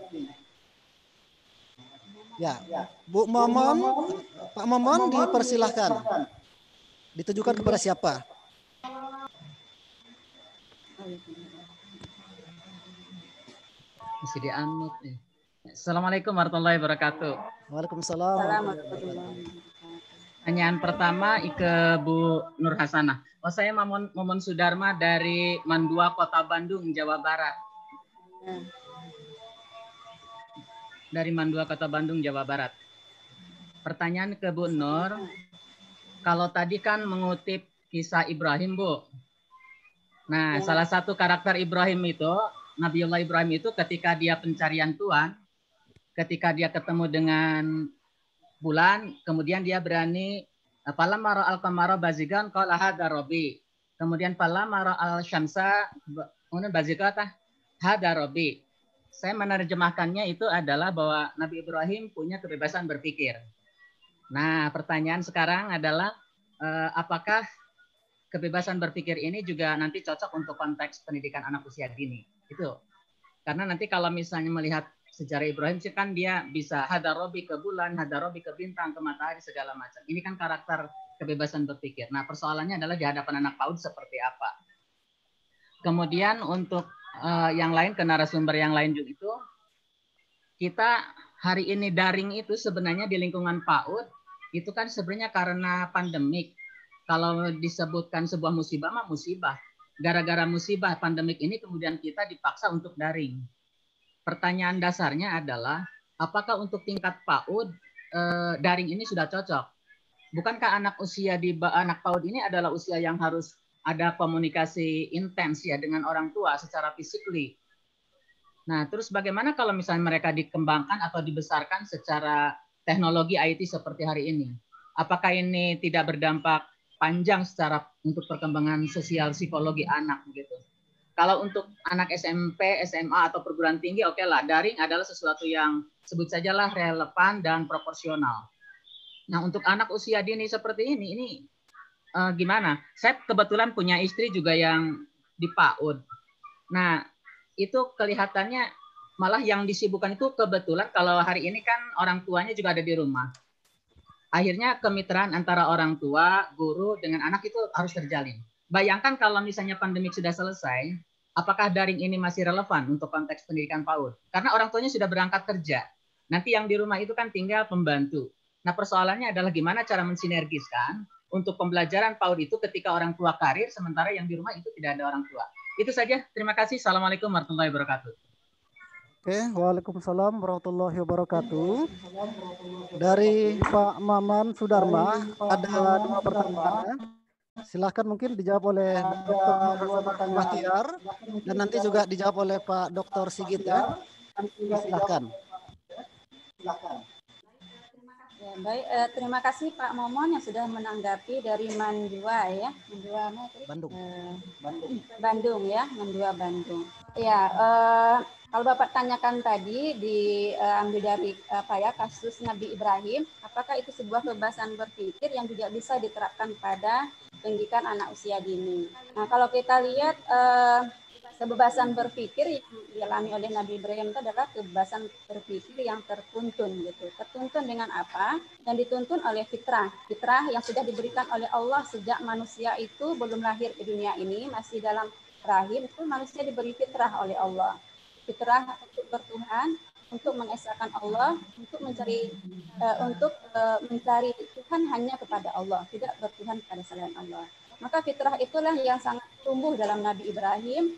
Ya, Bu Maman, Pak Maman dipersilahkan. Ditujukan kepada siapa? Masih di unmute nih. Assalamualaikum warahmatullahi wabarakatuh. Waalaikumsalam. Pertanyaan pertama ke Bu Nur Hasanah. Oh saya Momon, Momon Sudarma dari Mandua Kota Bandung, Jawa Barat. Dari Mandua Kota Bandung, Jawa Barat. Pertanyaan ke Bu Nur. Kalau tadi kan mengutip kisah Ibrahim, Bu. Nah, salah satu karakter Ibrahim itu, Nabiullah Ibrahim itu ketika dia pencarian Tuhan, ketika dia ketemu dengan bulan, kemudian dia berani Pala maro al kamara bazigan qala hadza rabbi. Kemudian pala maro al syamsa kemudian bazigata hadza rabbi. Saya menerjemahkannya itu adalah bahwa Nabi Ibrahim punya kebebasan berpikir. Nah, pertanyaan sekarang adalah eh, apakah kebebasan berpikir ini juga nanti cocok untuk konteks pendidikan anak usia dini? Itu. Karena nanti kalau misalnya melihat sejarah Ibrahim sih kan dia bisa hadarobi ke bulan, hadarobi ke bintang, ke matahari segala macam. Ini kan karakter kebebasan berpikir. Nah persoalannya adalah di hadapan anak PAUD seperti apa. Kemudian untuk uh, yang lain ke narasumber yang lain juga itu kita hari ini daring itu sebenarnya di lingkungan PAUD itu kan sebenarnya karena pandemik. Kalau disebutkan sebuah musibah mah musibah. Gara-gara musibah pandemik ini kemudian kita dipaksa untuk daring pertanyaan dasarnya adalah apakah untuk tingkat PAUD eh, daring ini sudah cocok? Bukankah anak usia di anak PAUD ini adalah usia yang harus ada komunikasi intens ya dengan orang tua secara fisikly? Nah, terus bagaimana kalau misalnya mereka dikembangkan atau dibesarkan secara teknologi IT seperti hari ini? Apakah ini tidak berdampak panjang secara untuk perkembangan sosial psikologi anak gitu? Kalau untuk anak SMP, SMA atau perguruan tinggi, oke okay lah, daring adalah sesuatu yang sebut sajalah relevan dan proporsional. Nah, untuk anak usia dini seperti ini, ini uh, gimana? Saya kebetulan punya istri juga yang di PAUD. Nah, itu kelihatannya malah yang disibukkan itu kebetulan kalau hari ini kan orang tuanya juga ada di rumah. Akhirnya kemitraan antara orang tua, guru dengan anak itu harus terjalin. Bayangkan kalau misalnya pandemi sudah selesai, apakah daring ini masih relevan untuk konteks pendidikan PAUD? Karena orang tuanya sudah berangkat kerja. Nanti yang di rumah itu kan tinggal pembantu. Nah persoalannya adalah gimana cara mensinergiskan untuk pembelajaran PAUD itu ketika orang tua karir, sementara yang di rumah itu tidak ada orang tua. Itu saja. Terima kasih. Assalamualaikum warahmatullahi wabarakatuh. Oke, Waalaikumsalam warahmatullahi wabarakatuh. Dari Pak Maman Sudarma ada dua pertanyaan. Silahkan mungkin dijawab oleh Dr. Bahtiar dan nanti juga dijawab oleh Pak Dr. Sigit ya. Silahkan. Ya, baik, eh, terima kasih Pak Momon yang sudah menanggapi dari Mandua ya, Mandua? Bandung. Eh, Bandung. Bandung ya, Mandua Bandung. Ya, eh, kalau Bapak tanyakan tadi diambil dari apa ya kasus Nabi Ibrahim, apakah itu sebuah kebebasan berpikir yang juga bisa diterapkan pada pendidikan anak usia dini? Nah, kalau kita lihat eh, kebebasan berpikir yang dialami oleh Nabi Ibrahim itu adalah kebebasan berpikir yang tertuntun gitu. Tertuntun dengan apa? Dan dituntun oleh fitrah. Fitrah yang sudah diberikan oleh Allah sejak manusia itu belum lahir ke dunia ini, masih dalam rahim itu manusia diberi fitrah oleh Allah. Fitrah untuk bertuhan, untuk mengesahkan Allah, untuk mencari uh, untuk uh, mencari Tuhan hanya kepada Allah, tidak bertuhan pada selain Allah. Maka fitrah itulah yang sangat tumbuh dalam Nabi Ibrahim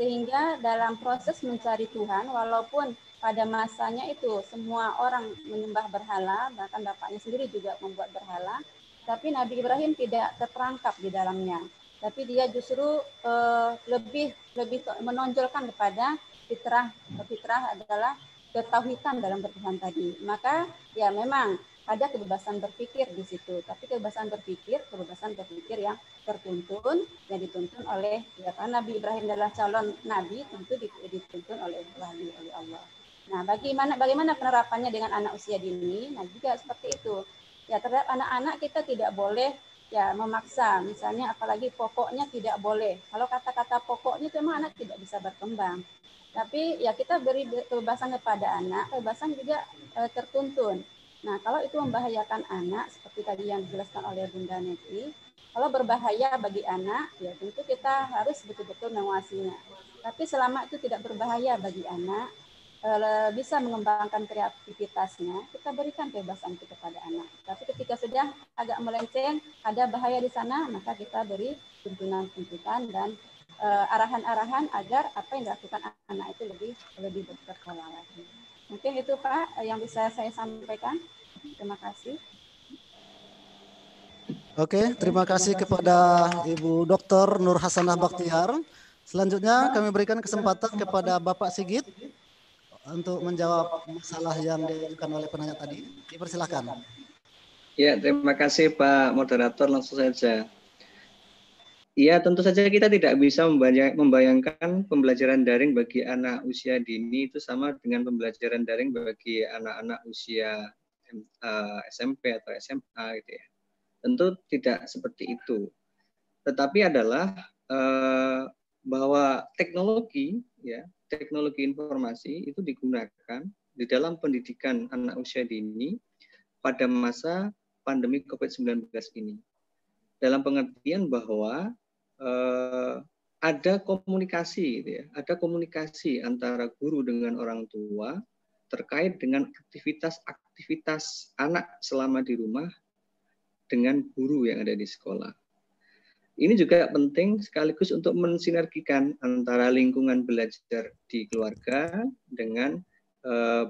sehingga dalam proses mencari Tuhan walaupun pada masanya itu semua orang menyembah berhala bahkan bapaknya sendiri juga membuat berhala tapi Nabi Ibrahim tidak terperangkap di dalamnya. Tapi dia justru uh, lebih lebih menonjolkan kepada fitrah fitrah adalah ketauhidan dalam bertuhan tadi. Maka ya memang ada kebebasan berpikir di situ, tapi kebebasan berpikir, kebebasan berpikir yang tertuntun, yang dituntun oleh ya karena Nabi Ibrahim adalah calon nabi, tentu dituntun oleh wahyu oleh Allah. Nah, bagaimana bagaimana penerapannya dengan anak usia dini? Nah, juga seperti itu. Ya, terhadap anak-anak kita tidak boleh ya memaksa. Misalnya apalagi pokoknya tidak boleh. Kalau kata-kata pokoknya itu memang anak tidak bisa berkembang. Tapi ya kita beri kebebasan kepada anak, kebebasan juga e, tertuntun. Nah, kalau itu membahayakan anak seperti tadi yang dijelaskan oleh Bunda Neti, kalau berbahaya bagi anak, ya tentu kita harus betul-betul mengawasinya. Tapi selama itu tidak berbahaya bagi anak, Eh, bisa mengembangkan kreativitasnya, kita berikan kebebasan itu kepada anak. Tapi ketika sudah agak melenceng, ada bahaya di sana, maka kita beri tuntunan-tuntunan dan arahan-arahan agar apa yang dilakukan anak itu lebih lebih berpola lagi. Mungkin itu Pak yang bisa saya sampaikan. Terima kasih. Oke, terima kasih kepada Ibu Dr. Nur Hasanah Baktiar. Selanjutnya kami berikan kesempatan kepada Bapak Sigit untuk menjawab masalah yang diajukan oleh penanya tadi. Dipersilakan. Ya, terima kasih Pak Moderator. Langsung saja. Ya, tentu saja kita tidak bisa membayangkan pembelajaran daring bagi anak usia dini itu sama dengan pembelajaran daring bagi anak-anak usia SMP atau SMA gitu ya. Tentu tidak seperti itu. Tetapi adalah eh, bahwa teknologi ya teknologi informasi itu digunakan di dalam pendidikan anak usia dini pada masa pandemi COVID-19 ini. Dalam pengertian bahwa eh, ada komunikasi, gitu ya, ada komunikasi antara guru dengan orang tua terkait dengan aktivitas-aktivitas anak selama di rumah dengan guru yang ada di sekolah. Ini juga penting sekaligus untuk mensinergikan antara lingkungan belajar di keluarga dengan uh,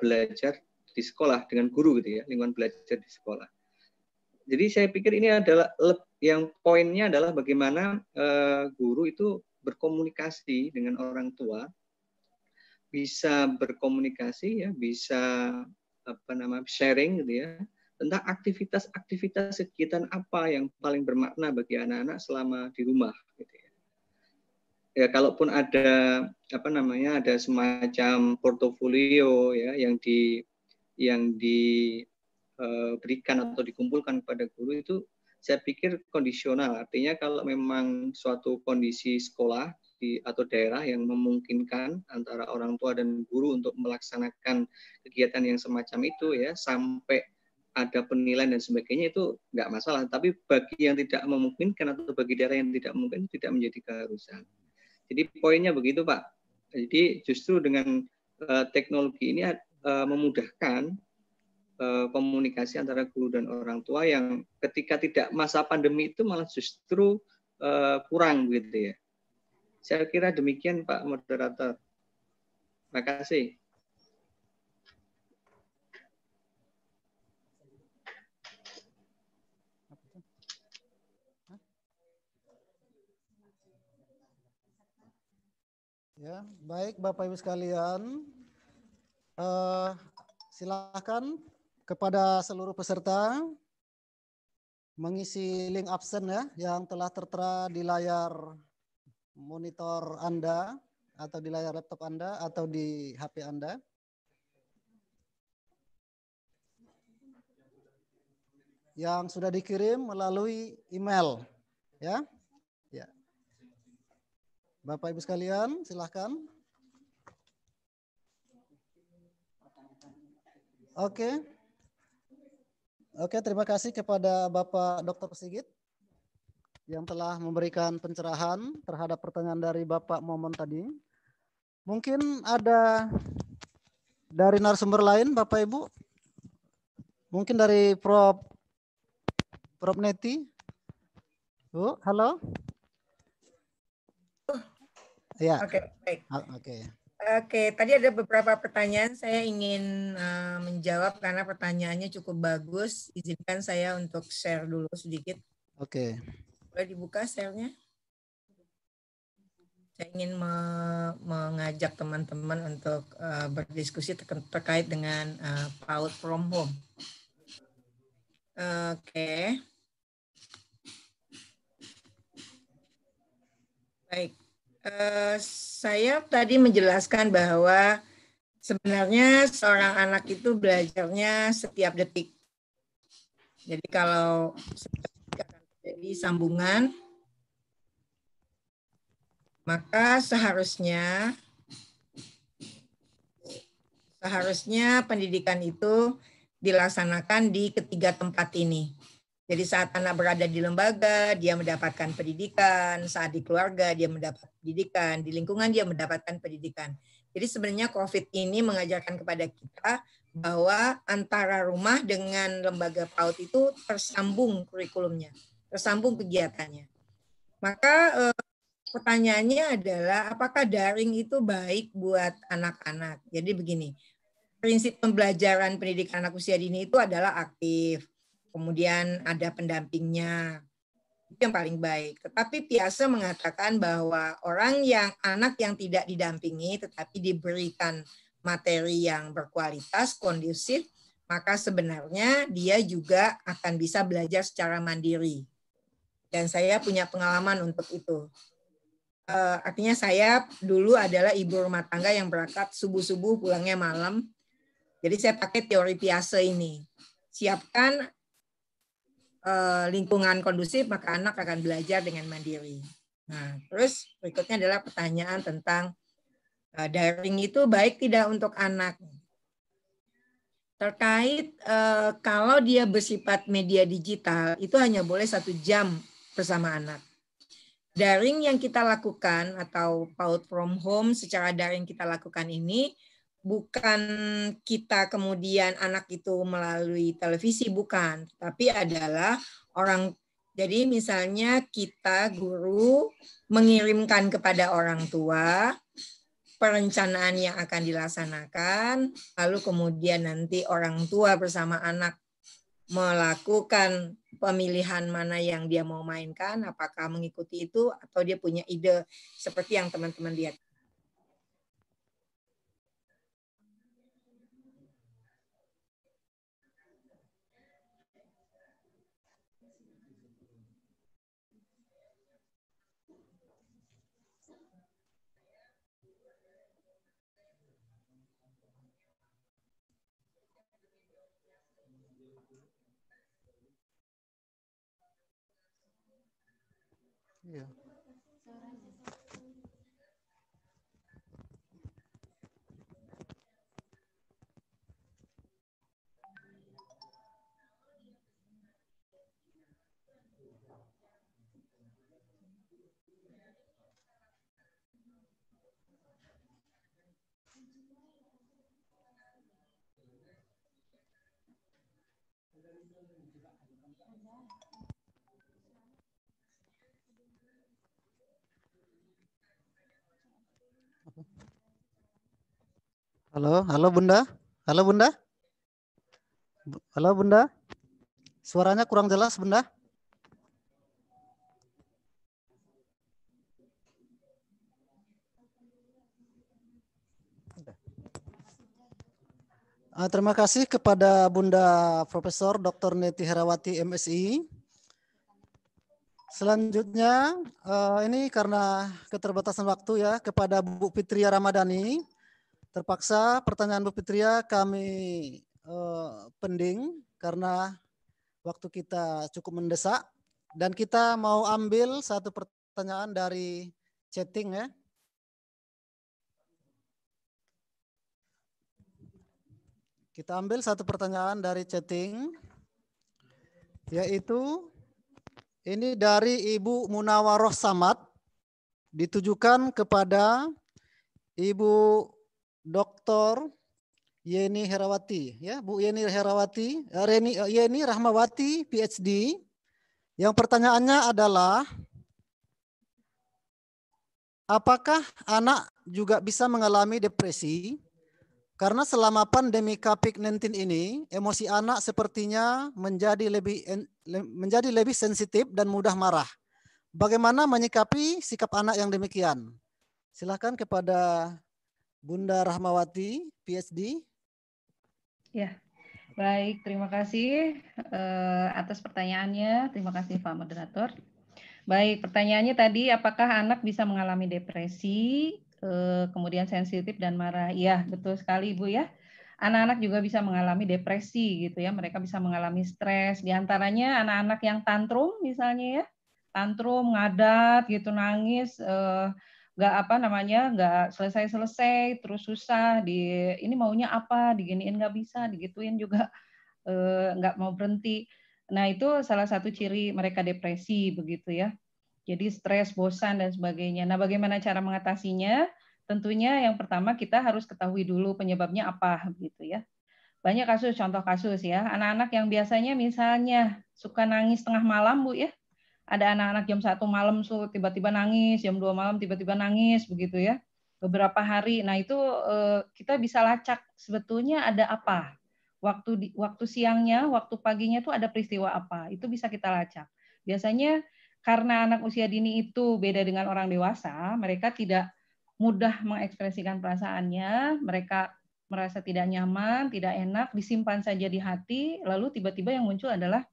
belajar di sekolah dengan guru gitu ya, lingkungan belajar di sekolah. Jadi saya pikir ini adalah yang poinnya adalah bagaimana uh, guru itu berkomunikasi dengan orang tua, bisa berkomunikasi ya, bisa apa nama sharing gitu ya, tentang aktivitas-aktivitas kegiatan apa yang paling bermakna bagi anak-anak selama di rumah. Gitu ya. ya, kalaupun ada apa namanya ada semacam portofolio ya yang di yang eh, atau dikumpulkan kepada guru itu saya pikir kondisional artinya kalau memang suatu kondisi sekolah di atau daerah yang memungkinkan antara orang tua dan guru untuk melaksanakan kegiatan yang semacam itu ya sampai ada penilaian dan sebagainya itu nggak masalah. Tapi bagi yang tidak memungkinkan atau bagi daerah yang tidak mungkin tidak menjadi keharusan. Jadi poinnya begitu Pak. Jadi justru dengan uh, teknologi ini uh, memudahkan komunikasi antara guru dan orang tua yang ketika tidak masa pandemi itu malah justru uh, kurang begitu ya. Saya kira demikian Pak Moderator. Terima kasih. Ya, baik Bapak Ibu sekalian. Uh, silakan kepada seluruh peserta mengisi link absen ya yang telah tertera di layar monitor Anda atau di layar laptop Anda atau di HP Anda. Yang sudah dikirim melalui email ya. Bapak Ibu sekalian, silahkan. Oke. Oke, terima kasih kepada Bapak Dr. Sigit yang telah memberikan pencerahan terhadap pertanyaan dari Bapak Momon tadi. Mungkin ada dari narasumber lain Bapak Ibu? Mungkin dari Prof. Prof. Neti? Bu, halo? Ya. Oke, okay, baik. Oke. Okay. Oke, tadi ada beberapa pertanyaan saya ingin uh, menjawab karena pertanyaannya cukup bagus. Izinkan saya untuk share dulu sedikit. Oke. Boleh dibuka share-nya? Saya ingin me mengajak teman-teman untuk uh, berdiskusi ter terkait dengan uh, PAUD from home. Oke. Okay. Baik. Uh, saya tadi menjelaskan bahwa sebenarnya seorang anak itu belajarnya setiap detik. Jadi kalau terjadi sambungan, maka seharusnya seharusnya pendidikan itu dilaksanakan di ketiga tempat ini. Jadi saat anak berada di lembaga, dia mendapatkan pendidikan, saat di keluarga dia mendapat pendidikan, di lingkungan dia mendapatkan pendidikan. Jadi sebenarnya COVID ini mengajarkan kepada kita bahwa antara rumah dengan lembaga PAUD itu tersambung kurikulumnya, tersambung kegiatannya. Maka eh, pertanyaannya adalah apakah daring itu baik buat anak-anak? Jadi begini, prinsip pembelajaran pendidikan anak usia dini itu adalah aktif, kemudian ada pendampingnya. Itu yang paling baik. Tetapi biasa mengatakan bahwa orang yang anak yang tidak didampingi tetapi diberikan materi yang berkualitas, kondusif, maka sebenarnya dia juga akan bisa belajar secara mandiri. Dan saya punya pengalaman untuk itu. Uh, artinya saya dulu adalah ibu rumah tangga yang berangkat subuh-subuh pulangnya malam. Jadi saya pakai teori Piase ini. Siapkan Eh, lingkungan kondusif, maka anak akan belajar dengan mandiri. Nah, terus berikutnya adalah pertanyaan tentang uh, daring itu baik tidak untuk anak. Terkait uh, kalau dia bersifat media digital, itu hanya boleh satu jam bersama anak. Daring yang kita lakukan atau PAUD from home secara daring kita lakukan ini bukan kita kemudian anak itu melalui televisi bukan, tapi adalah orang jadi misalnya kita guru mengirimkan kepada orang tua perencanaan yang akan dilaksanakan, lalu kemudian nanti orang tua bersama anak melakukan pemilihan mana yang dia mau mainkan, apakah mengikuti itu atau dia punya ide seperti yang teman-teman lihat. Iya. Halo, halo Bunda. Halo Bunda. Halo Bunda. Suaranya kurang jelas Bunda. Ah, terima kasih kepada Bunda Profesor Dr. Neti Herawati MSI. Selanjutnya, uh, ini karena keterbatasan waktu ya, kepada Bu Fitria Ramadhani, Terpaksa pertanyaan Bu Fitria kami uh, pending karena waktu kita cukup mendesak dan kita mau ambil satu pertanyaan dari chatting ya. Kita ambil satu pertanyaan dari chatting yaitu ini dari Ibu Munawaroh Samad ditujukan kepada Ibu Dr. Yeni Herawati, ya Bu Yeni Herawati, eh, Reni eh, Yeni Rahmawati, PhD. Yang pertanyaannya adalah apakah anak juga bisa mengalami depresi? Karena selama pandemi COVID-19 ini, emosi anak sepertinya menjadi lebih menjadi lebih sensitif dan mudah marah. Bagaimana menyikapi sikap anak yang demikian? Silakan kepada Bunda Rahmawati, PhD. Ya, baik. Terima kasih uh, atas pertanyaannya. Terima kasih Pak Moderator. Baik, pertanyaannya tadi, apakah anak bisa mengalami depresi, uh, kemudian sensitif dan marah? Iya, betul sekali Ibu ya. Anak-anak juga bisa mengalami depresi gitu ya. Mereka bisa mengalami stres. Di antaranya anak-anak yang tantrum misalnya ya. Tantrum, ngadat gitu, nangis. Uh, nggak apa namanya nggak selesai selesai terus susah di ini maunya apa diginiin nggak bisa digituin juga eh, nggak mau berhenti. Nah itu salah satu ciri mereka depresi begitu ya. Jadi stres bosan dan sebagainya. Nah bagaimana cara mengatasinya? Tentunya yang pertama kita harus ketahui dulu penyebabnya apa gitu ya. Banyak kasus contoh kasus ya. Anak-anak yang biasanya misalnya suka nangis tengah malam bu ya ada anak-anak jam satu malam tuh tiba-tiba nangis, jam dua malam tiba-tiba nangis begitu ya. Beberapa hari. Nah, itu eh, kita bisa lacak sebetulnya ada apa. Waktu di, waktu siangnya, waktu paginya tuh ada peristiwa apa. Itu bisa kita lacak. Biasanya karena anak usia dini itu beda dengan orang dewasa, mereka tidak mudah mengekspresikan perasaannya, mereka merasa tidak nyaman, tidak enak, disimpan saja di hati, lalu tiba-tiba yang muncul adalah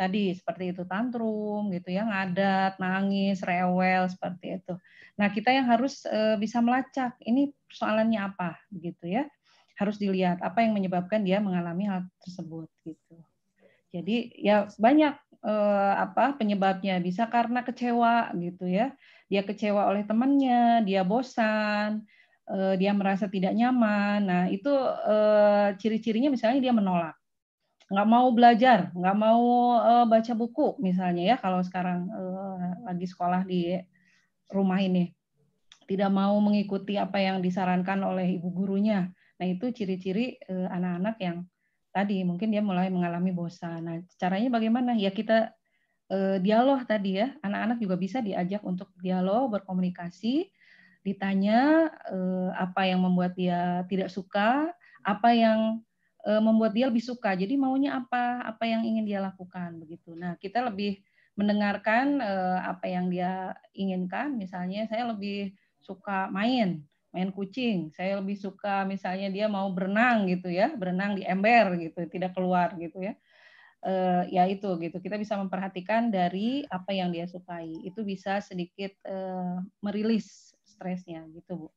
tadi seperti itu tantrum gitu ya ngadat nangis rewel seperti itu. Nah kita yang harus e, bisa melacak ini persoalannya apa begitu ya. Harus dilihat apa yang menyebabkan dia mengalami hal tersebut gitu. Jadi ya banyak e, apa penyebabnya. Bisa karena kecewa gitu ya. Dia kecewa oleh temannya dia bosan e, dia merasa tidak nyaman. Nah itu e, ciri-cirinya misalnya dia menolak nggak mau belajar, nggak mau uh, baca buku misalnya ya kalau sekarang uh, lagi sekolah di rumah ini tidak mau mengikuti apa yang disarankan oleh ibu gurunya. Nah itu ciri-ciri uh, anak-anak yang tadi mungkin dia mulai mengalami bosan. Nah caranya bagaimana? Ya kita uh, dialog tadi ya. Anak-anak juga bisa diajak untuk dialog, berkomunikasi, ditanya uh, apa yang membuat dia tidak suka, apa yang membuat dia lebih suka. Jadi maunya apa, apa yang ingin dia lakukan begitu. Nah, kita lebih mendengarkan uh, apa yang dia inginkan. Misalnya saya lebih suka main, main kucing. Saya lebih suka misalnya dia mau berenang gitu ya, berenang di ember gitu, tidak keluar gitu ya. Uh, ya itu gitu. Kita bisa memperhatikan dari apa yang dia sukai. Itu bisa sedikit merilis stresnya gitu, Bu.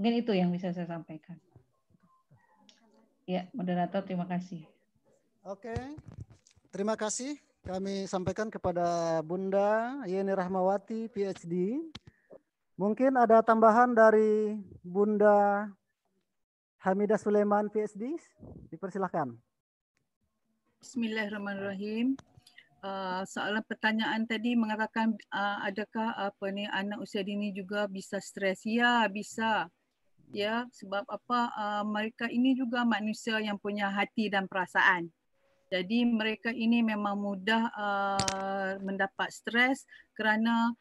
Mungkin itu yang bisa saya sampaikan. Ya, moderator terima kasih. Oke. Terima kasih kami sampaikan kepada Bunda Yeni Rahmawati PhD. Mungkin ada tambahan dari Bunda Hamidah Sulaiman PhD. Dipersilahkan. Bismillahirrahmanirrahim. Uh, soalan pertanyaan tadi mengatakan uh, adakah apa ni anak usia dini juga bisa stres? Ya, bisa ya sebab apa uh, mereka ini juga manusia yang punya hati dan perasaan. Jadi mereka ini memang mudah uh, mendapat stres kerana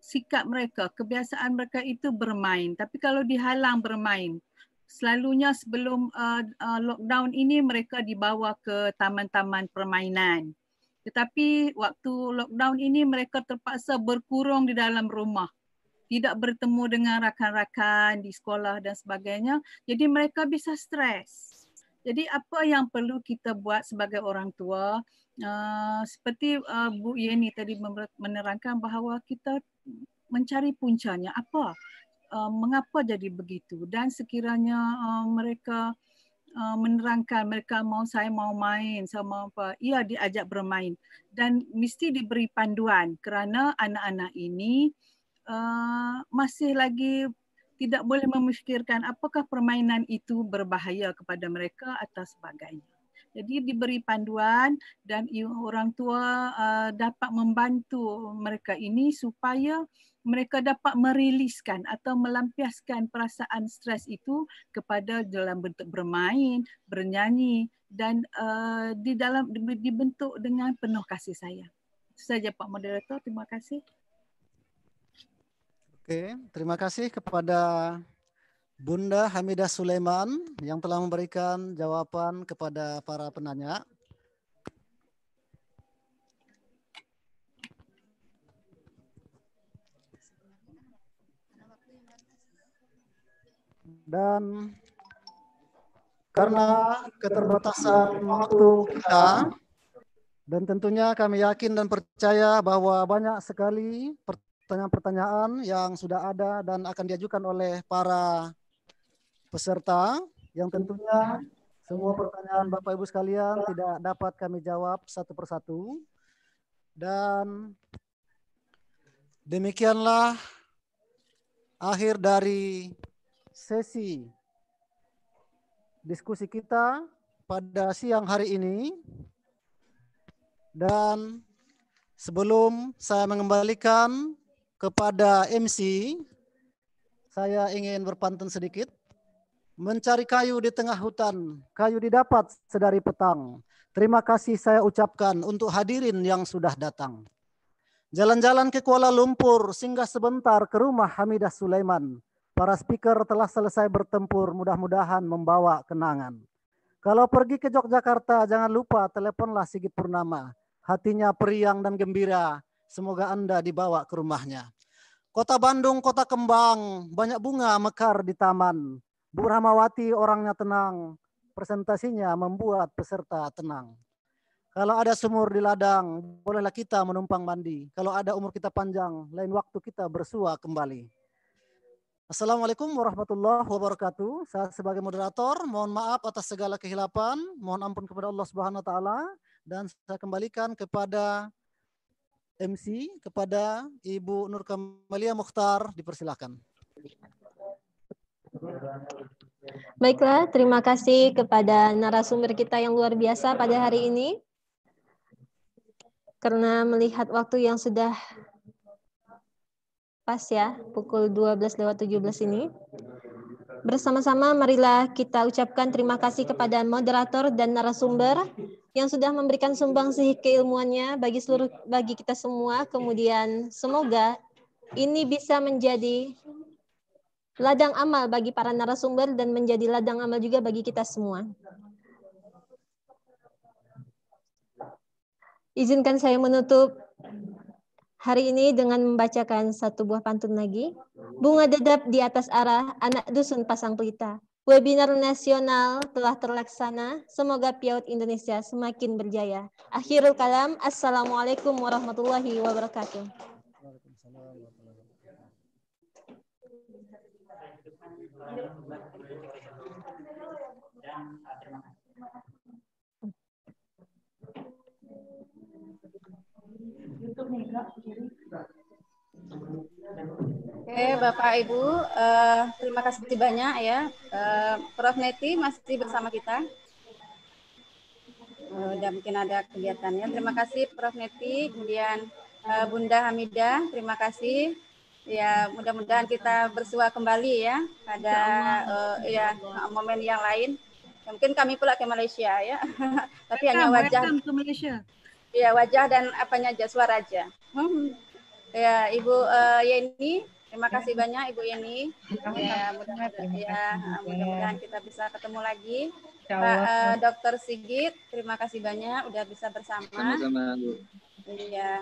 sikap mereka kebiasaan mereka itu bermain. Tapi kalau dihalang bermain selalunya sebelum uh, uh, lockdown ini mereka dibawa ke taman-taman permainan. Tetapi waktu lockdown ini mereka terpaksa berkurung di dalam rumah tidak bertemu dengan rakan-rakan di sekolah dan sebagainya. Jadi mereka bisa stres. Jadi apa yang perlu kita buat sebagai orang tua uh, seperti uh, Bu Yeni tadi menerangkan bahawa kita mencari puncanya apa uh, mengapa jadi begitu dan sekiranya uh, mereka uh, menerangkan mereka mau saya mau main saya mau apa ia diajak bermain dan mesti diberi panduan kerana anak-anak ini Uh, masih lagi tidak boleh memikirkan apakah permainan itu berbahaya kepada mereka atau sebagainya. Jadi diberi panduan dan orang tua uh, dapat membantu mereka ini supaya mereka dapat meriliskan atau melampiaskan perasaan stres itu kepada dalam bentuk bermain, bernyanyi dan uh, di dalam dibentuk dengan penuh kasih sayang. Itu saja Pak Moderator, terima kasih. Oke, terima kasih kepada Bunda Hamidah Sulaiman yang telah memberikan jawaban kepada para penanya. Dan karena keterbatasan waktu kita dan tentunya kami yakin dan percaya bahwa banyak sekali pertanyaan-pertanyaan yang sudah ada dan akan diajukan oleh para peserta yang tentunya semua pertanyaan Bapak Ibu sekalian tidak dapat kami jawab satu persatu. Dan demikianlah akhir dari sesi diskusi kita pada siang hari ini. Dan sebelum saya mengembalikan kepada MC, saya ingin berpantun sedikit. Mencari kayu di tengah hutan, kayu didapat sedari petang. Terima kasih saya ucapkan untuk hadirin yang sudah datang. Jalan-jalan ke Kuala Lumpur, singgah sebentar ke rumah Hamidah Sulaiman. Para speaker telah selesai bertempur, mudah-mudahan membawa kenangan. Kalau pergi ke Yogyakarta, jangan lupa teleponlah Sigit Purnama. Hatinya periang dan gembira, semoga Anda dibawa ke rumahnya. Kota Bandung, kota kembang, banyak bunga mekar di taman. Bu Rahmawati orangnya tenang, presentasinya membuat peserta tenang. Kalau ada sumur di ladang, bolehlah kita menumpang mandi. Kalau ada umur kita panjang, lain waktu kita bersua kembali. Assalamualaikum warahmatullahi wabarakatuh. Saya sebagai moderator mohon maaf atas segala kehilapan, mohon ampun kepada Allah Subhanahu wa taala dan saya kembalikan kepada MC kepada Ibu Nur Kamalia Mukhtar dipersilakan. Baiklah, terima kasih kepada narasumber kita yang luar biasa pada hari ini. Karena melihat waktu yang sudah pas ya, pukul 12 lewat 17 ini. Bersama-sama marilah kita ucapkan terima kasih kepada moderator dan narasumber yang sudah memberikan sih keilmuannya bagi seluruh bagi kita semua. Kemudian semoga ini bisa menjadi ladang amal bagi para narasumber dan menjadi ladang amal juga bagi kita semua. Izinkan saya menutup hari ini dengan membacakan satu buah pantun lagi. Bunga dedap di atas arah, anak dusun pasang pelita. Webinar nasional telah terlaksana. Semoga Piaut Indonesia semakin berjaya. Akhirul kalam. Assalamualaikum warahmatullahi wabarakatuh. Oke, Bapak Ibu, uh, terima kasih banyak ya. Uh, Prof. Neti masih bersama kita. Uh, dan mungkin ada kegiatannya. Terima kasih Prof. Neti, kemudian uh, Bunda Hamida, terima kasih. Ya, mudah-mudahan kita bersua kembali ya pada uh, ya momen yang lain. Ya, mungkin kami pula ke Malaysia ya. Tapi hanya wajah ke Malaysia. Ya, wajah dan apanya aja suara aja. Hmm. Ya, Ibu uh, Yeni, Terima kasih banyak Ibu Yeni. Ya, mudah-mudahan ya, mudah-mudahan kita bisa ketemu lagi. Pak uh, Dokter Sigit, terima kasih banyak udah bisa bersama. Iya.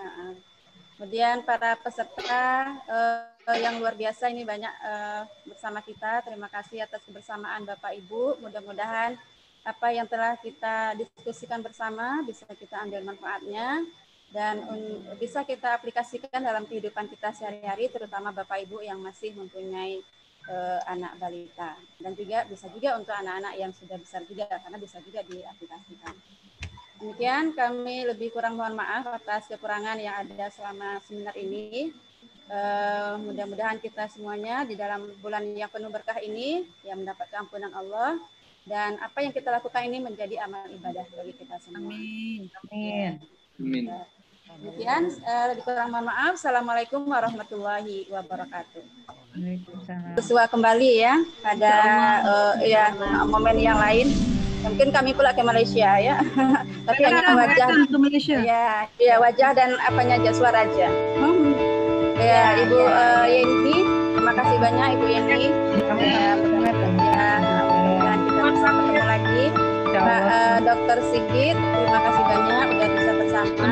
Kemudian para peserta uh, yang luar biasa ini banyak uh, bersama kita. Terima kasih atas kebersamaan Bapak Ibu. Mudah-mudahan apa yang telah kita diskusikan bersama bisa kita ambil manfaatnya dan bisa kita aplikasikan dalam kehidupan kita sehari-hari, terutama Bapak Ibu yang masih mempunyai uh, anak balita. Dan juga bisa juga untuk anak-anak yang sudah besar juga, karena bisa juga diaplikasikan. Demikian kami lebih kurang mohon maaf atas kekurangan yang ada selama seminar ini. Uh, mudah-mudahan kita semuanya di dalam bulan yang penuh berkah ini yang mendapat keampunan Allah dan apa yang kita lakukan ini menjadi amal ibadah bagi kita semua. Amin. Amin. Amin. Demikian, uh, lebih kurang mohon maaf. Assalamualaikum warahmatullahi wabarakatuh. Bersua kembali ya pada uh, ya momen yang lain. Mungkin kami pula ke Malaysia ya. Tapi hanya wajah ke Malaysia. Ya, ya wajah dan apanya aja suara aja. Hmm. Ya, Ibu uh, Yenti, terima kasih banyak Ibu Yenti. Ya, mudah-mudahan ya, kita bisa ketemu lagi. Pak uh, Dokter Sigit, terima kasih banyak udah bisa bersama.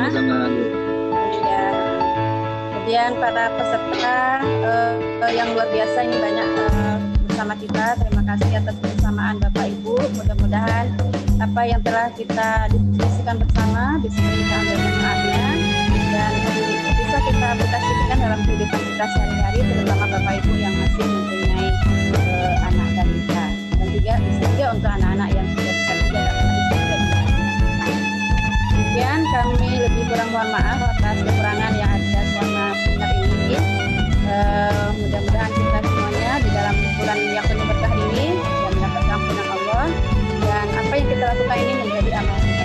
Ya. Kemudian para peserta uh, yang luar biasa ini banyak uh, bersama kita. Terima kasih atas kebersamaan Bapak Ibu. Mudah-mudahan apa yang telah kita diskusikan bersama bisa kita ambil manfaatnya dan bisa kita aplikasikan dalam kehidupan kita sehari-hari, terutama Bapak Ibu yang dan juga bisa juga untuk anak-anak yang sudah bisa bisa. Kemudian kami lebih kurang mohon maaf atas kekurangan yang ada selama seminar ini. Uh, mudah-mudahan kita semuanya di dalam bulan yang penuh berkah ini yang mendapat ampunan Allah dan apa yang kita lakukan ini menjadi amal kita.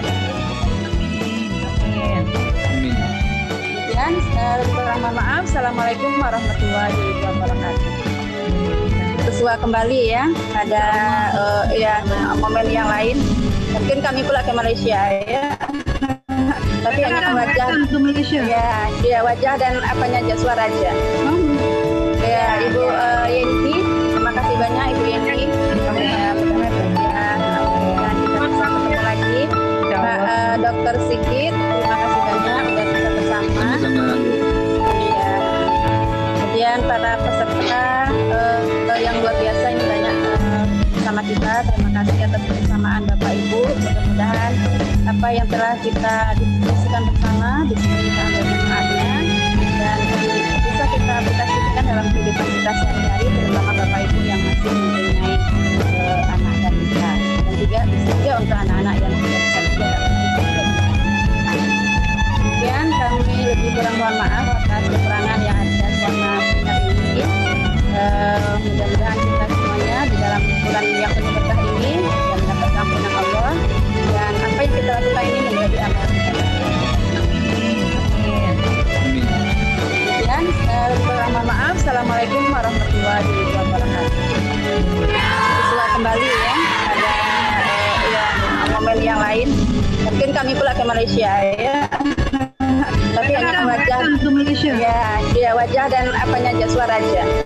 Amin. Kemudian uh, lebih kurang mohon maaf. Assalamualaikum warahmatullahi wabarakatuh. Sesuai kembali ya ada uh, ya momen yang lain. Mungkin kami pula ke Malaysia ya. Tapi hanya wajah ke Malaysia. Ya, ya wajah dan apanya aja suara aja. Ya, Ibu uh, Yenti, terima kasih banyak Ibu Yenti. Ya. Pak uh, Dokter Sigit, terima kasih banyak udah bisa bersama. Sama-sama, Bu. Ya. Kemudian para kita. Terima kasih atas kebersamaan Bapak Ibu. Mudah-mudahan apa yang telah kita diskusikan bersama bisa kita ambil manfaatnya dan bisa kita aplikasikan dalam kehidupan kita sehari-hari, terutama Bapak Ibu yang masih mempunyai uh, anak dan kita dan juga bisa juga untuk anak-anak yang sudah bisa bisa. Kemudian kami lebih kurang mohon maaf atas kekurangan yang ada selama seminar ini. Eh, mudah-mudahan kita di dalam bulan yang penuh berkah ini yang mendapat ampunan Allah dan apa yang kita lakukan ini menjadi amal. Kemudian eh, mohon maaf. Assalamualaikum warahmatullahi wabarakatuh. Sesuai kembali ya ada eh, ya, momen yang lain. Mungkin kami pula ke Malaysia ya. Tapi hanya wajah Malaysia. Ya, ya wajah dan apanya aja suara aja.